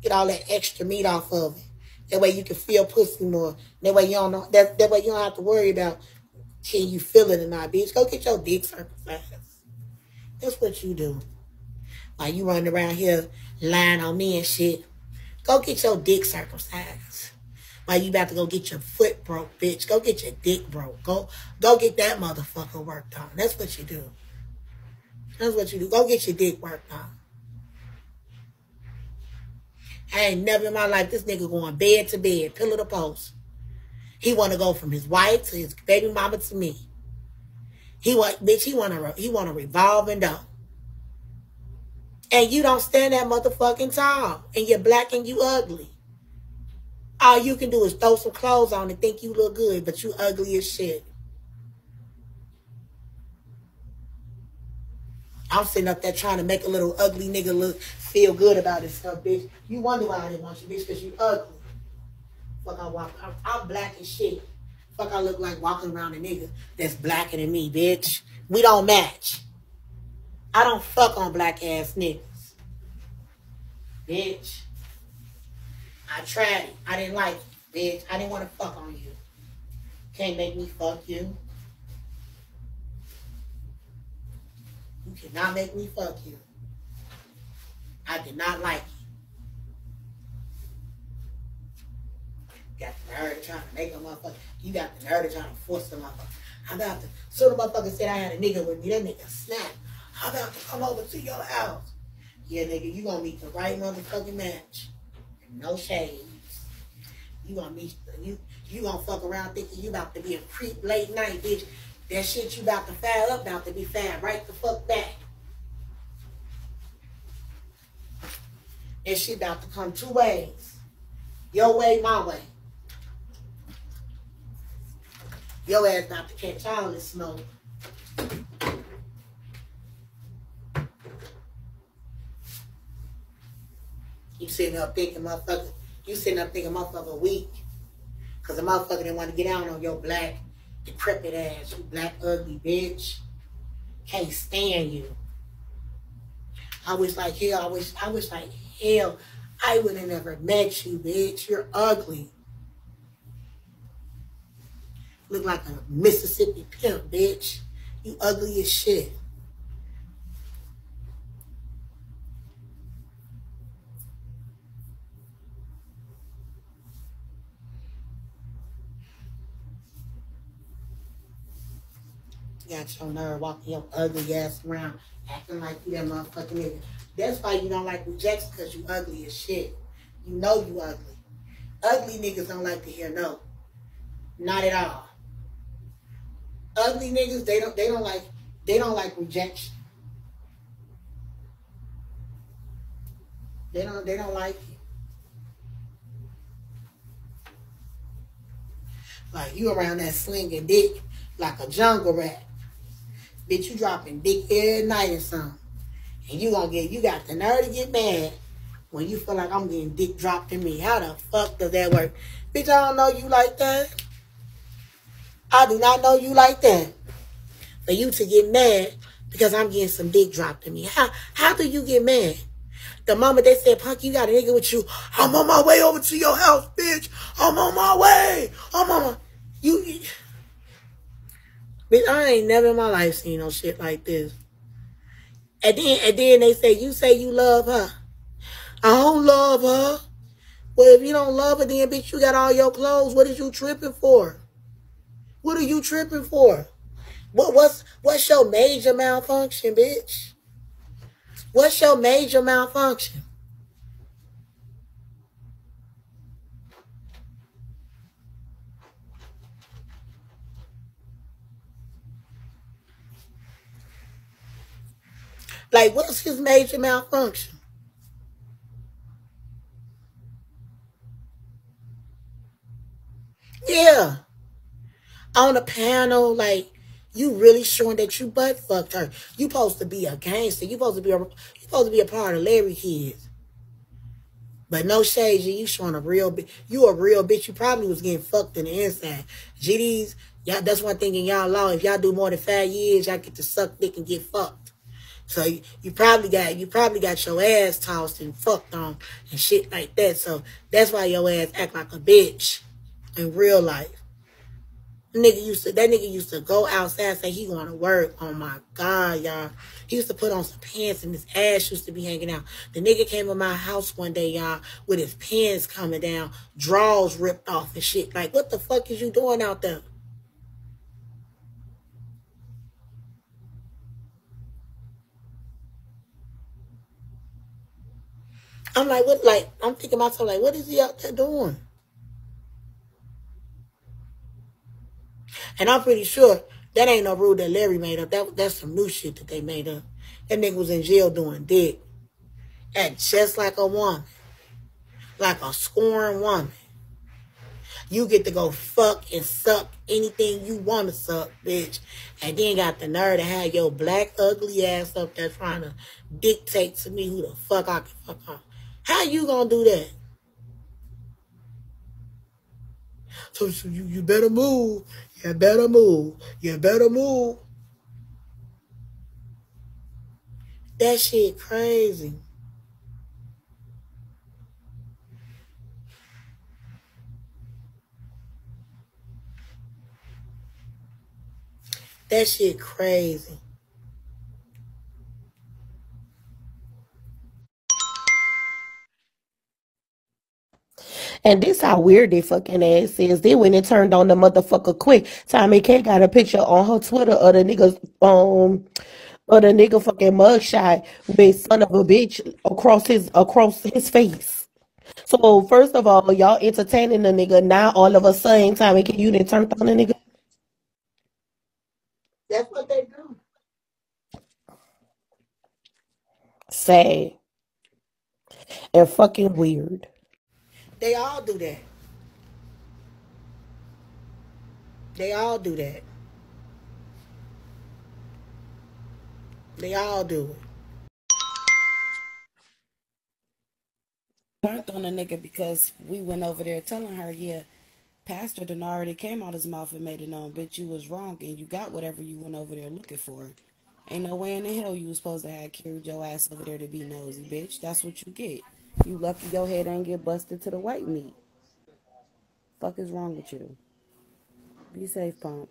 Get all that extra meat off of it. That way you can feel pussy more. That way you don't know that that way you don't have to worry about can you feel it or not, bitch. Go get your dick circumcised. That's what you do. While you running around here lying on me and shit. Go get your dick circumcised. While you about to go get your foot broke, bitch. Go get your dick broke. Go go get that motherfucker worked on. That's what you do. That's what you do. Go get your dick worked on. I ain't never in my life this nigga going bed to bed, pillow to post. He want to go from his wife to his baby mama to me. He want, bitch, he want to, he want to revolve and door. And you don't stand that motherfucking tall. And you're black and you ugly. All you can do is throw some clothes on and think you look good, but you ugly as shit. I'm sitting up there trying to make a little ugly nigga look feel good about himself, bitch. You wonder why I didn't want you, bitch, because you ugly. Fuck, I walk. I'm, I'm black as shit. Fuck, I look like walking around a nigga that's blacker than me, bitch. We don't match. I don't fuck on black ass niggas. Bitch. I tried it. I didn't like it, bitch. I didn't want to fuck on you. Can't make me fuck you. You cannot make me fuck you. I did not like it. You got the nerve trying to make a motherfucker. You got the nerve trying to force the motherfucker. I'm about to. So the motherfucker said I had a nigga with me. That nigga snap. I'm about to come over to your house. Yeah, nigga, you gonna meet the right motherfucking match. No shades. You gonna meet you you gonna fuck around thinking you about to be a creep late night, bitch. That shit you about to fire up about to be fired right the fuck back. And she about to come two ways. Your way, my way. Your ass about to catch all this smoke. You sitting up thinking motherfucker, you sitting up thinking motherfucker weak. Cause the motherfucker didn't want to get down on your black, decrepit ass, you black ugly bitch. Can't stand you. I wish like hell, I wish, I wish like hell I would have never met you, bitch. You're ugly. Look like a Mississippi pimp, bitch. You ugly as shit. Got your nerve walking your ugly ass around, acting like you that motherfucking nigga. That's why you don't like rejection, because you ugly as shit. You know you ugly. Ugly niggas don't like to hear no. Not at all. Ugly niggas, they don't they don't like they don't like rejection. They don't they don't like it. Like you around that slinging dick like a jungle rat. Bitch, you dropping dick every night or something. And you gonna get, you got the nerve to get mad when you feel like I'm getting dick dropped in me. How the fuck does that work? Bitch, I don't know you like that. I do not know you like that. For you to get mad because I'm getting some dick dropped in me. How how do you get mad? The moment they said, Punk, you got a nigga with you, I'm on my way over to your house, bitch. I'm on my way. I'm on my you, you Bitch, I ain't never in my life seen no shit like this. And then and then they say, you say you love her. I don't love her. Well, if you don't love her, then bitch, you got all your clothes. What is you tripping for? What are you tripping for? What what's what's your major malfunction, bitch? What's your major malfunction? Like, what's his major malfunction? Yeah. On a panel, like, you really showing that you butt fucked her. You supposed to be a gangster. You supposed to be a you supposed to be a part of Larry Kids. But no shade, G, you showing a real bitch. You a real bitch. You probably was getting fucked in the inside. GDs, y'all, that's one thing in y'all law. If y'all do more than five years, y'all get to suck dick and get fucked. So you, you probably got you probably got your ass tossed and fucked on and shit like that. So that's why your ass act like a bitch in real life. Nigga used to that nigga used to go outside say he going to work. Oh my god, y'all. He used to put on some pants and his ass used to be hanging out. The nigga came to my house one day, y'all, with his pants coming down, drawers ripped off and shit. Like, what the fuck is you doing out there? I'm like, what? Like, I'm thinking myself, like, what is he out there doing? And I'm pretty sure that ain't no rule that Larry made up. That that's some new shit that they made up. That nigga was in jail doing dick. And just like a woman, like a scorned woman, you get to go fuck and suck anything you want to suck, bitch. And then got the nerve to have your black ugly ass up there trying to dictate to me who the fuck I can fuck on. How you gonna do that? So, so you, you better move. You better move. You better move. That shit crazy. That shit crazy. And this how weird they fucking ass is. They went and turned on the motherfucker quick. Tomi Kay got a picture on her Twitter of the niggas um of the nigga fucking mugshot with son of a bitch across his across his face. So first of all, y'all entertaining the nigga. Now all of a sudden, Tomi Kay, you didn't turn on the nigga. That's what they do. Say. and fucking weird. They all do that. They all do that. They all do it. turned on a nigga because we went over there telling her, yeah, Pastor done already came out his mouth and made it known, bitch, you was wrong and you got whatever you went over there looking for. Ain't no way in the hell you was supposed to have carried your ass over there to be nosy, bitch. That's what you get. You lucky your head ain't get busted to the white meat. Fuck is wrong with you? Be safe, pump.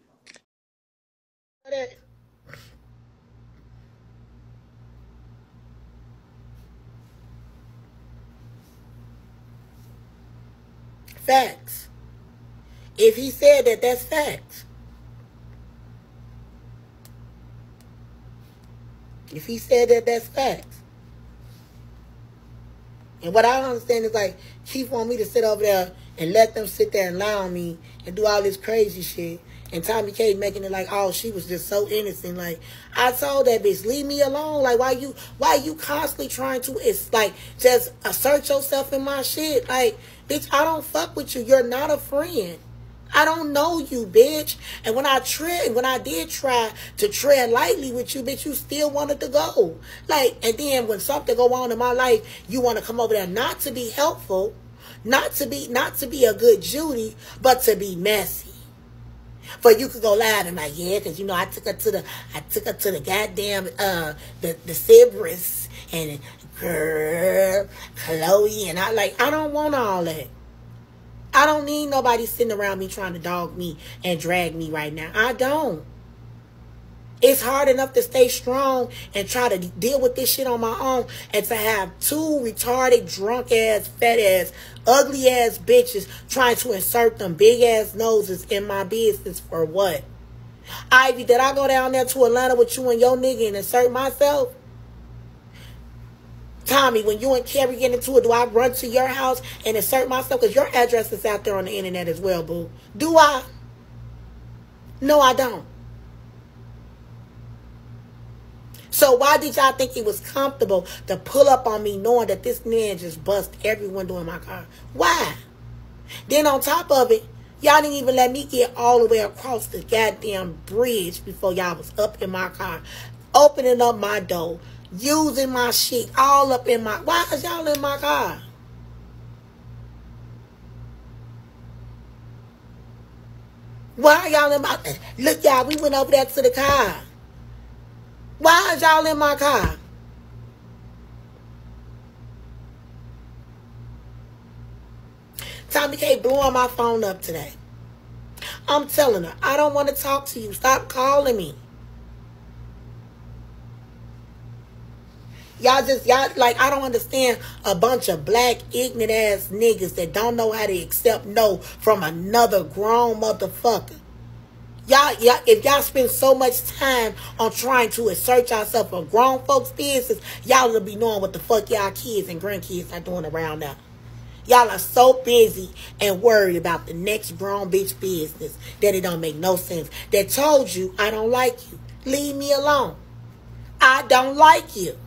Facts. If he said that, that's facts. If he said that, that's facts. And what I don't understand is like, Chief want me to sit over there and let them sit there and lie on me and do all this crazy shit. And Tomi Kay making it like, oh, she was just so innocent. Like, I told that bitch, leave me alone. Like, why you, why you constantly trying to, it's like, just assert yourself in my shit. Like, bitch, I don't fuck with you. You're not a friend. I don't know you, bitch. And when I tread, when I did try to tread lightly with you, bitch, you still wanted to go. Like, and then when something go on in my life, you want to come over there not to be helpful, not to be, not to be a good Judy, but to be messy. But you could go loud and like, yeah, because you know I took her to the, I took her to the goddamn, uh, the the Cerberus and girl, Chloe, and I like, I don't want all that. I don't need nobody sitting around me trying to dog me and drag me right now. I don't. It's hard enough to stay strong and try to deal with this shit on my own and to have two retarded, drunk ass, fat ass, ugly ass bitches trying to insert them big ass noses in my business for what? Ivy, did I go down there to Atlanta with you and your nigga and insert myself? Tomi, when you and Carrie get into it, do I run to your house and insert myself? Because your address is out there on the internet as well, boo. Do I? No, I don't. So why did y'all think it was comfortable to pull up on me knowing that this man just bust every window in my car? Why? Then on top of it, y'all didn't even let me get all the way across the goddamn bridge before y'all was up in my car, opening up my door, using my shit all up in my. Why is y'all in my car? Why y'all in my? Look, y'all, we went over there to the car. Why is y'all in my car? Tomi Kay blowing my phone up today. I'm telling her, I don't want to talk to you. Stop calling me. Y'all just, y'all, like, I don't understand a bunch of black, ignorant ass niggas that don't know how to accept no from another grown motherfucker. Y'all, y'all, if y'all spend so much time on trying to assert yourself for grown folks' business, y'all will be knowing what the fuck y'all kids and grandkids are doing around now. Y'all are so busy and worried about the next grown bitch business that it don't make no sense. That told you I don't like you. Leave me alone. I don't like you.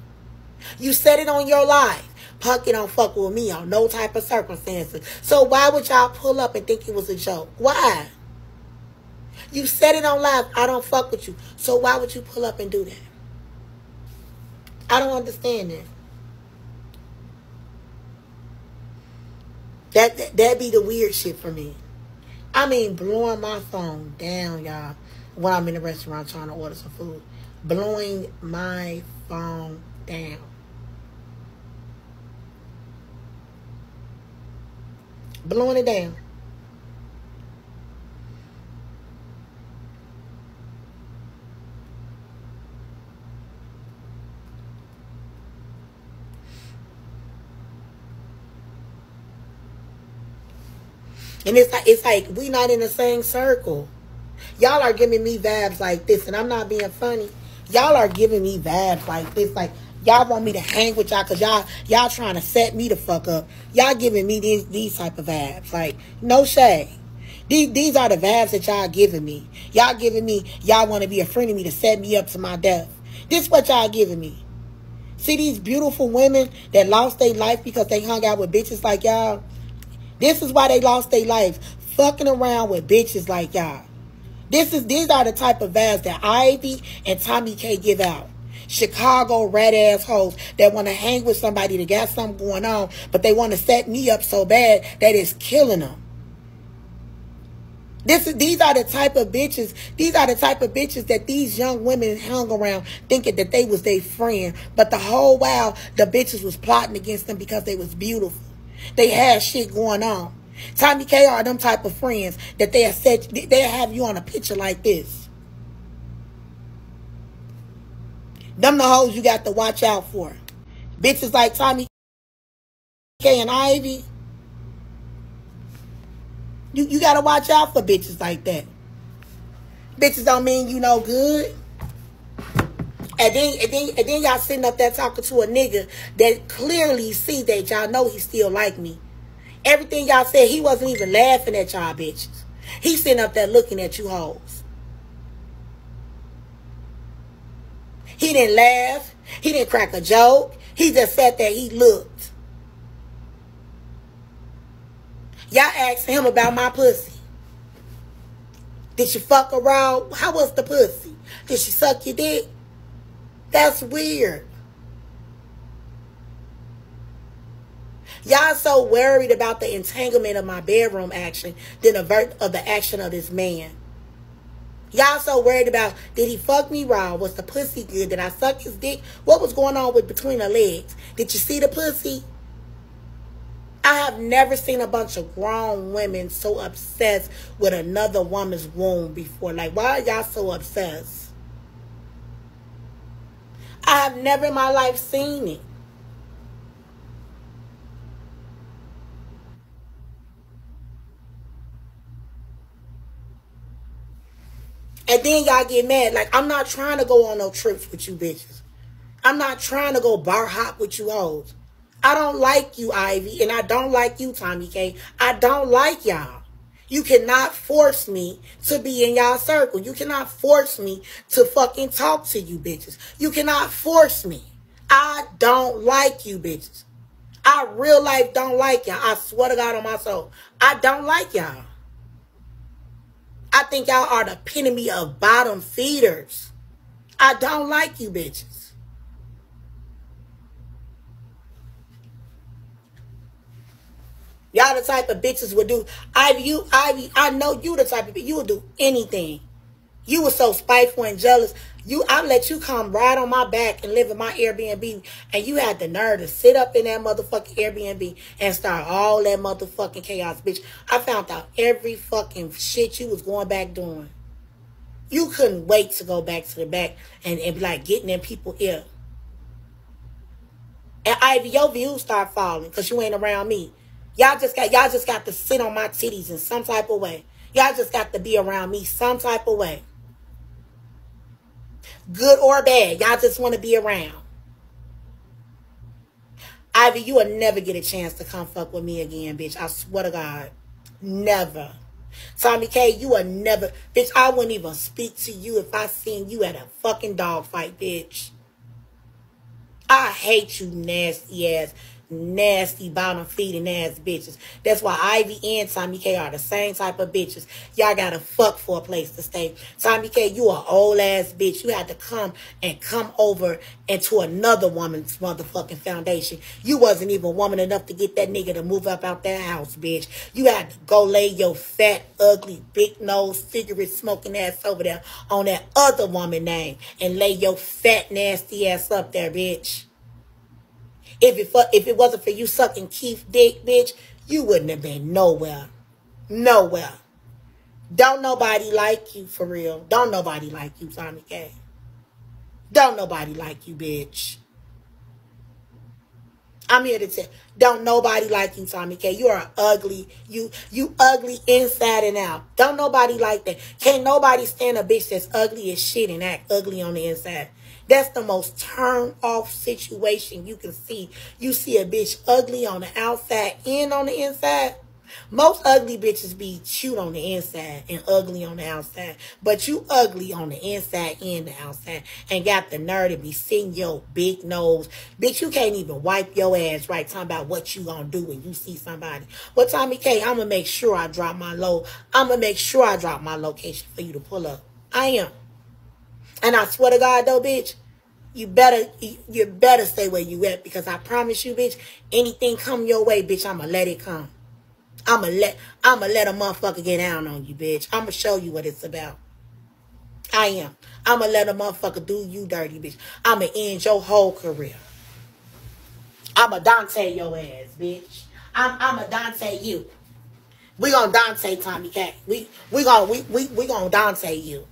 You said it on your life. Punky don't fuck with me on no type of circumstances. So why would y'all pull up and think it was a joke? Why? You said it on live. I don't fuck with you. So why would you pull up and do that? I don't understand that. That that that be the weird shit for me. I mean, blowing my phone down, y'all, when I'm in the restaurant trying to order some food. Blowing my phone down. Blowing it down. And it's like it's like we not in the same circle. Y'all are giving me vibes like this, and I'm not being funny. Y'all are giving me vibes like this, like y'all want me to hang with y'all because y'all y'all trying to set me the fuck up. Y'all giving me these these type of vibes, like no shade. These these are the vibes that y'all giving me. Y'all giving me y'all want to be a friend of me to set me up to my death. This what y'all giving me. See these beautiful women that lost their life because they hung out with bitches like y'all. This is why they lost their life. Fucking around with bitches like y'all. This is these are the type of vibes that Ivy and Tomi Kay give out. Chicago red ass hoes that want to hang with somebody that got something going on, but they want to set me up so bad that it's killing them. This is these are the type of bitches. These are the type of bitches that these young women hung around thinking that they was their friend, but the whole while the bitches was plotting against them because they was beautiful. They had shit going on. Tomi Kay are them type of friends that they set they have you on a picture like this. Them the hoes you got to watch out for. Bitches like Tomi Kay and Ivy. You you gotta watch out for bitches like that. Bitches don't mean you no good. And then, and then, and then y'all sitting up there talking to a nigga that clearly see that y'all know he still like me. Everything y'all said, he wasn't even laughing at y'all bitches. He sitting up there looking at you hoes. He didn't laugh. He didn't crack a joke. He just sat there. He looked. Y'all asked him about my pussy. Did she fuck around? How was the pussy? Did she suck your dick? That's weird. Y'all so worried about the entanglement of my bedroom action than avert of the action of this man. Y'all so worried about did he fuck me raw? Was the pussy good? Did I suck his dick? What was going on with between the legs? Did you see the pussy? I have never seen a bunch of grown women so obsessed with another woman's womb before. Like, why are y'all so obsessed? I have never in my life seen it. And then y'all get mad. Like, I'm not trying to go on no trips with you bitches. I'm not trying to go bar hop with you hoes. I don't like you, Ivy, and I don't like you, Tomi Kay. I don't like y'all. You cannot force me to be in y'all circle. You cannot force me to fucking talk to you bitches. You cannot force me. I don't like you bitches. I real life don't like y'all. I swear to God on my soul. I don't like y'all. I think y'all are the epitome of bottom feeders. I don't like you bitches. Y'all the type of bitches would do. Ivy, you, Ivy, I know you the type of you would do anything. You were so spiteful and jealous. You, I let you come right on my back and live in my Airbnb, and you had the nerve to sit up in that motherfucking Airbnb and start all that motherfucking chaos, bitch. I found out every fucking shit you was going back doing. You couldn't wait to go back to the back and, and be like getting in people ear. And Ivy, your views start falling because you ain't around me. Y'all just got y'all just got to sit on my titties in some type of way. Y'all just got to be around me some type of way. Good or bad, y'all just want to be around. Ivy, you will never get a chance to come fuck with me again, bitch. I swear to God. Never. Tomi Kay, you will never, bitch, I wouldn't even speak to you if I seen you at a fucking dog fight, bitch. I hate you nasty ass nasty bottom feeding ass bitches. That's why Ivy and Tomi Kay are the same type of bitches. Y'all gotta fuck for a place to stay. Tomi Kay, you a old ass bitch. You had to come and come over into another woman's motherfucking foundation. You wasn't even woman enough to get that nigga to move up out that house, bitch. You had to go lay your fat, ugly, big nose, cigarette smoking ass over there on that other woman name and lay your fat, nasty ass up there, bitch. If it if it wasn't for you sucking Keith dick, bitch, you wouldn't have been nowhere. Nowhere. Don't nobody like you for real. Don't nobody like you, Tomi Kay. Don't nobody like you, bitch. I'm here to tell. Don't nobody like you, Tomi Kay. You are ugly. You you ugly inside and out. Don't nobody like that. Can't nobody stand a bitch that's ugly as shit and act ugly on the inside. That's the most turn off situation you can see. You see a bitch ugly on the outside and on the inside. Most ugly bitches be cute on the inside and ugly on the outside. But you ugly on the inside and the outside and got the nerve to be seeing your big nose. Bitch, you can't even wipe your ass right talking about what you gonna do when you see somebody. Well, Tomi Kay, I'm gonna make sure I drop my low. I'm gonna make sure I drop my location for you to pull up. I am. And I swear to God though, bitch, you better you better stay where you at because I promise you, bitch, anything come your way, bitch, I'ma let it come. I'ma let I'ma let a motherfucker get down on you, bitch. I'ma show you what it's about. I am. I'ma let a motherfucker do you dirty, bitch. I'ma end your whole career. I'ma Dante your ass, bitch. I'm I'ma Dante you. We gonna Dante Tomi Kay. We we gonna we we we gonna Dante you.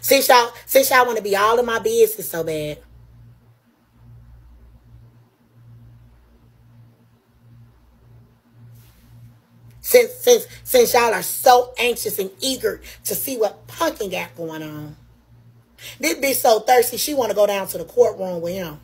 Since y'all since y'all want to be all in my business so bad. Since since since y'all are so anxious and eager to see what Pumken got going on. This bitch so thirsty she want to go down to the courtroom with him.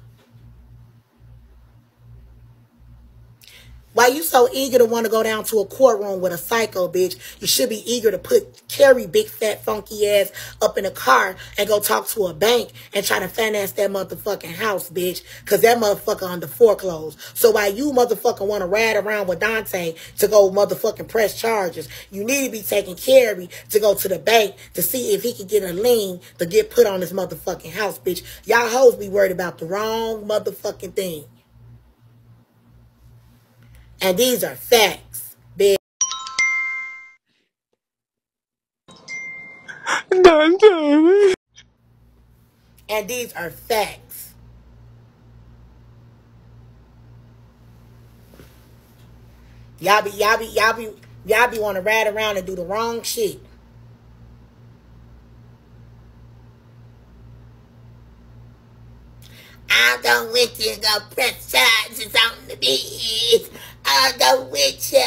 Why you so eager to want to go down to a courtroom with a psycho bitch? You should be eager to put carry big fat funky ass up in a car and go talk to a bank and try to finance that motherfucking house, bitch. Cause that motherfucker under foreclosed. So why you motherfucker want to ride around with Dante to go motherfucking press charges, you need to be taking Carrie to go to the bank to see if he can get a lien to get put on this motherfucking house, bitch. Y'all hoes be worried about the wrong motherfucking thing. And these are facts, bitch. Dante. And these are facts. Y'all be y'all be y'all be y'all be want to ride around and do the wrong shit. I'm going with you go press charges on the beat. Go with you.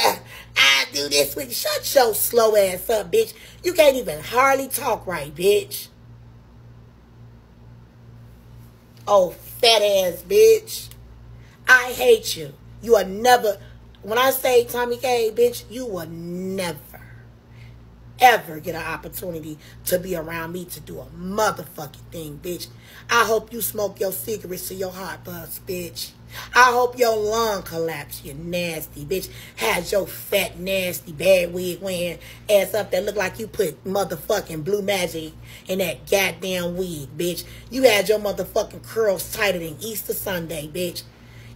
I do this with you. Shut your slow ass up, bitch. You can't even hardly talk right, bitch. Oh, fat ass bitch. I hate you. You are never, when I say Tomi Kay, bitch, you will never, ever get an opportunity to be around me to do a motherfucking thing, bitch. I hope you smoke your cigarettes to your heart bust, bitch. I hope your lung collapse, you nasty bitch. Has your fat, nasty, bad wig wearing ass up that look like you put motherfucking blue magic in that goddamn wig, bitch. You had your motherfucking curls tighter than Easter Sunday, bitch.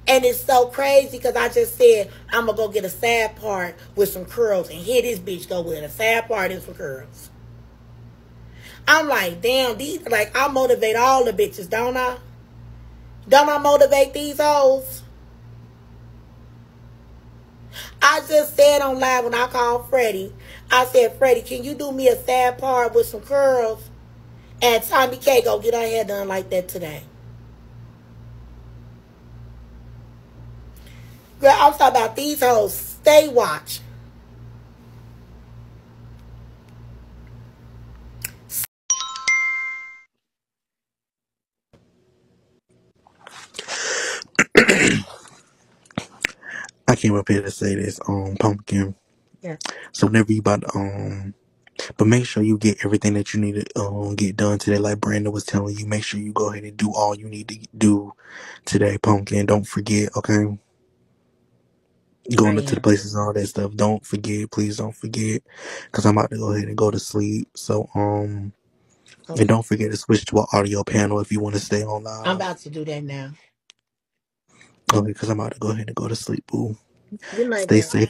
And it's so crazy because I just said I'm going to go get a sad part with some curls. And here this bitch go with a sad part and some curls. I'm like, damn, these, like, I motivate all the bitches, don't I? Don't I motivate these hoes? I just said on live when I called Freddie, I said, Freddie, can you do me a sad part with some curls? And Tomi Kay go get her hair done like that today. Girl, I'm talking about these hoes. Stay watch. Came up here to say this, um, pumpkin. Yeah. So whenever you about to, um, but make sure you get everything that you need to um get done today. Like Brandon was telling you, make sure you go ahead and do all you need to do today, pumpkin. Don't forget, okay? I Going to the am. places and all that stuff. Don't forget, please don't forget, because I'm about to go ahead and go to sleep. So um, and Okay. don't forget to switch to an audio panel if you want to stay on I'm live. about to do that now. Okay, because I'm about to go ahead and go to sleep, boo. Good night, Stay baby. safe.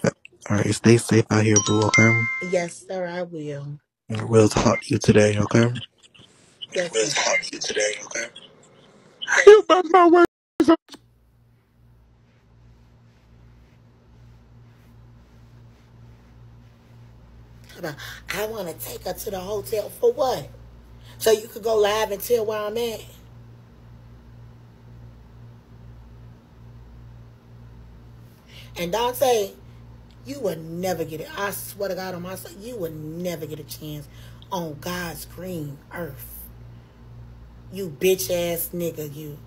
All right, stay safe out here, boo. Okay. Yes, sir, I will. We'll talk to you today. Okay. Yes, We'll sir. talk to you today. Okay. You better not wait. Hold on. I want to take her to the hotel for what? So you could go live and tell where I'm at. And Dante, you will never get it. I swear to God on my soul, you will never get a chance on God's green earth. You bitch ass nigga, you.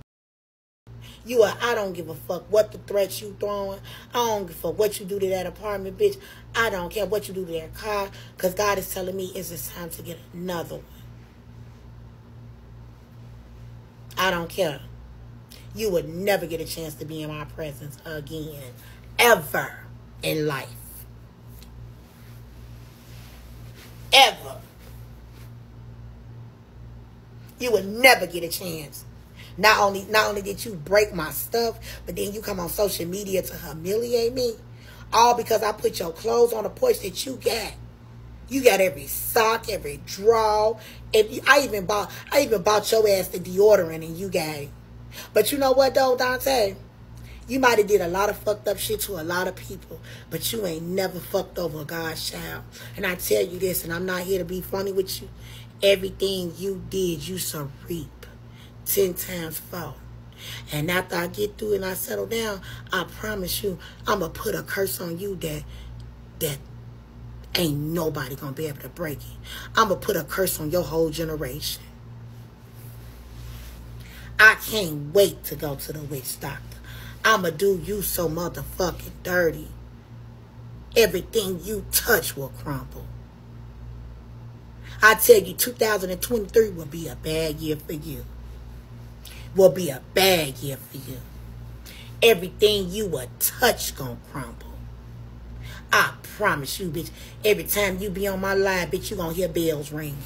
You are, I don't give a fuck what the threats you throwing. I don't give a fuck what you do to that apartment, bitch. I don't care what you do to that car. Because God is telling me it's just time to get another one. I don't care. You would never get a chance to be in my presence again. Ever in life. Ever. You would never get a chance. Not only not only did you break my stuff, but then you come on social media to humiliate me. All because I put your clothes on the porch that you got. You got every sock, every draw. If you, I even bought I even bought your ass the deodorant and you got it. But you know what though, Dante? You might have did a lot of fucked up shit to a lot of people, but you ain't never fucked over God's child. And I tell you this, and I'm not here to be funny with you. Everything you did, you shall reap ten times four. And after I get through and I settle down, I promise you, I'm gonna put a curse on you that that ain't nobody gonna be able to break it. I'm gonna put a curse on your whole generation. I can't wait to go to the witch doctor. I'ma do you so motherfucking dirty. Everything you touch will crumble. I tell you, 2023 will be a bad year for you. Will be a bad year for you. Everything you will touch gonna crumble. I promise you, bitch. Every time you be on my live, bitch, you gonna hear bells ringing.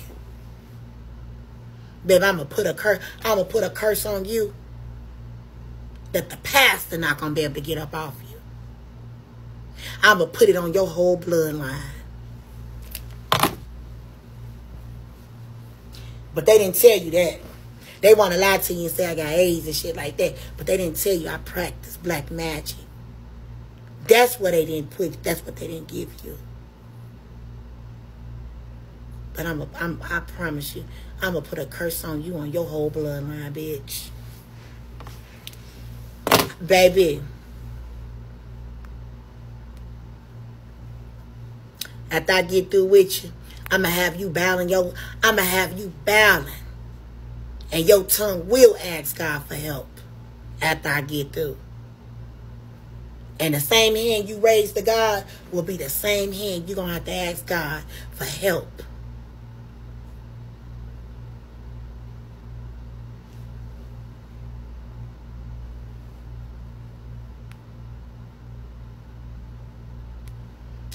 Babe, I'ma put a curse. I'ma put a curse on you that the pastor not gonna be able to get up off you. I'ma put it on your whole bloodline. But they didn't tell you that. They want to lie to you and say I got AIDS and shit like that. But they didn't tell you I practice black magic. That's what they didn't put. That's what they didn't give you. But I'm, a, I'm I promise you, I'm gonna put a curse on you on your whole bloodline, bitch. Baby. After I get through with you, I'ma have you bowing your I'ma have you bowing. And your tongue will ask God for help after I get through. And the same hand you raise to God will be the same hand you're gonna have to ask God for help.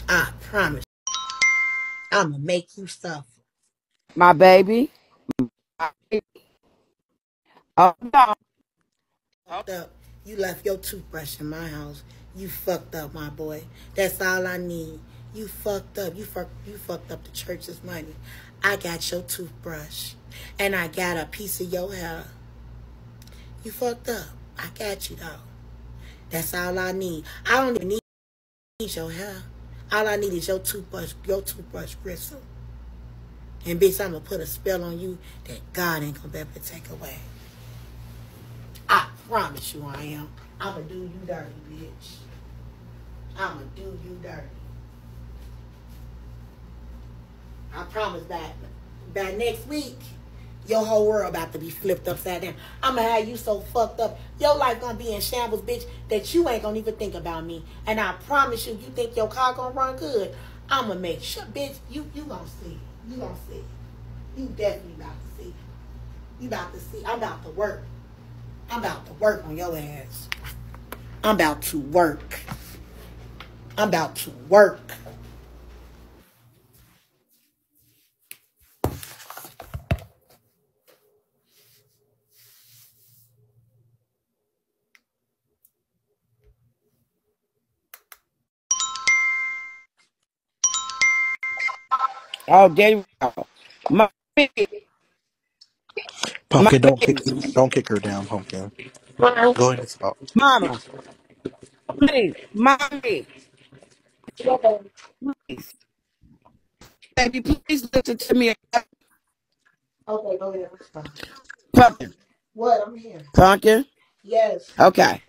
I promise. I'ma make you suffer. My baby. Oh no. fucked up. You left your toothbrush in my house. You fucked up, my boy. That's all I need. You fucked up. You fucked. You fucked up the church's money. I got your toothbrush, and I got a piece of your hair. You fucked up. I got you though. That's all I need. I don't even need your hair. All I need is your toothbrush. Your toothbrush bristle. And bitch, I'm gonna put a spell on you that God ain't gonna be able to take away. I promise you I am. I'ma do you dirty, bitch. I'ma do you dirty. I promise that by next week, Your whole world about to be flipped upside down. I'ma have you so fucked up. Your life gonna be in shambles, bitch, that you ain't gonna even think about me. And I promise you, you think your car gonna run good. I'ma make sure, bitch, you you gonna see. You gonna see. You definitely about to see. You about to see. I'm about to work. I'm about to work on your ass. I'm about to work. I'm about to work. Oh, there you go. Mommy, Pumken, don't kick, don't kick her down, Pumken. Go ahead and talk. mama, please, mommy, please, baby, please listen to me. Okay, go ahead. Pumken, What? I'm here. Pumken. Yes. Okay.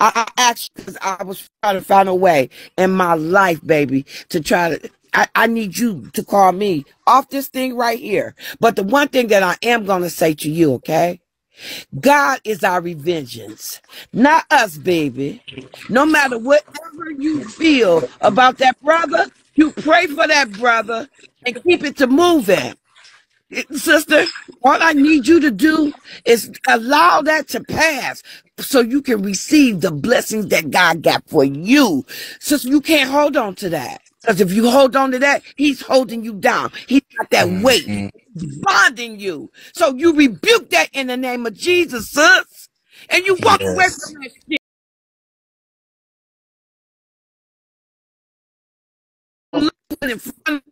I, I because I was trying to find a way in my life, baby, to try to. I, I need you to call me off this thing right here. But the one thing that I am going to say to you, okay? God is our revengeance, not us, baby. No matter whatever you feel about that brother, you pray for that brother and keep it to moving. Sister, all I need you to do is allow that to pass so you can receive the blessings that God got for you. Sister, you can't hold on to that. Because if you hold on to that, he's holding you down. He's got that weight hmm bonding you. So you rebuke that in the name of Jesus, sis. And you walk away from that shit. In front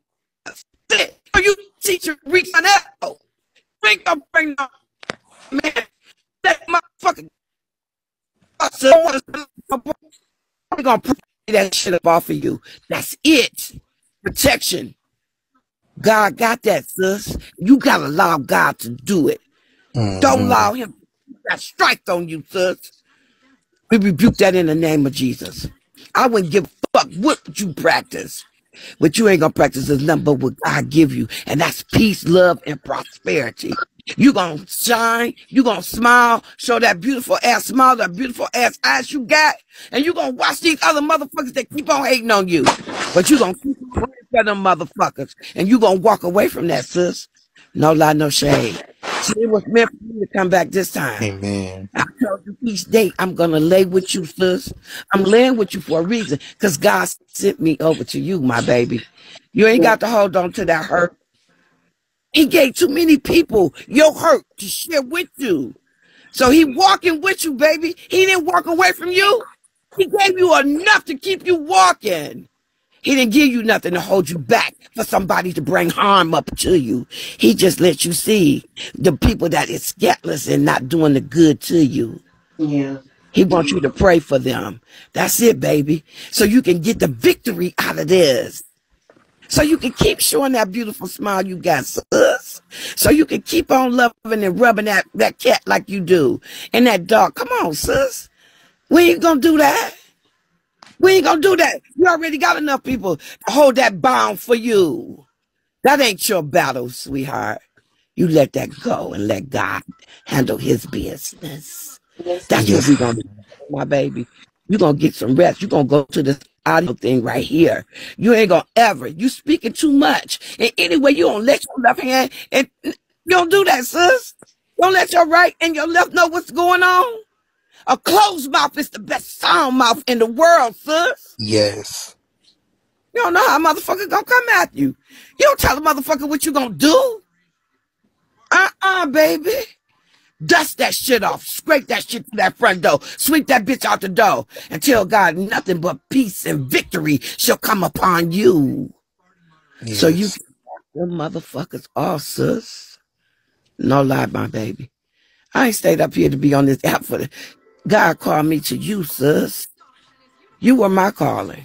of it. Or you teacher reach an out. Bring up, bring up, man. That motherfucker. I'm gonna pray that shit up off of you. That's it. Protection. God got that, sis. You gotta allow God to do it. Don't hmm allow him that strike on you, sis. We rebuke that in the name of Jesus. I wouldn't give a fuck what you practice. What you ain't gonna practice is nothing but what God give you. And that's peace, love, and prosperity. You gonna shine, you gonna smile, show that beautiful ass smile, that beautiful ass eyes you got, and you gonna watch these other motherfuckers that keep on hating on you. But you gonna keep on praying for them motherfuckers. And you gonna walk away from that, sis. No lie, no shade. See, it was meant for me to come back this time. Amen. I told you each day I'm gonna lay with you, sis. I'm laying with you for a reason, cause God sent me over to you, my baby. You ain't got to hold on to that hurt. He gave too many people your hurt to share with you. So he walking with you, baby. He didn't walk away from you. He gave you enough to keep you walking. He didn't give you nothing to hold you back for somebody to bring harm up to you. He just let you see the people that is scatless and not doing the good to you. Yeah. He wants you to pray for them. That's it, baby. So you can get the victory out of this. So you can keep showing that beautiful smile you got, sis. So you can keep on loving and rubbing that, that cat like you do. And that dog. Come on, sis. We ain't gonna do that. We ain't gonna do that. You already got enough people to hold that bound for you. That ain't your battle, sweetheart. You let that go and let God handle his business. Yes, That's he what Yes. we gonna do, my baby. you gonna get some rest. you gonna go to this audio thing right here. You ain't gonna ever. You speaking too much. And anyway, you don't let your left hand and you don't do that, sis. Don't let your right and your left know what's going on. A closed mouth is the best sound mouth in the world, sis. Yes. You don't know how a motherfucker gonna come at you. You don't tell a motherfucker what you gonna do. Uh-uh, baby. Dust that shit off. Scrape that shit from that front door. Sweep that bitch out the door. And tell God nothing but peace and victory shall come upon you. So you Yes. can them motherfuckers off, sis. No lie, my baby. I ain't stayed up here to be on this app for the God called me to you, sis. You were my calling.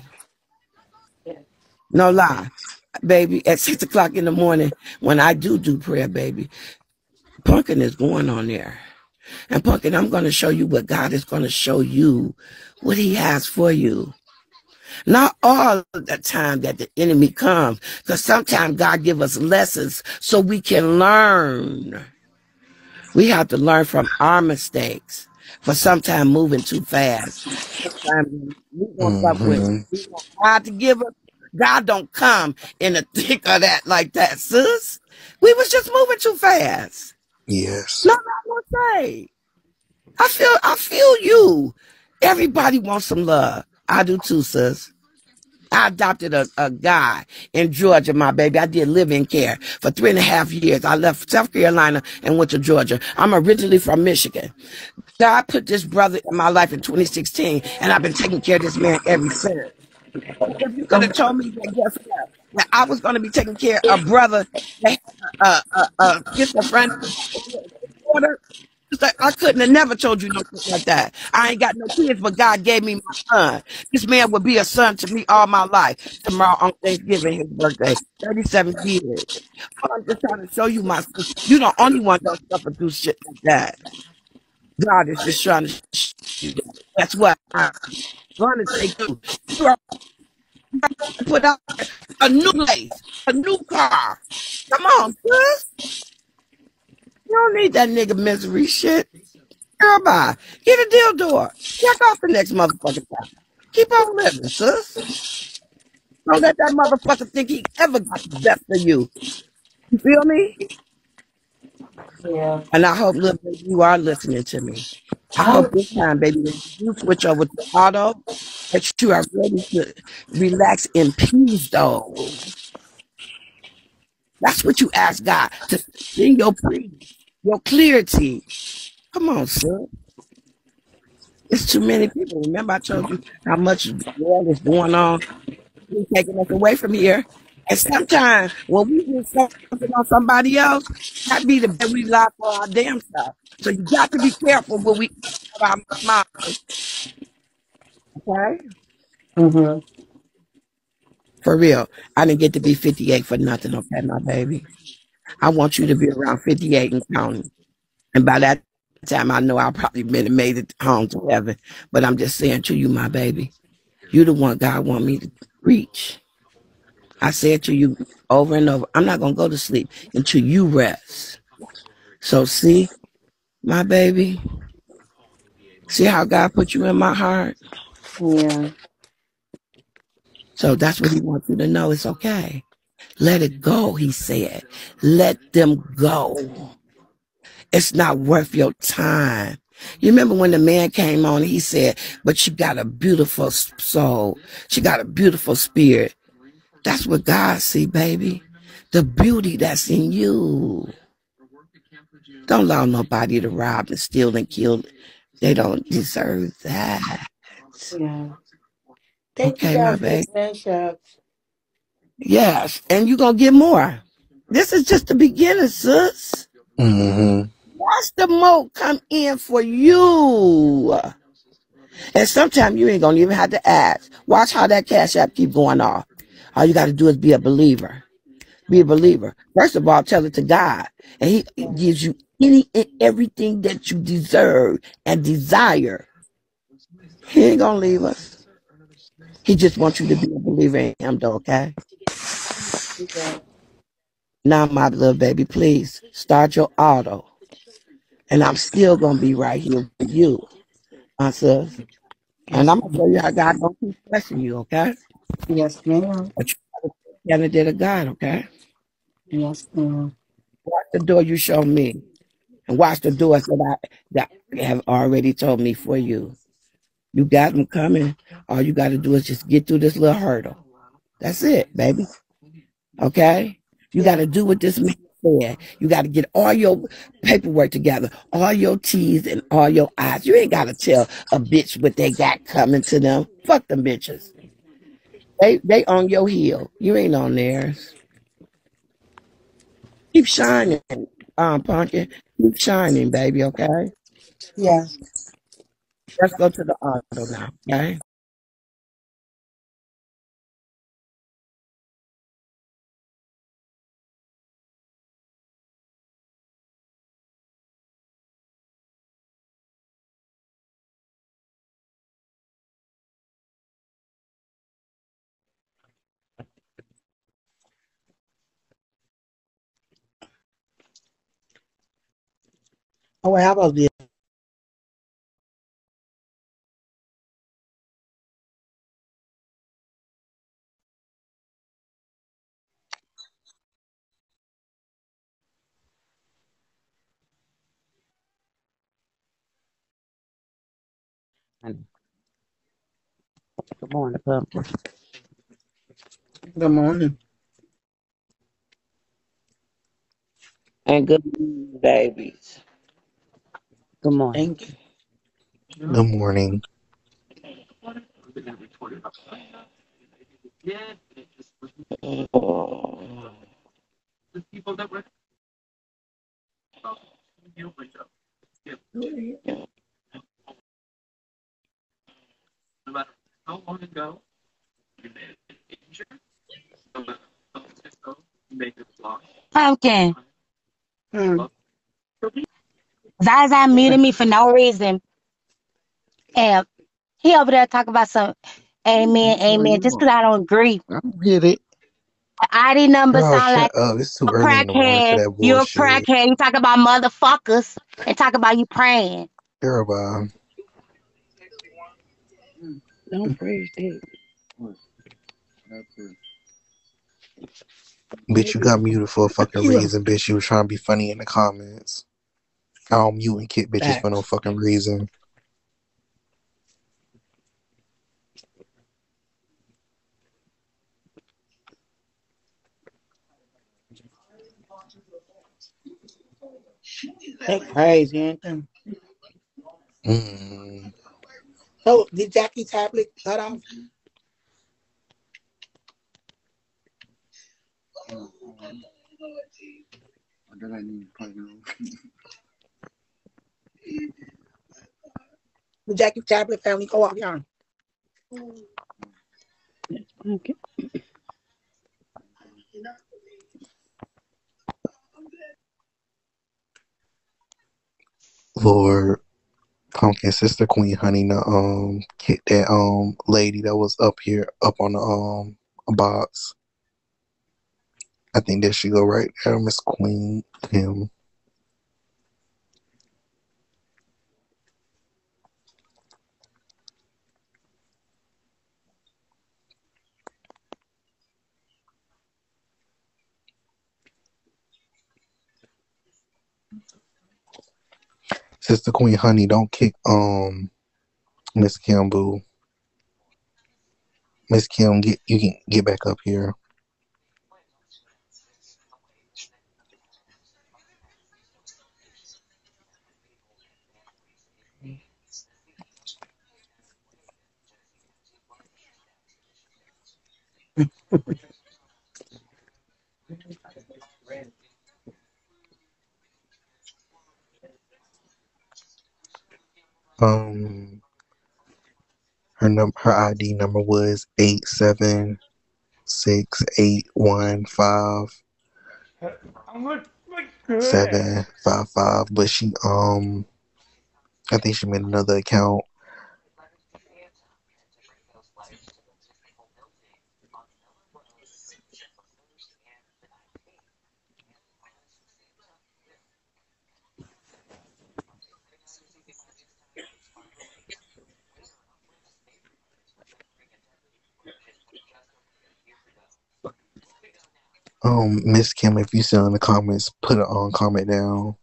No lie. Baby, at six o'clock in the morning, when I do do prayer, baby, Pumken is going on there. And Pumken, I'm going to show you what God is going to show you, what He has for you. Not all the time that the enemy comes, because sometimes God give us lessons so we can learn. We have to learn from our mistakes. For sometimes moving too fast. Sometimes we want something with we want God to give us. God don't come in the thick of that like that, sis. We was just moving too fast. Yes. No, no, no, say. I feel, I feel you. Everybody wants some love. I do too, sis. I adopted a, a guy in Georgia, my baby. I did live-in care for three and a half years. I left South Carolina and went to Georgia. I'm originally from Michigan. God put this brother in my life in 2016, and I've been taking care of this man ever since. If you could have told me that, guess what? That I was going to be taking care of a brother that had a, a, a schizophrenic disorder, it's like, I couldn't have never told you no shit like that. I ain't got no kids, but God gave me my son. This man would be a son to me all my life. Tomorrow on Thanksgiving, his birthday, 37 years. I'm just trying to show you my son. You the only one that suffer through shit like that. God is just trying to you. That's what I'm going to take you. You put out a new place, a new car. Come on, sis. You don't need that nigga misery shit. Girl, bye. Get a deal door. Check off the next motherfucking time. Keep on living, sis. Don't let that motherfucker think he ever got the best of you. You feel me? Yeah. And I hope, little baby, you are listening to me. I hope oh. this time, baby, when you switch over to auto, that you are ready to relax in peace, though. That's what you ask God to send your peace, your clarity. Come on, sir. It's too many people. Remember, I told you how much world is going on, He's taking us away from here. And sometimes when we do something on somebody else, that be the best we lie for our damn self. So you got to be careful when we out our mouth, okay? hmm For real. I didn't get to be 58 for nothing, okay, my baby? I want you to be around 58 and counting. And by that time, I know I'll probably been and made it home to heaven. But I'm just saying to you, my baby, you the one God want me to reach. I said to you over and over, I'm not gonna go to sleep until you rest. So see, my baby, see how God put you in my heart. Yeah. So that's what He wants you to know. It's okay. Let it go, He said. Let them go. It's not worth your time. You remember when the man came on, he said, but you got a beautiful soul. She got a beautiful spirit. That's what God see, baby. The beauty that's in you. Don't allow nobody to rob and steal and kill. They don't deserve that. Yeah. Thank you Okay, my guys for baby. Yes, and you're gonna get more. This is just the beginning, sis. hmm Watch the mo come in for you. And sometimes you ain't gonna even have to ask. Watch how that cash app keep going off. All you gotta do is be a believer. Be a believer. First of all, tell it to God. And He gives you any and everything that you deserve and desire. He ain't gonna leave us. He just wants you to be a believer in him, though, okay? Now, my little baby, please start your auto. And I'm still gonna be right here with you, my sis. And I'm gonna tell you how God gonna keep blessing you, okay? yes, ma'am. But you gotta be a candidate of God, okay? Yes, ma'am. Watch the door you show me. And watch the doors that I that have already told me for you. You got them coming. All you got to do is just get through this little hurdle. That's it, baby. Okay? You got to do what this man said. You got to get all your paperwork together, all your T's and all your I's. You ain't got to tell a bitch what they got coming to them. Fuck them bitches. They they on your heel. You ain't on theirs. Keep shining, um, Pumken. Keep shining, baby. Okay. Yeah. Let's go to the auto now. Okay. Oh, how about this? Good morning, Pumken. Good morning. And good morning, babies. Good morning. Thank you. Good morning. Oh, Pumken. Hmm. Zaza muted me for no reason. And he over there talking about some amen, amen, just because I don't agree. I get it. The ID number Girl, sound like shut up. It's too a early in the crackhead. You're a crackhead. You talk about motherfuckers and talk about you praying. Girl, bye. Mm, don't praise it. Bitch, you got muted for a fucking reason, bitch. You was trying to be funny in the comments. I don't mute and kick bitches for no fucking reason. That's crazy, ain't it? Mm. So, did Jackie tablet cut off? The Jackie tablet family go off, y'all. Pumken. Lord, Pumken sister queen honey to um kick that um lady that was up here up on the um box. I think that should go right there, Miss Queen Kim. Sister Queen Honey, don't kick um Miss boo. Miss Kim, get you can get back up here. Um her num her ID number was eight seven six eight one five seven five five. But she um I think she made another account. Um, Miss Kim, if you still in the comments, put a on comment down.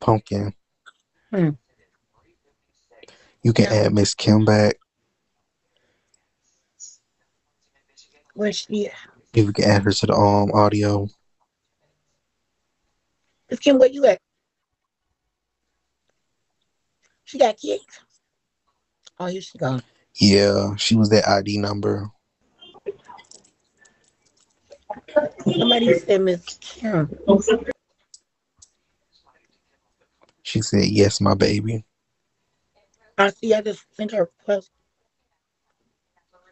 Pumken. Hmm. You can add Miss Kim back. At? If you can add her to the um audio. Miss Kim, where you at? She got kicked. Oh, here she go. Yeah, she was that ID number. Somebody said Miss Kim. She said, "Yes, my baby." I see. I just sent her a request.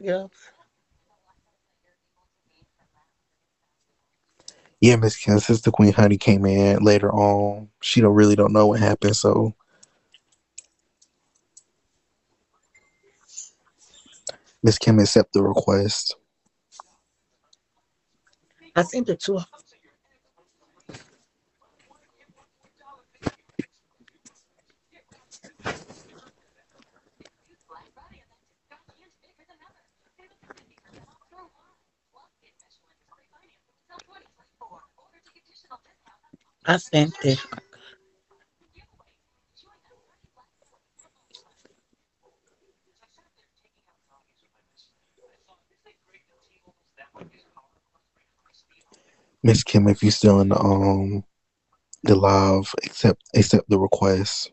Yeah. yeah, Miss Kim, Sister Queen Honey came in later on. She don't really don't know what happened, so Miss Kim accept the request. I sent it to it. Miss Kim, if you're still in the um the live, accept accept the request.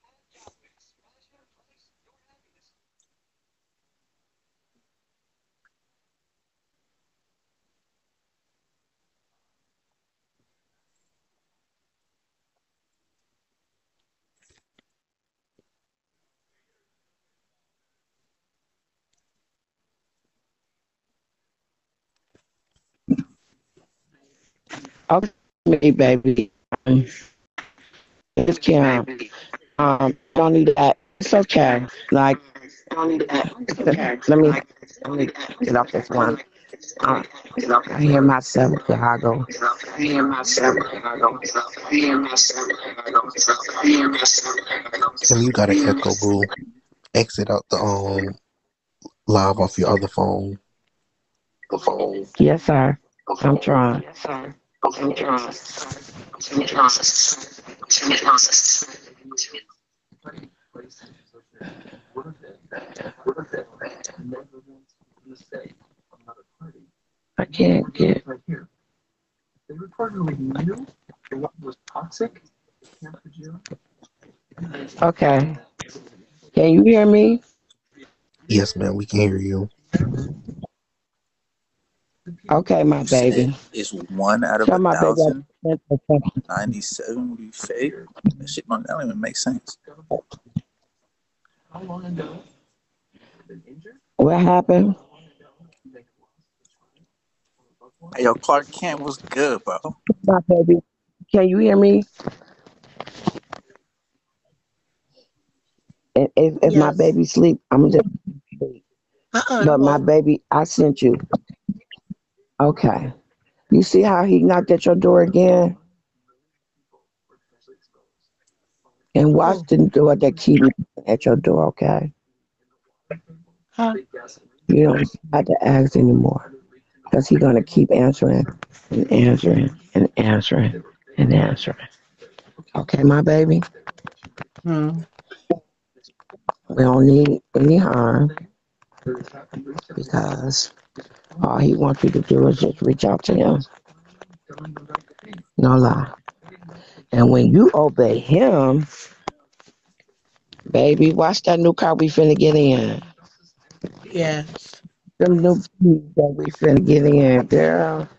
Okay, baby. It's Kim. Um, don't need that. It's okay. Like, let me let me get off this one. Uh, I hear myself, Chicago. I hear myself, Chicago. I hear myself, Chicago. I hear myself, Chicago. Kim, you got an echo, boo. Exit out the um live off your other phone. The phone. Yes, sir. I'm trying. I'm trying. I'm trying. I'm trying. I can't get. Okay. Can you hear me? Yes, ma'am, we can hear you. Okay, my baby. it's one out of Tell a my baby I thousand. sent 97 would be fake. That shit don't, that don't even make sense. How long ago? What happened? Hey, yo, Clark Kent was good, bro. My baby. Can you hear me? If, if, if my baby sleep, I'm just. Uh-uh, But my baby, I sent you. Okay. You see how he knocked at your door again? And watch the door that keep at your door, okay? Huh? You don't have to ask anymore. Because he's gonna keep answering and answering and answering and answering. Okay, my baby? Hmm. We don't need any harm because all he wants you to do is just reach out to him. No lie. And when you obey him, baby, watch that new car we finna get in. Yes. Them new that we finna get in, girl.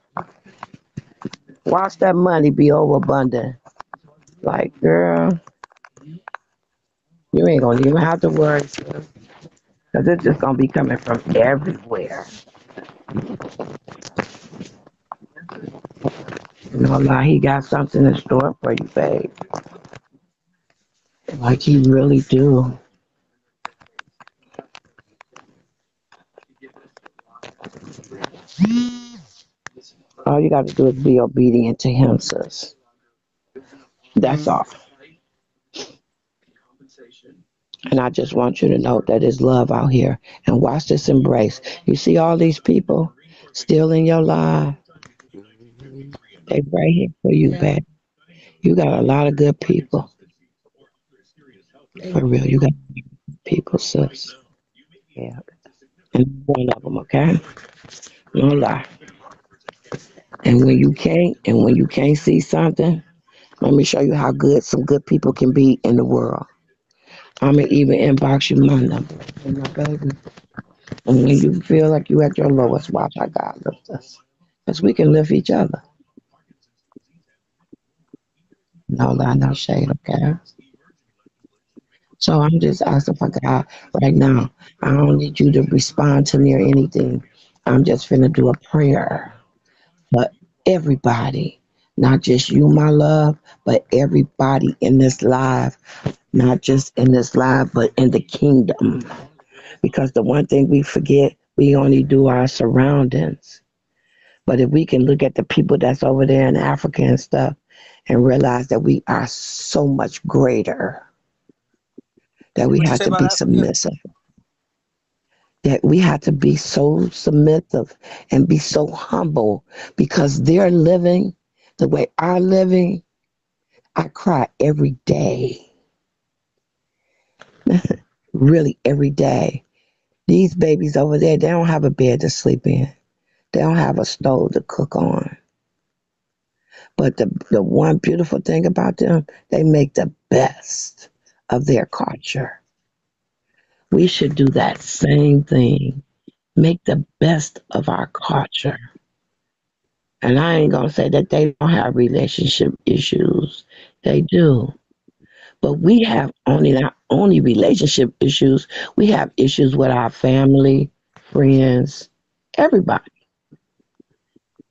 Watch that money be overabundant. Like, girl, you ain't gonna even have to worry. Because it's just gonna be coming from everywhere. No lie, he got something in store for you, babe. Like he really do. All you got to do is be obedient to him, sis. That's all. And I just want you to know that it's love out here. And watch this embrace. You see all these people still in your life? They right here for you, Yeah. You got a lot of good people. For real, you got people, sis. Yeah. And one of them, okay? No lie. And when you can't, and when you can't see something, let me show you how good some good people can be in the world. I'ma even inbox you my number. My baby. And when you feel like you at your lowest, watch how God lifts us. Because we can lift each other. No lie, no shade, okay? So I'm just asking for God right now. I don't need you to respond to me or anything. I'm just finna do a prayer for everybody, not just you, my love, but everybody in this life, not just in this life, but in the kingdom. Because the one thing we forget, we only do our surroundings. But if we can look at the people that's over there in Africa and stuff and realize that we are so much greater, that we What have to be Africa? submissive, that we have to be so submissive and be so humble because they're living the way I'm living. I cry every day, really every day. These babies over there, they don't have a bed to sleep in. They don't have a stove to cook on. But the, the one beautiful thing about them, they make the best of their culture. We should do that same thing. Make the best of our culture. And I ain't gonna say that they don't have relationship issues. They do. But we have only not only relationship issues, we have issues with our family, friends, everybody.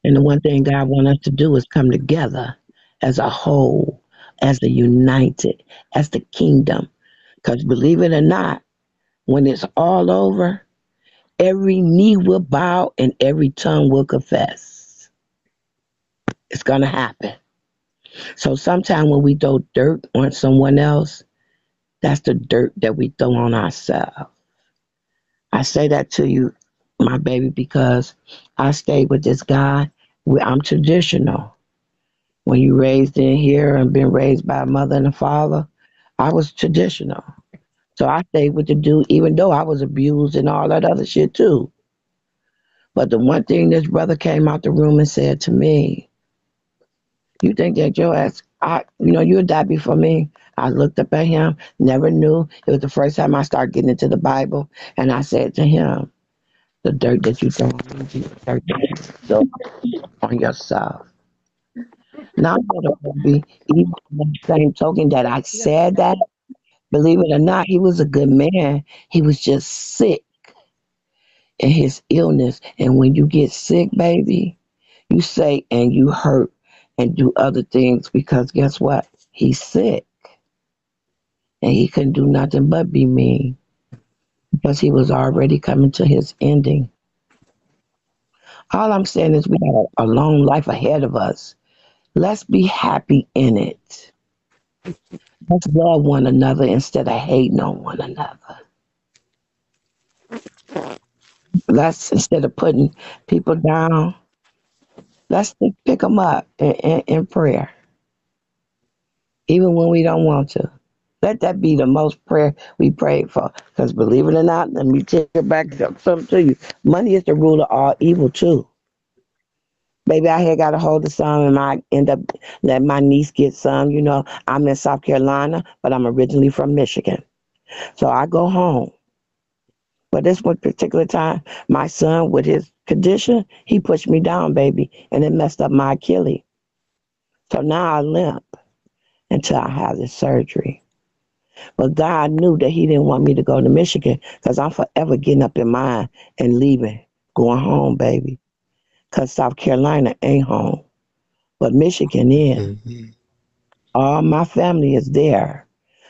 And the one thing God wants us to do is come together as a whole, as a united, as the kingdom. Because believe it or not, when it's all over, every knee will bow and every tongue will confess. It's going to happen. So sometimes when we throw dirt on someone else, that's the dirt that we throw on ourselves. I say that to you, my baby, because I stayed with this guy. I'm traditional. When you raised in here and been raised by a mother and a father, I was traditional. So I stayed with the dude, even though I was abused and all that other shit too. But the one thing this brother came out the room and said to me, You think that your ass, I, you know, you'll die before me. I looked up at him, never knew. It was the first time I started getting into the Bible. And I said to him, The dirt that you throw on me, dirt throw on yourself. Now, even the same token that I said that, believe it or not, he was a good man. He was just sick in his illness. And when you get sick, baby, you say and you hurt and do other things because guess what? He's sick and he couldn't do nothing but be mean because he was already coming to his ending. All I'm saying is we have a, long life ahead of us. Let's be happy in it. Let's love one another instead of hating on one another. Let's instead of putting people down, let's pick them up in, in, in prayer, even when we don't want to. Let that be the most prayer we pray for. Because believe it or not, let me take it back something to you. Money is the rule of all evil too. Baby, I had got a hold of some and I end up letting my niece get some. You know, I'm in South Carolina, but I'm originally from Michigan. So I go home. But this one particular time, my son with his condition, he pushed me down, baby, and it messed up my Achilles. So now I limp until I have the surgery. But God knew that He didn't want me to go to Michigan because I'm forever getting up in mine and leaving, going home, baby. Because South Carolina ain't home, but Michigan is. Mm-hmm. All my family is there.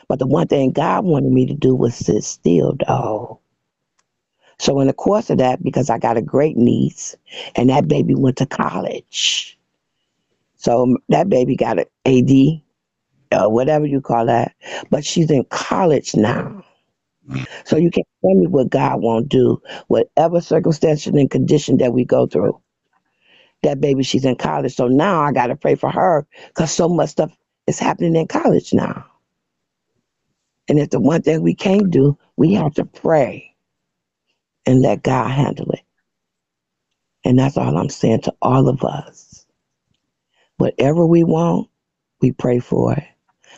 But the one thing God wanted me to do was sit still, though. So in the course of that, because I got a great niece, and that baby went to college. So that baby got an AD, uh, whatever you call that, but she's in college now. So you can't tell me what God won't do, whatever circumstance and condition that we go through. That baby, she's in college. So now I got to pray for her because so much stuff is happening in college now. And if the one thing we can't do, we have to pray and let God handle it. And that's all I'm saying to all of us. Whatever we want, we pray for it.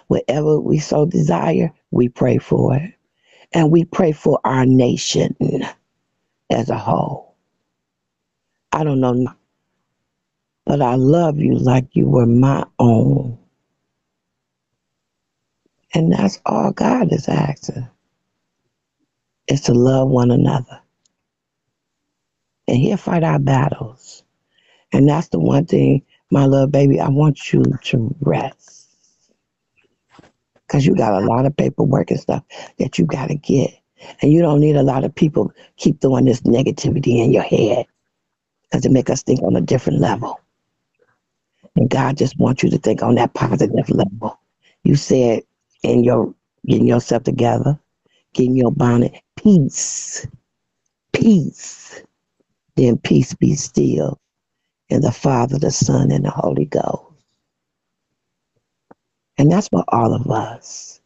Whatever we so desire, we pray for it. And we pray for our nation as a whole. I don't know, but I love you like you were my own. And that's all God is asking is to love one another. And he'll fight our battles. And that's the one thing, my little baby, I want you to rest. Because you got a lot of paperwork and stuff that you got to get. And you don't need a lot of people keep throwing this negativity in your head because it make us think on a different level. And God just wants you to think on that positive level. You said in your getting yourself together, getting your bonnet, peace, peace. Then peace be still in the Father, the Son, and the Holy Ghost. And that's for all of us.